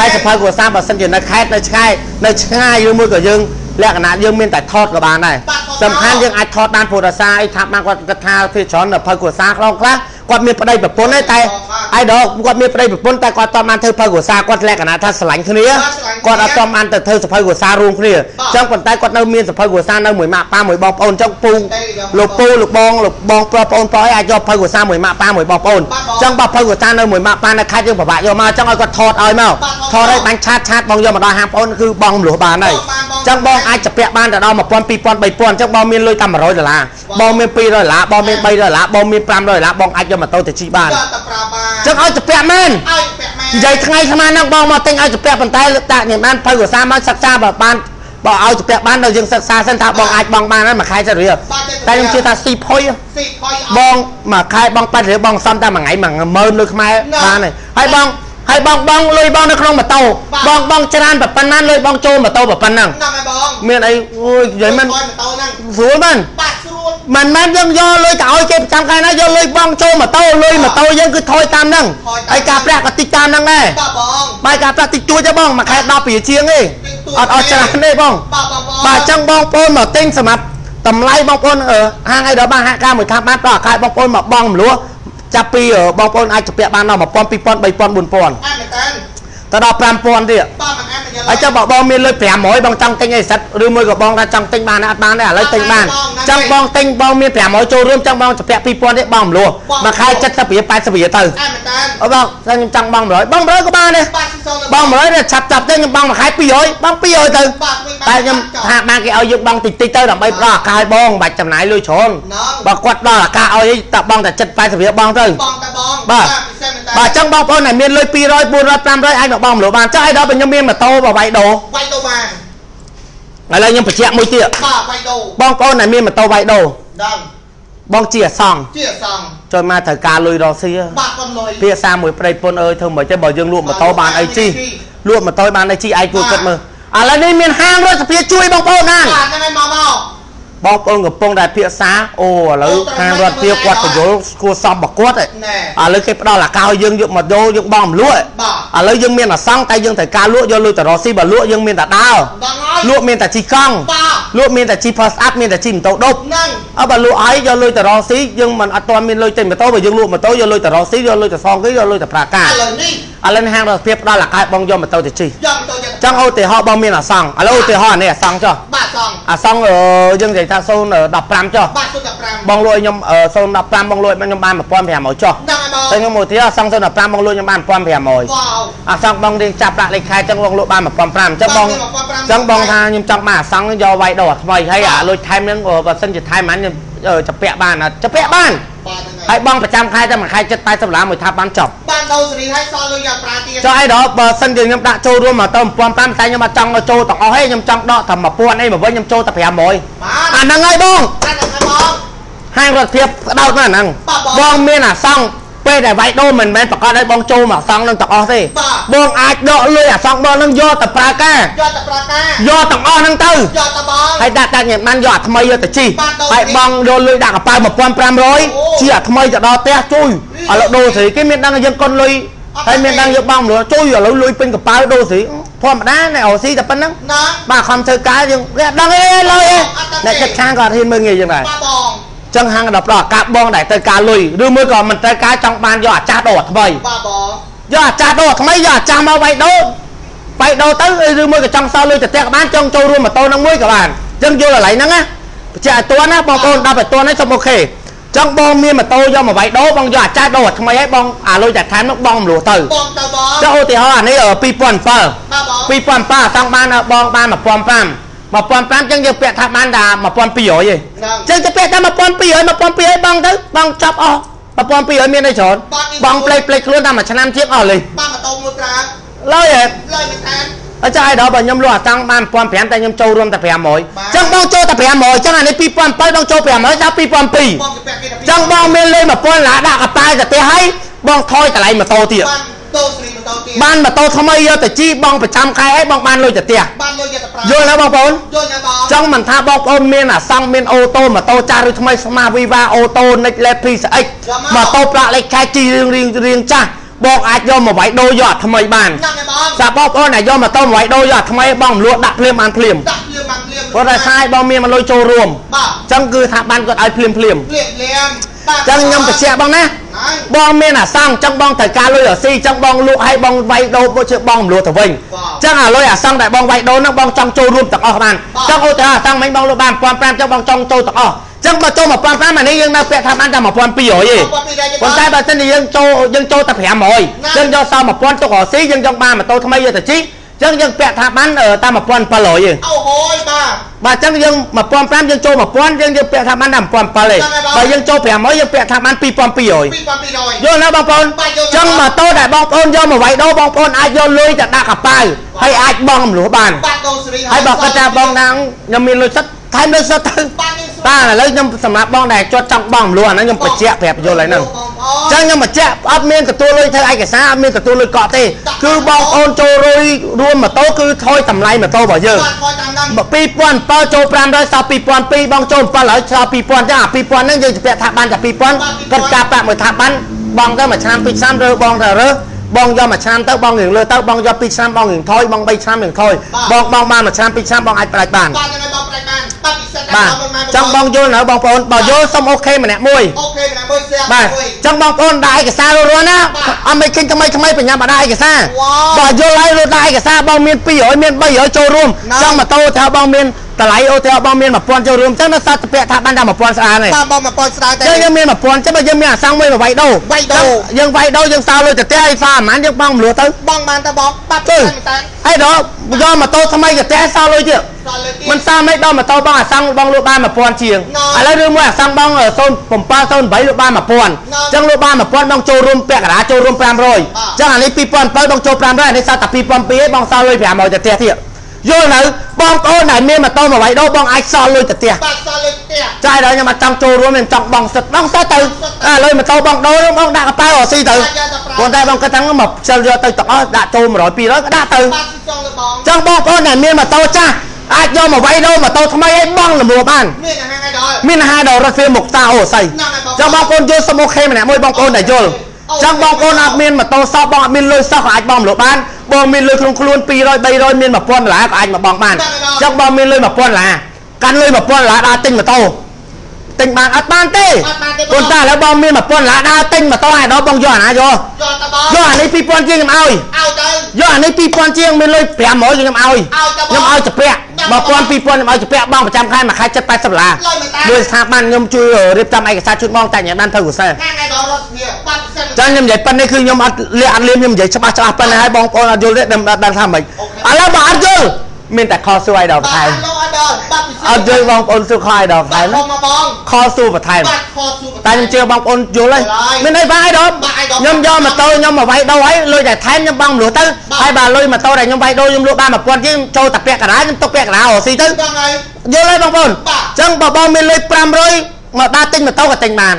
ហើយសភៅគ្រួសារបើសិនជានៅខេត្តនៅឆ្ងាយនៅឆ្ងាយឬមួយក៏យើងលក្ខណៈយើងមានតែថតក៏បានដែរ សំខាន់យើងអាចថតបានព្រោះរសារអីថាបានគាត់គិតថាធ្វើច្រើននៅភៅគ្រួសារខ្លងខ្លះ គាត់មានប្តីប្រពន្ធទេតែអីដល់គាត់មានប្តីប្រពន្ធតែគាត់អត់បានធ្វើភៅគ្រួសារគាត់លក្ខណៈថាស្រឡាញ់គ្នាគាត់អត់បានទៅធ្វើសភៅគ្រួសាររួមគ្នាចឹងប៉ុន្តែគាត់នៅមានសភៅគ្រួសារនៅមួយម៉ាក់ប៉ាមួយបងប្អូនចឹងពូលោកពូលោកបងលោកបងប្រុសបងប្អូនអាចយកភៅគ្រួសារមួយម៉ាក់ប៉ាមួយបងប្អូនចឹងបើភៅគ្រួសារនៅមួយម៉ាក់ប៉ានៅខេត្តយើងពិបាកយកមកចឹងឲ្យគាត់ថតឲ្យមកថតឲ្យបាញ់ឆាតឆាតបងយកមកដល់ហាងបងប្អូនគឺបងមលោះបានហើយបានបងចឹងបងអាចចាពាក់បានទៅដល់1000 2000 3000ចឹងបងមានលុយតែ100ដុល្លារបងមាន200ដុល្លារបងមាន300ដុល្លារបងមាន500ដុល្លារបងអាចយកម៉ូតូទៅជិះបានយកតែប្រើបានចឹងឲ្យចាពាក់មែនឲ្យពាក់មែននិយាយថ្ងៃស្មានហ្នឹងបងមកទិញឲ្យចាពាក់ប៉ុន្តែលើកតាក់ញ៉ាំបានភៅភាសាមកសិក្សាបើបានបើឲ្យចាពាក់បានដល់យើងសិក្សាសិនថាបងអាចបងបានហើយមួយខែសិតរៀលតែខ្ញុំជឿថាស៊ីផុយស៊ីផុយបងមួយខែបងប៉ាត់រៀលបងសំតែមួយថ្ងៃ10000លុយខ្មែរបានហើយហើយបងហើយបងបងលុយបងនៅក្នុងម៉ូតូបងបងច្រើនប៉ុណ្ណាលុយបងចូលម៉ូតូប៉ុណ្ណឹងហ្នឹងហើយបងមានអីអូយនិយាយមិនម៉ូតូហ្នឹងស្រួលមែនបាទស្រួល មិនមែនយើងយកលុយទៅឲ្យគេប្រចាំខែណាយកលុយបងចូលម៉ូតូលុយម៉ូតូយើងគឺថយតាមហ្នឹងហើយការប្រាក់ក៏តិចតាមហ្នឹងដែរបាទបងបាយការប្រាក់តិចតួចទេបងមួយខែ10ពីជាងទេអត់អត់ច្រើនទេបងបាទបងបងបាទអញ្ចឹងបងប្អូនមកទិញសម្រាប់តម្លៃបងប្អូនអឺហាងអីដល់បានហាក់ការមួយថាបានដល់អាខែបងប្អូនមកបងមលួចាប់ពីអឺបងប្អូនអាចជពាក់បានដល់1000 2000 3000 4000អែមែនតើ ទៅដល់5000ទៀតបាទមិនអែមិនយល់ហើយចុះបើបងមានលុយ500បងចង់ទិញអីសិតឬមួយក៏បងថាចង់ទិញបានអត់បានទេឥឡូវទិញបានចង់បងទិញបងមាន500ចូលរួមចង់បងជពាក់2000ទេបងមលួមួយខែ70រៀល80រៀលទៅអែមែនតើអើបងថាខ្ញុំចង់បង100បង100ក៏បានដែរបាទស៊ីសូបង100នេះឆាប់ចាប់ទៅខ្ញុំបងមួយខែ200បង200ទៅបាទវិញតែខ្ញុំថាបានគេឲ្យយើងបងតិចតិចទៅដើម្បីផ្ដល់ឱកាសឲ្យបងមិនបាច់ចំណាយលុយច្រើនបើគាត់ដល់ឱកាសឲ្យអីតែបងតែចិត្ត80រៀលបងទៅបងតាបងបាទពិសេសមែនតើបាទអញ្ចឹងបងប្អូនដែលមានលុយ200 400 500អាចមកបងមលបានចុះឲ្យដល់ពេលខ្ញុំមានម៉ូតូបើវាយដូរវាយដូរបានឥឡូវខ្ញុំបញ្ជាក់មួយទៀតបាទវាយដូរបងប្អូនដែលមានម៉ូតូវាយដូរដឹងបងជាអសង្ឃជាសងចុយមកត្រូវការលុយរកស៊ីហ៎បាទគាត់លុយភាសាមួយប្តីពុនអើយធ្វើមិនទេបើយើងលក់ម៉ូតូបានអីជីលក់ម៉ូតូបានអីជីឯងគួរគិតមើលឥឡូវនេះមានហាងរដ្ឋសភាជួយបងប្អូនណាបាទហ្នឹងហើយមកមក បងប្អូនកំពុងតែភាសាអូឥឡូវខាងរដ្ឋាភិបាលគាត់បញ្យល់គួរសមរបស់គាត់ឯងណែឥឡូវគេផ្ដល់អាកោឲ្យយើងយកមកដូរយើងបងមិនលក់ឯងបាទឥឡូវយើងមានអាសង្ឃតែយើងត្រូវការលក់យកលុយទៅរកស៊ីបើលក់យើងមានតែដើរដឹងហើយលក់មានតែជីកង់បាទលក់មានតែជីផស្អាប់មានតែជីម៉ូតូដប់ហ្នឹងអើបើលក់ឲ្យយកលុយទៅរកស៊ីយើងមិនអត់ទាន់មានលុយទិញម៉ូតូបើយើងលក់ម៉ូតូយកលុយទៅរកស៊ីយកលុយទៅសងគេយកលុយទៅប្រើការឥឡូវនេះឥឡូវនេះហាងរដ្ឋាភិបាលផ្ដល់អាកោឲ្យបងយកម៉ូតូទៅជិះយកម៉ូតូយកចឹងឧទាហរណ៍បងមានអាសង្ឃឥឡូវឧទាហរណ៍អានេះអាសង្ឃចុះបាទសងអាសង្ឃអឺយើងនិយាយថា015ចុះបាទសុខ15បងលក់ឲ្យខ្ញុំអឺ015បងលក់ឲ្យខ្ញុំបាន1500ចុះដឹងហើយបងតែខ្ញុំមកទៀតអាសង្ឃ015បងលក់ខ្ញុំបាន1500វ៉ាវអាសង្ឃបងរៀងចាប់ដាក់លេខខែចឹងបងលក់បាន1500អញ្ចឹងបងបាទ1500ចឹងបងថាខ្ញុំចង់បានអាសង្ឃយកវាយដោអាថ្មីហើយអាលុយថែមហ្នឹងក៏បើសិនជាថែមបានខ្ញុំអឺ ចាពាក់បានអត់ចាពាក់បានបាទហ្នឹងហើយបងប្រចាំខែតែមួយខែចិត្ត80ដុល្លារមួយថាប់បានចប់បានដូរសេរីឲ្យសល់លុយយកប្រាទៀតចុះអីដល់បើសិនជាខ្ញុំដាក់ចូលរួមមកទៅ1500តែខ្ញុំអត់ចង់ឲ្យចូលទាំងអស់ទេខ្ញុំចង់ដកតែ1000អីមកវិញខ្ញុំចូលតែ500បាទអាហ្នឹងហើយបងតែហ្នឹងហើយបងហាងរដ្ឋាភិបាលផ្ដោតណាស់ហ្នឹងបាទបងបងមានអាសង្ឃ ពេលដែលវាយដូរមិនមែនប្រកាសឲ្យបងចូលមកអាសង្ឃនឹងទាំងអស់ទេបាទបងអាចដកលុយអាសង្ឃបងនឹងយកទៅប្រើការយកតែប្រាការយកទាំងអស់ហ្នឹងទៅយកតែបងហើយដាក់ដាក់ញ៉ាំបានយកអាថ្មីយកទៅជីបាទដូរហើយបងយកលុយដាក់កប៉ៅអូ1500ជីអាថ្មីទៅដល់ផ្ទះជួយឥឡូវដូរស្រីគេមានដឹងថាយើងកុនលុយអត់ហើយមានដឹងយកបងមលជួយឥឡូវលុយពេញកប៉ៅដូរស្រីធម្មតាណែអូស៊ីតែប៉ុណ្្នឹងណាបាទខំធ្វើការយើងគេអត់ដឹងអីលុយអីអត់ដឹងទេអ្នកចិត្តខាងក៏អត់ហ៊ានមើលងាយចឹងដែរបាទបង ចឹងហាងដល់ផ្ដល់ឱកាសបងដែលត្រូវការលុយឬមួយក៏មិនត្រូវការចង់បានយកអាចាស់ដូរអាថ្មីបាទបងយកអាចាស់ដូរអាថ្មីយកអាចាស់មកវាយដូរវាយដូរទៅឬមួយក៏ចង់សល់លុយទៅផ្ទះក៏បានចង់ចូលរួមម៉ូតូនឹងមួយក៏បានចឹងយល់កន្លែងហ្នឹងណាបញ្ជាក់ឲ្យតួណាបងប្អូនដល់ឲ្យតួនេះសុំអូខេចឹងបងមានម៉ូតូយកមកវាយដូរបងយកអាចាស់ដូរអាថ្មីឲ្យបងអាលុយតែថែមនោះបងមលួសទៅបងទៅបងចុះឧទាហរណ៍អានេះ2007បាទបង2007ចង់បានបងបាន1500 1500ចឹងយើងពាក់ថាបានតែ1200ទេហ្នឹងចឹងទៅពាក់តែ1200 1200បងទៅបងចាប់អស់1200មានអីច្រើនបងផ្លេចផ្លេចខ្លួនតែមួយឆ្នាំជាងអស់លេបាទម៉ូតូមួយប្រើឡើយហ៎លុយមិនតាមអញ្ចឹងឲ្យដល់បើខ្ញុំលក់អាតាំងបាន1500តែខ្ញុំចូលរួមតែ500ចឹងបងចូលតែ500ចឹងអានេះ2007បងចូល500ដល់2002បងទៅពាក់គេតែចឹងបងមានលុយ1000ឡាដាក់កប៉ាល់ទៅផ្ទះហើយបងថយតម្លៃម៉ូតូទៀតបាន ដូរសេរីម៉ូតូទៀតបានម៉ូតូថ្មីយកទៅជីបងប្រចាំខែហើយបងបានលុយទៅផ្ទះបានលុយយកតែប្រើយល់ណាបងប្អូនយល់ណាបងចង់មិនថាបងប្អូនមានអាសង្ឃមានអូតូម៉ូតូចាស់ឬថ្មីស្មាវីវ៉ាអូតូ Next Level PSX ម៉ូតូប្រាក់លេខខែជីរៀងរៀងរៀងចាស់បងអាចយកមកវាយដូរយកអាថ្មីបានហ្នឹងហើយបងសាបងប្អូនដែលយកម៉ូតូមកវាយដូរយកអាថ្មីបងមលក់ដាក់ភ្លាមបានភ្លាមដាក់ភ្លាមបានភ្លាមព្រោះតែសាយបងមានមកលុយចូលរួមបាទអញ្ចឹងគឺថាបានគាត់ឲ្យភ្លាមភ្លាមភ្លាមភ្លាមបាទអញ្ចឹងខ្ញុំបញ្ជាក់បងណាហ្នឹងបងមានអាសង្ឃអញ្ចឹងបងត្រូវការលុយរស៊ីអញ្ចឹងបងលក់ឲ្យបងវាយដូរមកជាបងមលក់ទៅវិញអញ្ចឹងអាលុយអាសង្ឃដែលបងវាយដូរហ្នឹងបងចង់ចូលរួមទាំងអស់បានអញ្ចឹងឧទាហរណ៍អាសង្ឃមិញបងលក់បាន1500អញ្ចឹងបងចង់ចូលទាំងអស់អញ្ចឹងបើចូល1500អានេះយើងនៅពាក់ថាបានតែ1200ទេបងពីរយទេប៉ុន្តែបើសិនជាយើងចូលយើងចូលតែ500យើងយកសល់1000ទុករស៊ីយើងចង់បានម៉ូតូថ្មីយកទៅជី ចឹងយើងពាក់ថាបានអឺតាម1700យើងអូហូយបាទបាទចឹងយើង1500យើងចូល1000យើងយើងពាក់ថាបានតាម1700ទេចឹងហើយបងបើយើងចូល500យើងពាក់ថាបាន2200 2200យល់ណាបងប្អូនបាទយល់ចឹងបងម៉ូតូដែលបងប្អូនយកមកវាយដោបងប្អូនអាចយកលុយទៅដាក់កប៉ៅហើយអាចបង់រំលោះបានបាទដូនសេរីហើយបើគាត់ថាបងណាងខ្ញុំមានលុយសិតថែមលុយសិតទៅបាទ នេះបាទឥឡូវខ្ញុំសម្រាប់បងដែលជាប់ចង់បង់រំលោះអាហ្នឹងខ្ញុំបញ្ជាក់ប្រាប់យល់ហើយហ្នឹងចឹងខ្ញុំបញ្ជាក់អត់មានទទួលលុយធ្វើឯកសារអត់មានទទួលលុយកក់ទេគឺបងប្អូនចូលរុយរួមម៉ូតូគឺថយតម្លៃម៉ូតូរបស់យើងបាទខយតាមហ្នឹង2007ចូល500សល់2002បងចូល700ហើយសល់2000ចឹងអា2000ហ្នឹងយើងជពាក់ថាបានតែ2000គាត់ការប្រាក់មួយថាបានបងទៅមួយឆ្នាំពីរឆ្នាំរើបងទៅរើ បងយកមួយឆ្នាំទៅបងរៀងលើទៅបងយក2ឆ្នាំបងរៀងថយបង3ឆ្នាំរៀងថយបងបងបានមួយឆ្នាំពីរឆ្នាំបងអាចប្រាច់បានបាទយ៉ាងណាបងប្រាច់បានបាទពិសេសបាទចឹងបងយល់នៅបងប្អូនបើយល់សុំអូខេម្នាក់មួយអូខេម្នាក់មួយសៀបាទចឹងបងប្អូនដាក់ឯកសាររួចៗណាអត់មិនឃើញថ្មីថ្មីបញ្ញាបដាក់ឯកសារបើយល់ហើយរត់ដាក់ឯកសារបងមាន200មាន300ចូលរួមចឹងម៉ូតូថាបងមាន តម្លៃអូថាបងមាន1000ចូលរួមចឹងនៅសត្វពាក់ថាបានតែ1000ស្អាតទេបាទបង1000ស្ដាយតែចឹងយើងមាន1000ចឹងបើយើងមានអាសង្ឃមួយមកវាយដោវាយដូរយើងវាយដោយើងសល់លុយទៅផ្ទះឲ្យសល់អាម៉ានយើងបងមលួទៅបងបានតែបងបាទទៅតែមិនតែហើយដល់យកម៉ូតូថ្មីទៅផ្ទះសល់លុយទៀតដល់លើទៀតមិនសល់មិនដល់ម៉ូតូបងអាសង្ឃបងលក់បាន1000ជាងណ៎ឥឡូវរឿងមួយអាសង្ឃបង07 08លក់បាន1000ណ៎ចឹងលក់បាន1000បងចូលរួមពាក់កណ្ដាលចូលរួម500ចឹងអានេះ2007បងចូល500អានេះសល់តែ2002ឯងបងសល់លុយ500ទៅផ្ទះទៀត យល់នៅបងប្អូនដែលមានម៉ូតូមកវាយដោបងអាចសល់លុយទៅផ្ទះបាទសល់លើផ្ទះចាយដល់ខ្ញុំមកចង់ចូលរួមខ្ញុំចង់បងសិតបងសិតទៅអាលុយម៉ូតូបងដូរបងដាក់កប៉ៅអស៊ីទៅប៉ុន្តែបងគិតថាមកខ្ជិលយកទៅទាំងអស់ដាក់ចូល100 200ក៏ដាក់ទៅបាទស៊ីចង់លើបងចឹងបងប្អូនដែលមានម៉ូតូចាស់អាចយកមកវាយដោម៉ូតូថ្មីឲ្យបងលំរួបានមានអាហារឲ្យដល់មានអាហារដល់រត់វាមុខតាអូស័យហ្នឹងហើយបងចឹងបងប្អូនយល់សុំអូខេម្នាក់មួយបងប្អូនដែលយល់ ចឹងបងប្អូនអត់មានម៉ូតូសោះបងអត់មានលុយសោះក៏អាចបងលក់បានបងមានលុយក្នុងខ្លួន200 300មាន1000ដុល្លារក៏អាចមកបងបានចឹងបងមានលុយ1000ដុល្លារកាន់លុយ1000ដុល្លារដើរទិញម៉ូតូ ទិញបានអត់បានទេអត់បានទេបងប៉ុន្តែឥឡូវបងមាន1000ដុល្លារដើរទិញម៉ូតូឲ្យដល់បងយកអាណាយកយកតបងយកអានេះ2000ជាងខ្ញុំឲ្យឲ្យទៅយកអានេះ2000ជាងមានលុយ500ខ្ញុំឲ្យឲ្យទៅបងខ្ញុំឲ្យចាពាក់1000 2000ខ្ញុំឲ្យចាពាក់បងប្រចាំខែមួយខែ70 80ដុល្លារលុយមិនតាមួយស្ថាប័នខ្ញុំជួយរៀបចំឯកសារជូនបងតែញ៉ាំបានទៅកុសែហាងឲ្យដល់រត់វាបាទពិសេសចឹងខ្ញុំនិយាយប៉ុណ្នេះគឺខ្ញុំអត់លាក់អត់លៀមខ្ញុំនិយាយច្បាស់ច្បាស់ប៉ុណ្ណេះហើយបងប្អូនអត់យល់ទេដឹងដឹងថាម៉េចឥឡូវបើអត់យល់ មានតែខលសួរឲ្យដល់បាទថែមលោកឲ្យដល់បាទពិសេសអត់យល់បងប្អូនសួរខលឲ្យដល់ថែបាទមបងមកបងខលសួរបន្ថែមបាទខោសួរតែខ្ញុំជឿបងប្អូនយល់ហើយមានអីបាទអីដល់បាទអីដល់ខ្ញុំយកម៉ូតូខ្ញុំមកវាយដូរហើយលុយតែថែមខ្ញុំបងមលុះទៅបាទហើយបើលុយម៉ូតូដែលខ្ញុំវាយដូរខ្ញុំលក់បាន1000ជាងចូលតែពាក់កណ្ដាលខ្ញុំទុកពាក់កណ្ដាលរកស៊ីទៅដល់ហើយយល់ហើយបងប្អូនបាទចឹងបើបងមានលុយ500មកដើរទិញម៉ូតូក៏ទិញបាន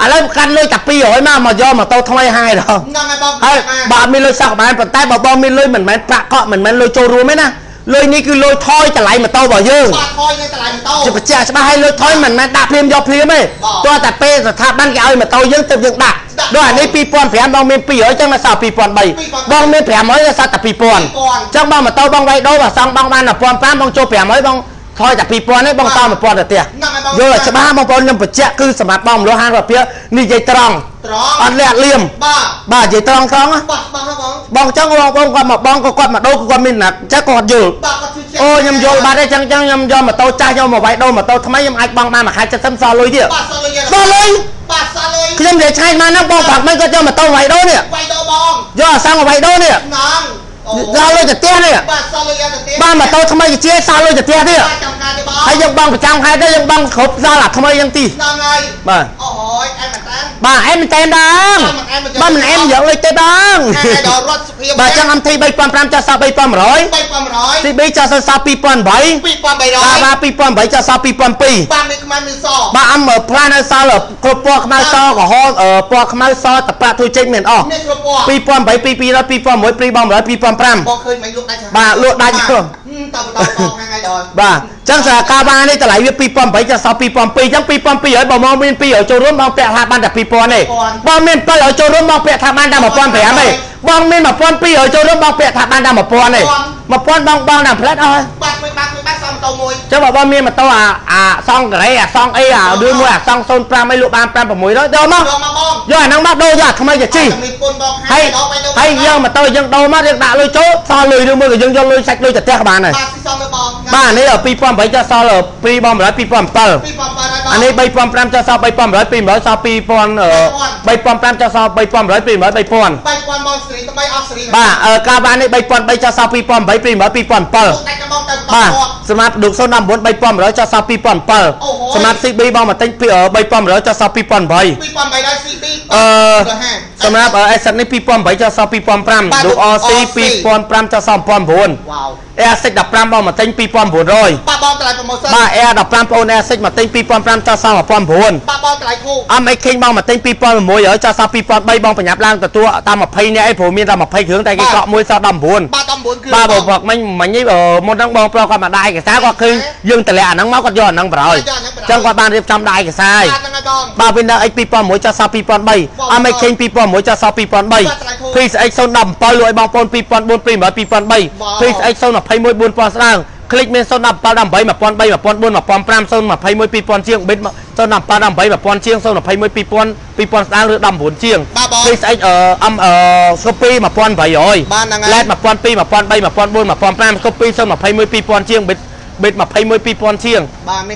បាទឥឡូវកាន់លុយតែ200មកមកយកម៉ូតូថ្មីហើយដល់ហ្នឹងហើយបងហើយបាបើអត់មានលុយសោះក៏បានប៉ុន្តែបើបងមានលុយមិនមែនប្រាក់កក់មិនមែនលុយចូលរួមទេណា លុយនេះគឺលុយថយតម្លៃម៉ូតូរបស់យើងបាទខយនៅតម្លៃម៉ូតូជាបញ្ជាក់ច្បាស់ឲ្យលុយថយមិនមែនដាក់ភ្លាមយកភ្លាមទេបាទទោះតែពេលស្ថាប័នគេឲ្យម៉ូតូយើងទៅយើងដាក់ដាក់ដូចអានេះ2005បងមាន200ចឹងមកសល់2003បងមាន500ទៅសល់តែ2000ចឹងបងម៉ូតូបងវាយដូរបើសង់បងបាន1500បងចូល500បង ថយតែ2000ទេបងសល់1000ទៅផ្ទះហ្នឹងហើយបងយល់ឲ្យច្បាស់បងប្អូនខ្ញុំបញ្ជាក់គឺសម្រាប់បងមលោះហាងរពានិយាយត្រង់ត្រង់អត់លាក់លៀមបាទបាទនិយាយត្រង់ត្រង់ណាបាទបាទហ៎បងបងចឹងបងបងគាត់មកបងក៏គាត់មកដូរក៏គាត់មានណាត់ចឹងគាត់យល់បាទគាត់ជឿជាក់អូខ្ញុំយល់បាត់ហើយចឹងចឹងខ្ញុំយកម៉ូតូចាស់យកមកវាយដូរម៉ូតូថ្មីខ្ញុំអាចបងបានមួយខែ70សល់លុយទៀតបាទសល់លុយសល់លុយបាទសល់លុយខ្ញុំនិយាយឆ្ងាយមកហ្នឹងបងបាក់មិនគាត់យកម៉ូតូវាយដូរនេះវាយដូរបងយកអាសាំងមកវាយដូរនេះហ្នឹង អូសល់លុយទៅផ្ទះនេះបាទសល់លុយយ៉ាងទៅទៀតបានម៉ូតូថ្មីជា សល់លុយទៅផ្ទះទៀតបាទចាំការទេបងហើយយើងបងប្រចាំខែទៅយើងបងគ្រប់សល់អាថ្មីយ៉ាងទីហ្នឹងហើយបាទអូយអែមតាំង បាទអែមមែនតើដែរបាទមិនអែមយកលុយទេបងហាងឲ្យដល់រត់សុភាពបាទចឹង MT 3500ចាស់សល់3500 3500 CB ចាស់សល់2008 2300បាទបាទ2008ចាស់សល់2002បាទមានខ្មៅមានសបាទអមផ្លាននៅសល់គ្រប់ពណ៌ខ្មៅសក្រហមអឺពណ៌ខ្មៅសតប្រាក់ទូចេញមានអស់មានគ្រប់ពណ៌2008 2002 2006 2006 2005បងឃើញមិនលក់ដាច់បាទលក់ដាច់ខ្លួនតើបន្តបងហាងឲ្យដល់បាទចឹងសារការបាននេះតម្លៃវា2008ចាស់សល់2002ចឹង2002ហើយបើមកមាន200ចូលរួមបងពាក់ថាបានតែ2000ទេបងមាន700ចូលរួមបងពាក់ថាបានតែ1500ទេបងមាន1200ចូលរួមបងពាក់ថាបានតែ1000ទេ1000បងបងតែផ្លែតអស់ហើយបាទមួយបាទ មួយបាទសមម៉ូតូមួយចឹងបើបងមានម៉ូតូអាអាសង់ការ៉េអាសង់អីអារឿងមួយអាសង់05អីលក់បាន5 600យកមកយកមកបងយកអាហ្នឹងមកដូរយកអាថ្មីទៅជីតែមានពុនបងហើយដល់ទៅហើយយើងម៉ូតូយើងដូរមកយើងដាក់លុយចូលសល់លុយឬមួយក៏យើងយកលុយសាច់លុយទៅផ្ទះក៏បានដែរបាទស៊ីសំទៅបងបាទនេះ2008ចុះសល់2បង100 2007 2007ហើយបងអានេះ3500ចុះសល់3500 200សល់2000 3500ចុះសល់3500 200 3000 3000បងស្រីដើម្បីអស់ស្រីបាទអឺការបាននេះ3003ចុះសល់2008 200 2007តែកំបងទៅបាទសម្រាប់ឌុក019 3100ចុះសល់2007សម្រាប់ CB បងមកទិញ3500ចុះសល់2008 2300 CB អឺសម្រាប់អេសិតនេះ2008ចុះសល់2005ឌុក RC 2005ចុះសល់2009វ៉ាវ Air 6 15បងមកទិញ2900បាទបងកន្លែងប្រម៉ូសិនបាទ Air 15បង Air 6មកទិញ2500ចោះសល់1900បាទបងកន្លែងគូ MX King បងមកទិញ2600ចោះសល់2003បងប្រញាប់ឡើងទទួលតាម20នាក់អីព្រោះមានតែ20គ្រឿងតែគេកក់មួយសល់19បាទ19គ្រឿងបាទបងប្រកមិញមិញនេះមុនហ្នឹងបងប្រុសគាត់មកដាក់ឯកសារគាត់ឃើញយើងតម្លាក់អាហ្នឹងមកគាត់យកអាហ្នឹងបរោយអញ្ចឹងគាត់បានរៀបចំដាក់ឯកសារបាទ Windows X 2006ចោះសល់2003 MX King 2006ចោះសល់2003 PSX 017លក់ឲ្យបងប្អូន2004 2003 PSX 0 21 4000ស្ដើងคลิกមាន017 18 1003 1004 1005 021 2000ជាងបិទ017 18 1000ជាង021 2000 2000ស្ដើងឬ19ជាង PSX អឺ M អឺ Copy 1800 LED 1200 1300 1400 1500 Copy 021 2000ជាងបិទបេត21 2000ជាង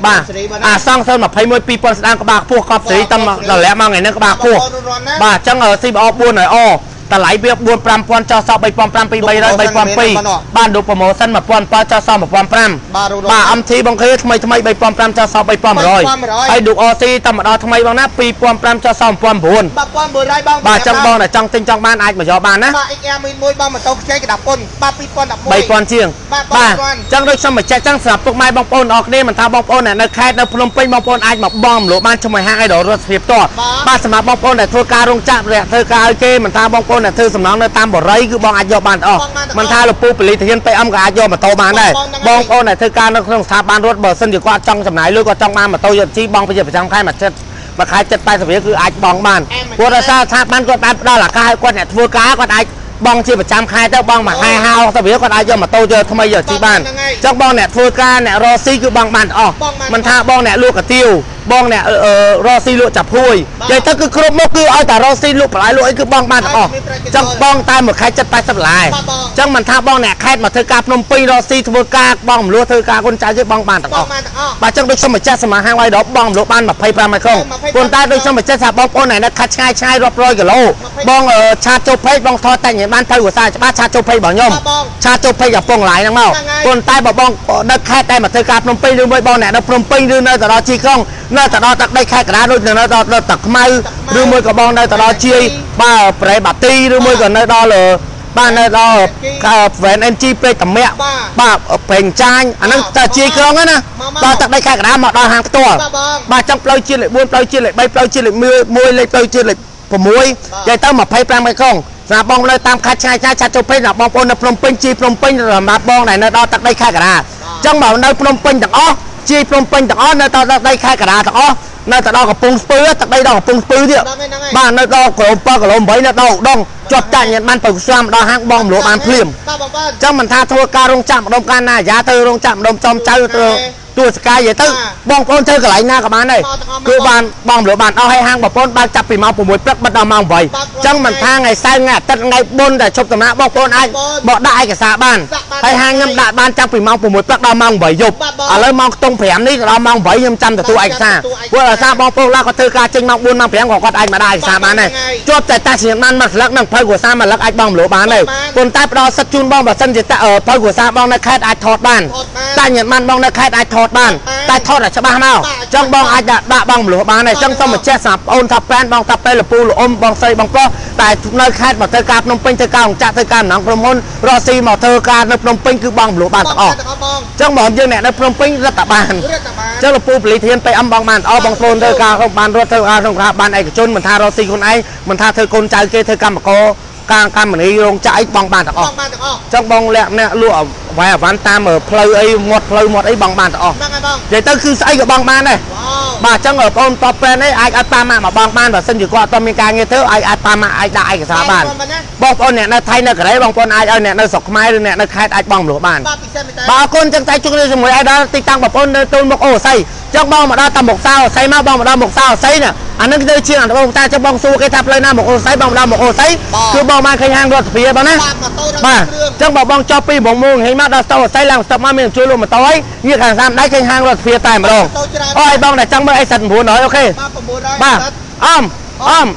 បាទអាសងសិន21 2000ស្ដាងក្បាលខ្ពស់កប់សេរីតាមដល់លាក់មកថ្ងៃនេះក្បាលខ្ពស់បាទអញ្ចឹង CBO 400អ តម្លៃវា4 5000ចោះសល់3500 2300 3002បានដូចប្រូម៉ូសិន1700ចោះសល់1500បាទរូបបាទ MT បងឃើញថ្មីថ្មី3500ចោះសល់3500ហើយដូច RC តែម្ដងថ្មីបងណា2500ចោះសល់1900បាទ1100បងបាទអញ្ចឹងបងតែចង់ទិញចង់បានអាចមកយកបានណាបាទ XR មួយមួយបងម៉ូតូខ្ចីកដាពុនបាទ2011 3000ជាងបាទបាទ3000អញ្ចឹងដូចខ្ញុំបញ្ជាក់អញ្ចឹងសម្រាប់ពុកម៉ែបងប្អូនអរគ្នាមិនថាបងប្អូនអ្នកនៅខេត្តនៅភ្នំពេញបងប្អូនអាចមកបងមលោបានជាមួយហាងអីដល់រដ្ឋភាពតតបាទបាទសម្រាប់បងប្អូនដែលធ្វើការរោងចក្រឬធ្វើការឲ្យគេមិនថាបងប្អូនដែលធ្វើសំណងនៅតាមបរិយគឺបងអាចយកបានទាំងអស់បងបានទាំងអស់មិនថាលពូពលីធាន PM ក៏អាចយកម៉ូតូបានដែរបងបងហ្នឹងហើយបងប្អូនដែលធ្វើការនៅក្នុងស្ថាប័នរដ្ឋបើសិនជាគាត់ចង់ចំណាយលុយគាត់ចង់បានម៉ូតូយកជីបងប្រជាប្រចាំខែមួយចិត្តមួយខែចិត្ត80រៀលគឺអាចបងបានអែមមែនព្រោះដោយសារស្ថាប័នគាត់បានផ្ដល់ឱកាសឲ្យគាត់អ្នកធ្វើការគាត់អាចបងជាប្រចាំខែទៅបងមួយខែ50រៀលគាត់អាចយកម៉ូតូយកថ្មីយកជីបានហ្នឹងហើយចឹងបងអ្នកធ្វើការអ្នករកស៊ីគឺបងបានទាំងអស់បងបានមិនថាបងអ្នកលក់កាទៀវបងអ្នកអឺអឺរកស៊ីលក់ចាប់ភួយបាទនិយាយទៅគឺគ្រប់មុខគឺឲ្យតែរកស៊ីលក់បន្លែលក់អីគឺបងបានទាំងអស់ហើយមានប្រជាជនចឹងបងតែមួយខែចិត្ត80ដុល្លារបាទបងចឹងមិនថាបងអ្នកខេត្តមកធ្វើការភ្នំពេញរកស៊ីធ្វើការបងមលួធ្វើការគុនចៅទេបងបានទាំងបអងស់បានទាំងអស់បាទចឹងដូចខ្ញុំម្ចាស់សមាហាងវ៉ៃដបបងមលក់បាន25ម៉ៃក្រុង25ប៉ុន្តែដូចខ្ញុំម្ចាស់ថាបងប្អូនអ្នកនៅខាត់ឆ្ងាយឆ្ងាយរាប់រយគីឡូ25បងអឺឆាតចូលពេកបងថតតែញ៉ាំបានទៅភាសាច្បាស់ឆាតចូលពេកបងខ្ញុំបាទបងឆាតចូលពេកកំពង់ឡាយហ្នឹងមកហ្នឹងហើយប៉ុន្តែបើបងនៅខេត្តតែមកធ្វើការភ្នំពេញឬមួយបងអ្នកនៅភ្នំពេញឬនៅទៅដល់ជីក្រុងនៅទៅដល់ទឹកដីខេត្តកណ្ដាលដូចនៅដល់ដល់ទឹកខ្មៅទឹកខ្មៅឬមួយក៏បងនៅទៅដល់ជាយបាទប្រែបាទីឬមួយក៏នៅដល់លើបាទនៅដល់វ៉ែន NG ពេកតម្រាក់បាទបាទប្រេងចាញអាហ្នឹងបាទតែជាយក្រុងហ្នឹងណាមកមកដល់ទឹកដីខេត្តកណ្ដាលមកដល់ហាងផ្ទាល់បាទបងបាទចឹងផ្លូវជាតិលេខ4ផ្លូវជាតិលេខ3ផ្លូវជាតិលេខ1លេខផ្លូវជាតិលេខ6និយាយទៅ25ម៉ែត្រក្រុងសម្រាប់បងនៅតាមខេត្តឆ្ងាយឆ្ងាយឆាត់ចូលពេញសម្រាប់បងប្អូននៅភ្នំពេញជីភ្នំពេញសម្រាប់បងដែលនៅដល់ទឹកដីខេត្តកណ្ដាលចឹងមកនៅភ្នំពេញទាំងអស់ ជីភ្នំពេញទាំងអស់នៅដល់ទឹកដីខេត្តកណ្ដាលទាំងអស់នៅទៅដល់កំពង់ស្ពឺទឹកដីដល់កំពង់ស្ពឺទៀតដល់ហ្នឹងហើយបាទនៅដល់ក្រម7គីឡូ8នៅដល់ឧដុង្គជាប់ចាក់ញ៉ាំបានទៅស្វាមដល់ហាងបងមលក់បានភ្លាមបាទបងបាទចឹងមិនថាធ្វើការរោងចក្រម្ដុំការណាយ៉ាទៅរោងចក្រម្ដុំចំចៅទៅ ទួសកាយទៅបាទបងប្អូនទៅកន្លែងណាក៏បានដែរមកទាំងអស់គឺមកបានបងមលក់បានអស់ឲ្យហាងបងប្អូនបើកចាប់ពីម៉ោង6ព្រឹកបិទដល់ម៉ោងបាទ8ចឹងមិនថាថ្ងៃសៅរ៍ថ្ងៃអាទិត្យថ្ងៃបុណ្យតែជប់ដំណាក់បងប្អូនអាចបងបកដាក់ឯកសារបានដាក់បានហើយហាងខ្ញុំដាក់បានចាប់ពីម៉ោង6ព្រឹកដល់ម៉ោង8យប់បាទបងឥឡូវម៉ោងខ្ទង់5នេះដល់ម៉ោង8ខ្ញុំចាំទទួលឯកសារទទួលឯកសារព្រោះដោយសារបងប្អូនឡាគាត់ធ្វើការចេញម៉ោង4ម៉ោង5ក៏គាត់អាចមកដាក់ឯកសារបានដែរបាទជាប់តែតាសញ្ញាណមួយស្លឹកនិងភៅគ្រួសារមួយស្លឹកអាចបងមលក់បានដែរបានប៉ុន្តែផ្ដល់សិទ្ធិជូនបងបើសិនជាតាអឺភៅគ្រួសារបងនៅខេត្តអាចថតបានថតបានតាញ្ញាណបងនៅខេត្តអាចថតបានបានតែថតឲ្យច្បាស់មកបាទចឹងបងអាចដាក់ដាក់បងមលក់បានដែរចឹងសូមបញ្ជាក់សម្រាប់បងអូនថាប៉ែនបងថាប៉ែលពូលអ៊ំបងស្រីបងប្រុសតែនៅខេត្តមកធ្វើការភ្នំពេញធ្វើការអង្គចាក់ធ្វើការម្ដងក្រុមហ៊ុនរកស៊ីមកធ្វើការនៅភ្នំពេញគឺបងមលក់បានទាំងអស់ទាំងអស់បងចឹងបងយើងអ្នកនៅភ្នំពេញរត់តែបានរត់តែបានចឹងលពូពលីធាន PM បងបានអស់បងប្អូនធ្វើការក្នុងបានរត់ធ្វើការក្នុងការបានឯកជនមិនថារកស៊ីខ្លួនឯងមិនថាធ្វើកូនចៅគេធ្វើកម្មករ ការកម្មនីរោងចក្រអីបងបានទាំងអបស់ងបានទាំងអស់ចឹងបងលាក់អ្នកលក់អវ៉ៃអវ៉ាន់តាមផ្លូវអីមាត់ផ្លូវមាត់អីបងបានទាំងអស់ហ្នឹងហើយបងនិយាយទៅគឺស្អីក៏បងបានដែរវ៉ាវ បាទអញ្ចឹងបងប្អូនតបប្រែននេះអាចឲ្យប៉ាម៉ាក់មកបងបានបើសិនជាគាត់អត់មានការងារធ្វើអាចអាចប៉ាម៉ាក់អាចដាក់ឯកសារបានបាទណាបងប្អូនអ្នកនៅថៃនៅកូរ៉េបងប្អូនអាចឲ្យអ្នកនៅស្រុកខ្មែរឬអ្នកនៅខេត្តអាចបងមលុះបានបាទពិសេសមែនតើបាទអរគុណចឹងតែជួបគ្នាជាមួយអាយដល់ទីតាំងបងប្អូននៅទូលមុខអូស័យចឹងបងមកដល់តាមមុខសៅអូស័យមកបងមកដល់មុខសៅអូស័យណាអានឹងទៅជាអន្តរបងតាចឹងបងសួរគេថាផ្លូវណាមុខអូស័យបងមកដល់មុខអូស័យគឺបងបានឃើញហាងរដ្ឋាភិបាលបងណាបាទម៉ូតូដល់បាទគ្រឿងចឹងបើបងចុះពីបងមួងហេមកដល់ស្តុកអូស័យឡើងស្តុកមកមានជួយលក់ម៉ូតូហើយងាកខាងសាមដៃឃើញហាងរដ្ឋាភិបាលតែម្ដងម៉ូតូច្រើនអូយបងតែចង់មើលអីសិត900អូខេបាទ900បាទអមអម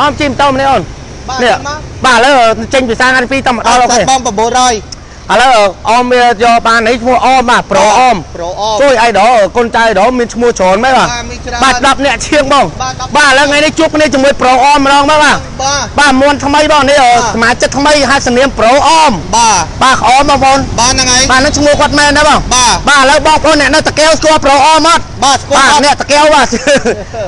អមជិះម៉ូតូម្នាក់អូនបាទនេះមកបាទឥឡូវចេញពីសាងានពីតមកដល់អូខេបង900 ឥឡូវអមវាយកបាននេះឈ្មោះអមបាទប្រូអមប្រូអមជួយអីដល់កូនចៅដល់មានឈ្មោះច្រើនមែនបាទបាទមានច្រើនបាទ10នាក់ឈៀងបងបាទ10បាទឥឡូវថ្ងៃនេះជួបគ្នាជាមួយប្រូអមម្ដងបាទបាទបាទបាទមួនថ្មីបងនេះសមាជិកថ្មីហៅសនាមប្រូអមបាទបាទក្អមបងប្អូនបាទហ្នឹងហើយបាទនឹងឈ្មោះគាត់មែនណាបងបាទបាទឥឡូវបងប្អូនអ្នកនៅតាកែវស្គាល់ប្រូអមអត់បាទស្គាល់បាទអត់អ្នកតាកែវបាទ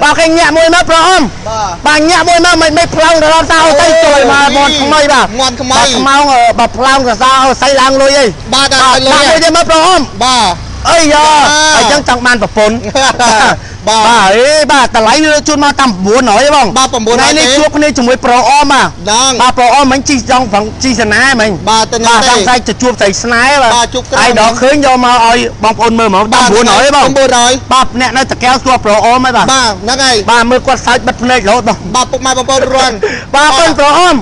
បាទគេញាក់មួយមកប្រូអមបាទបាទញាក់មួយមកមិនមិនផ្លោងទៅដល់សៅអីជួយមកមួនថ្មីបាទមួនថ្មីបាទខ្មៅបាទផ្លោងទៅសៅអីឡើងលុយអីបាទដល់បាទលុដាក់លុយយទេមកប្រូអមបាទអីយ៉ាបាទអញ្ចឹងចង់បានប្រពន្ធបាទបាទអេបាទតម្លៃវាជូនមកតាម900ហ៎បងបាទ900ថ្ងៃនេះទេជួបគ្នាជាមួយប្រូអមបាទដល់បាទប្រូអមមិញជីចង់ប្រងជីសណាមិញបាទទៅបាទទេចង់តែជួបស្រីស្នេហ៍បាទជួបក្រោយហើយដល់ឃើញយកមកឲ្យបងប្អូនមើលមកតាម900ហ៎បង900បាទអ្នកនៅតាកែវស្គាល់ប្រូអមហ៎បាទបាទហ្នឹងហើយបាទមើលគាត់សើចបិទភ្នែករហូតបងបាទពុកម៉ែបងប្អូនរាន់បាទអរគុណប្រូអម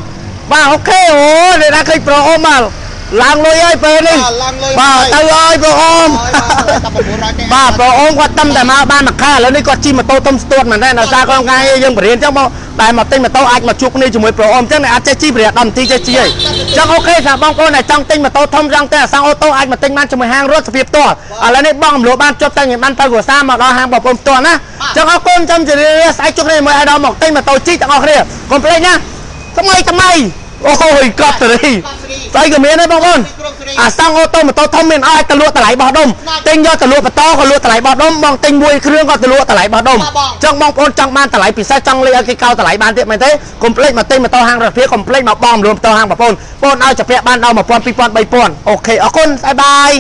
បាទអូខេអូនេះដាក់ឃើញប្រូអមមក ឡើងលុយហើយពេលនេះបាទឡើងលុយបាទទៅហើយប្រូអមតែ900ទេបាទប្រូអូនគាត់តាំតែមកបានមួយខែឥឡូវនេះគាត់ជិះម៉ូតូទុំស្ទួតមែនទេដោយសារគាត់ថ្ងៃយើងបរៀនអញ្ចឹងមកតែមកទិញម៉ូតូអាចមកជួបគ្នាជាមួយប្រូអូនអញ្ចឹងអ្នកអាចចេះជិះប្រហែល10នាទីចេះជិះហើយអញ្ចឹងអូខេថាបងប្អូនដែលចង់ទិញម៉ូតូធំចង់ទិញអសង្ហអូតូអាចមកទិញបានជាមួយហាងរត់សភាពផ្ទាល់ឥឡូវនេះបងមលូបានចុះតែងបានទៅគ្រួសារមកដល់ហាងបងប្អូនផ្ទាល់ណាអញ្ចឹងអរគុណចាំជម្រាបលាស្អែកជួបគ្នាជាមួយអាយដល់មកទិញម៉ូតូជីទាំងអស់គ្នាកុំភ្លេចណាថ្មីថ្មី អូយកប់ទៅរីស្អីក៏មានដែរបងប្អូនអាសង់អូតូម៉ូតូធំមានអាចទៅលក់តម្លៃបោះដុំទិញយកទៅលក់បន្តក៏លក់តម្លៃបោះដុំបងទិញមួយគ្រឿងក៏ទៅលក់តម្លៃបោះដុំចឹងបងប្អូនចង់បានតម្លៃពិសេសចង់លេខឲ្យគេកោតម្លៃបានទៀតមែនទេកុំភ្លេចមកទិញម៉ូតូហាងរដ្ឋាភិបាលកុំភ្លេចមកបងរួមម៉ូតូហាងបងប្អូនបងឲ្យចាក់បានដល់1000 2000 3000អូខេអរគុណបាយបាយ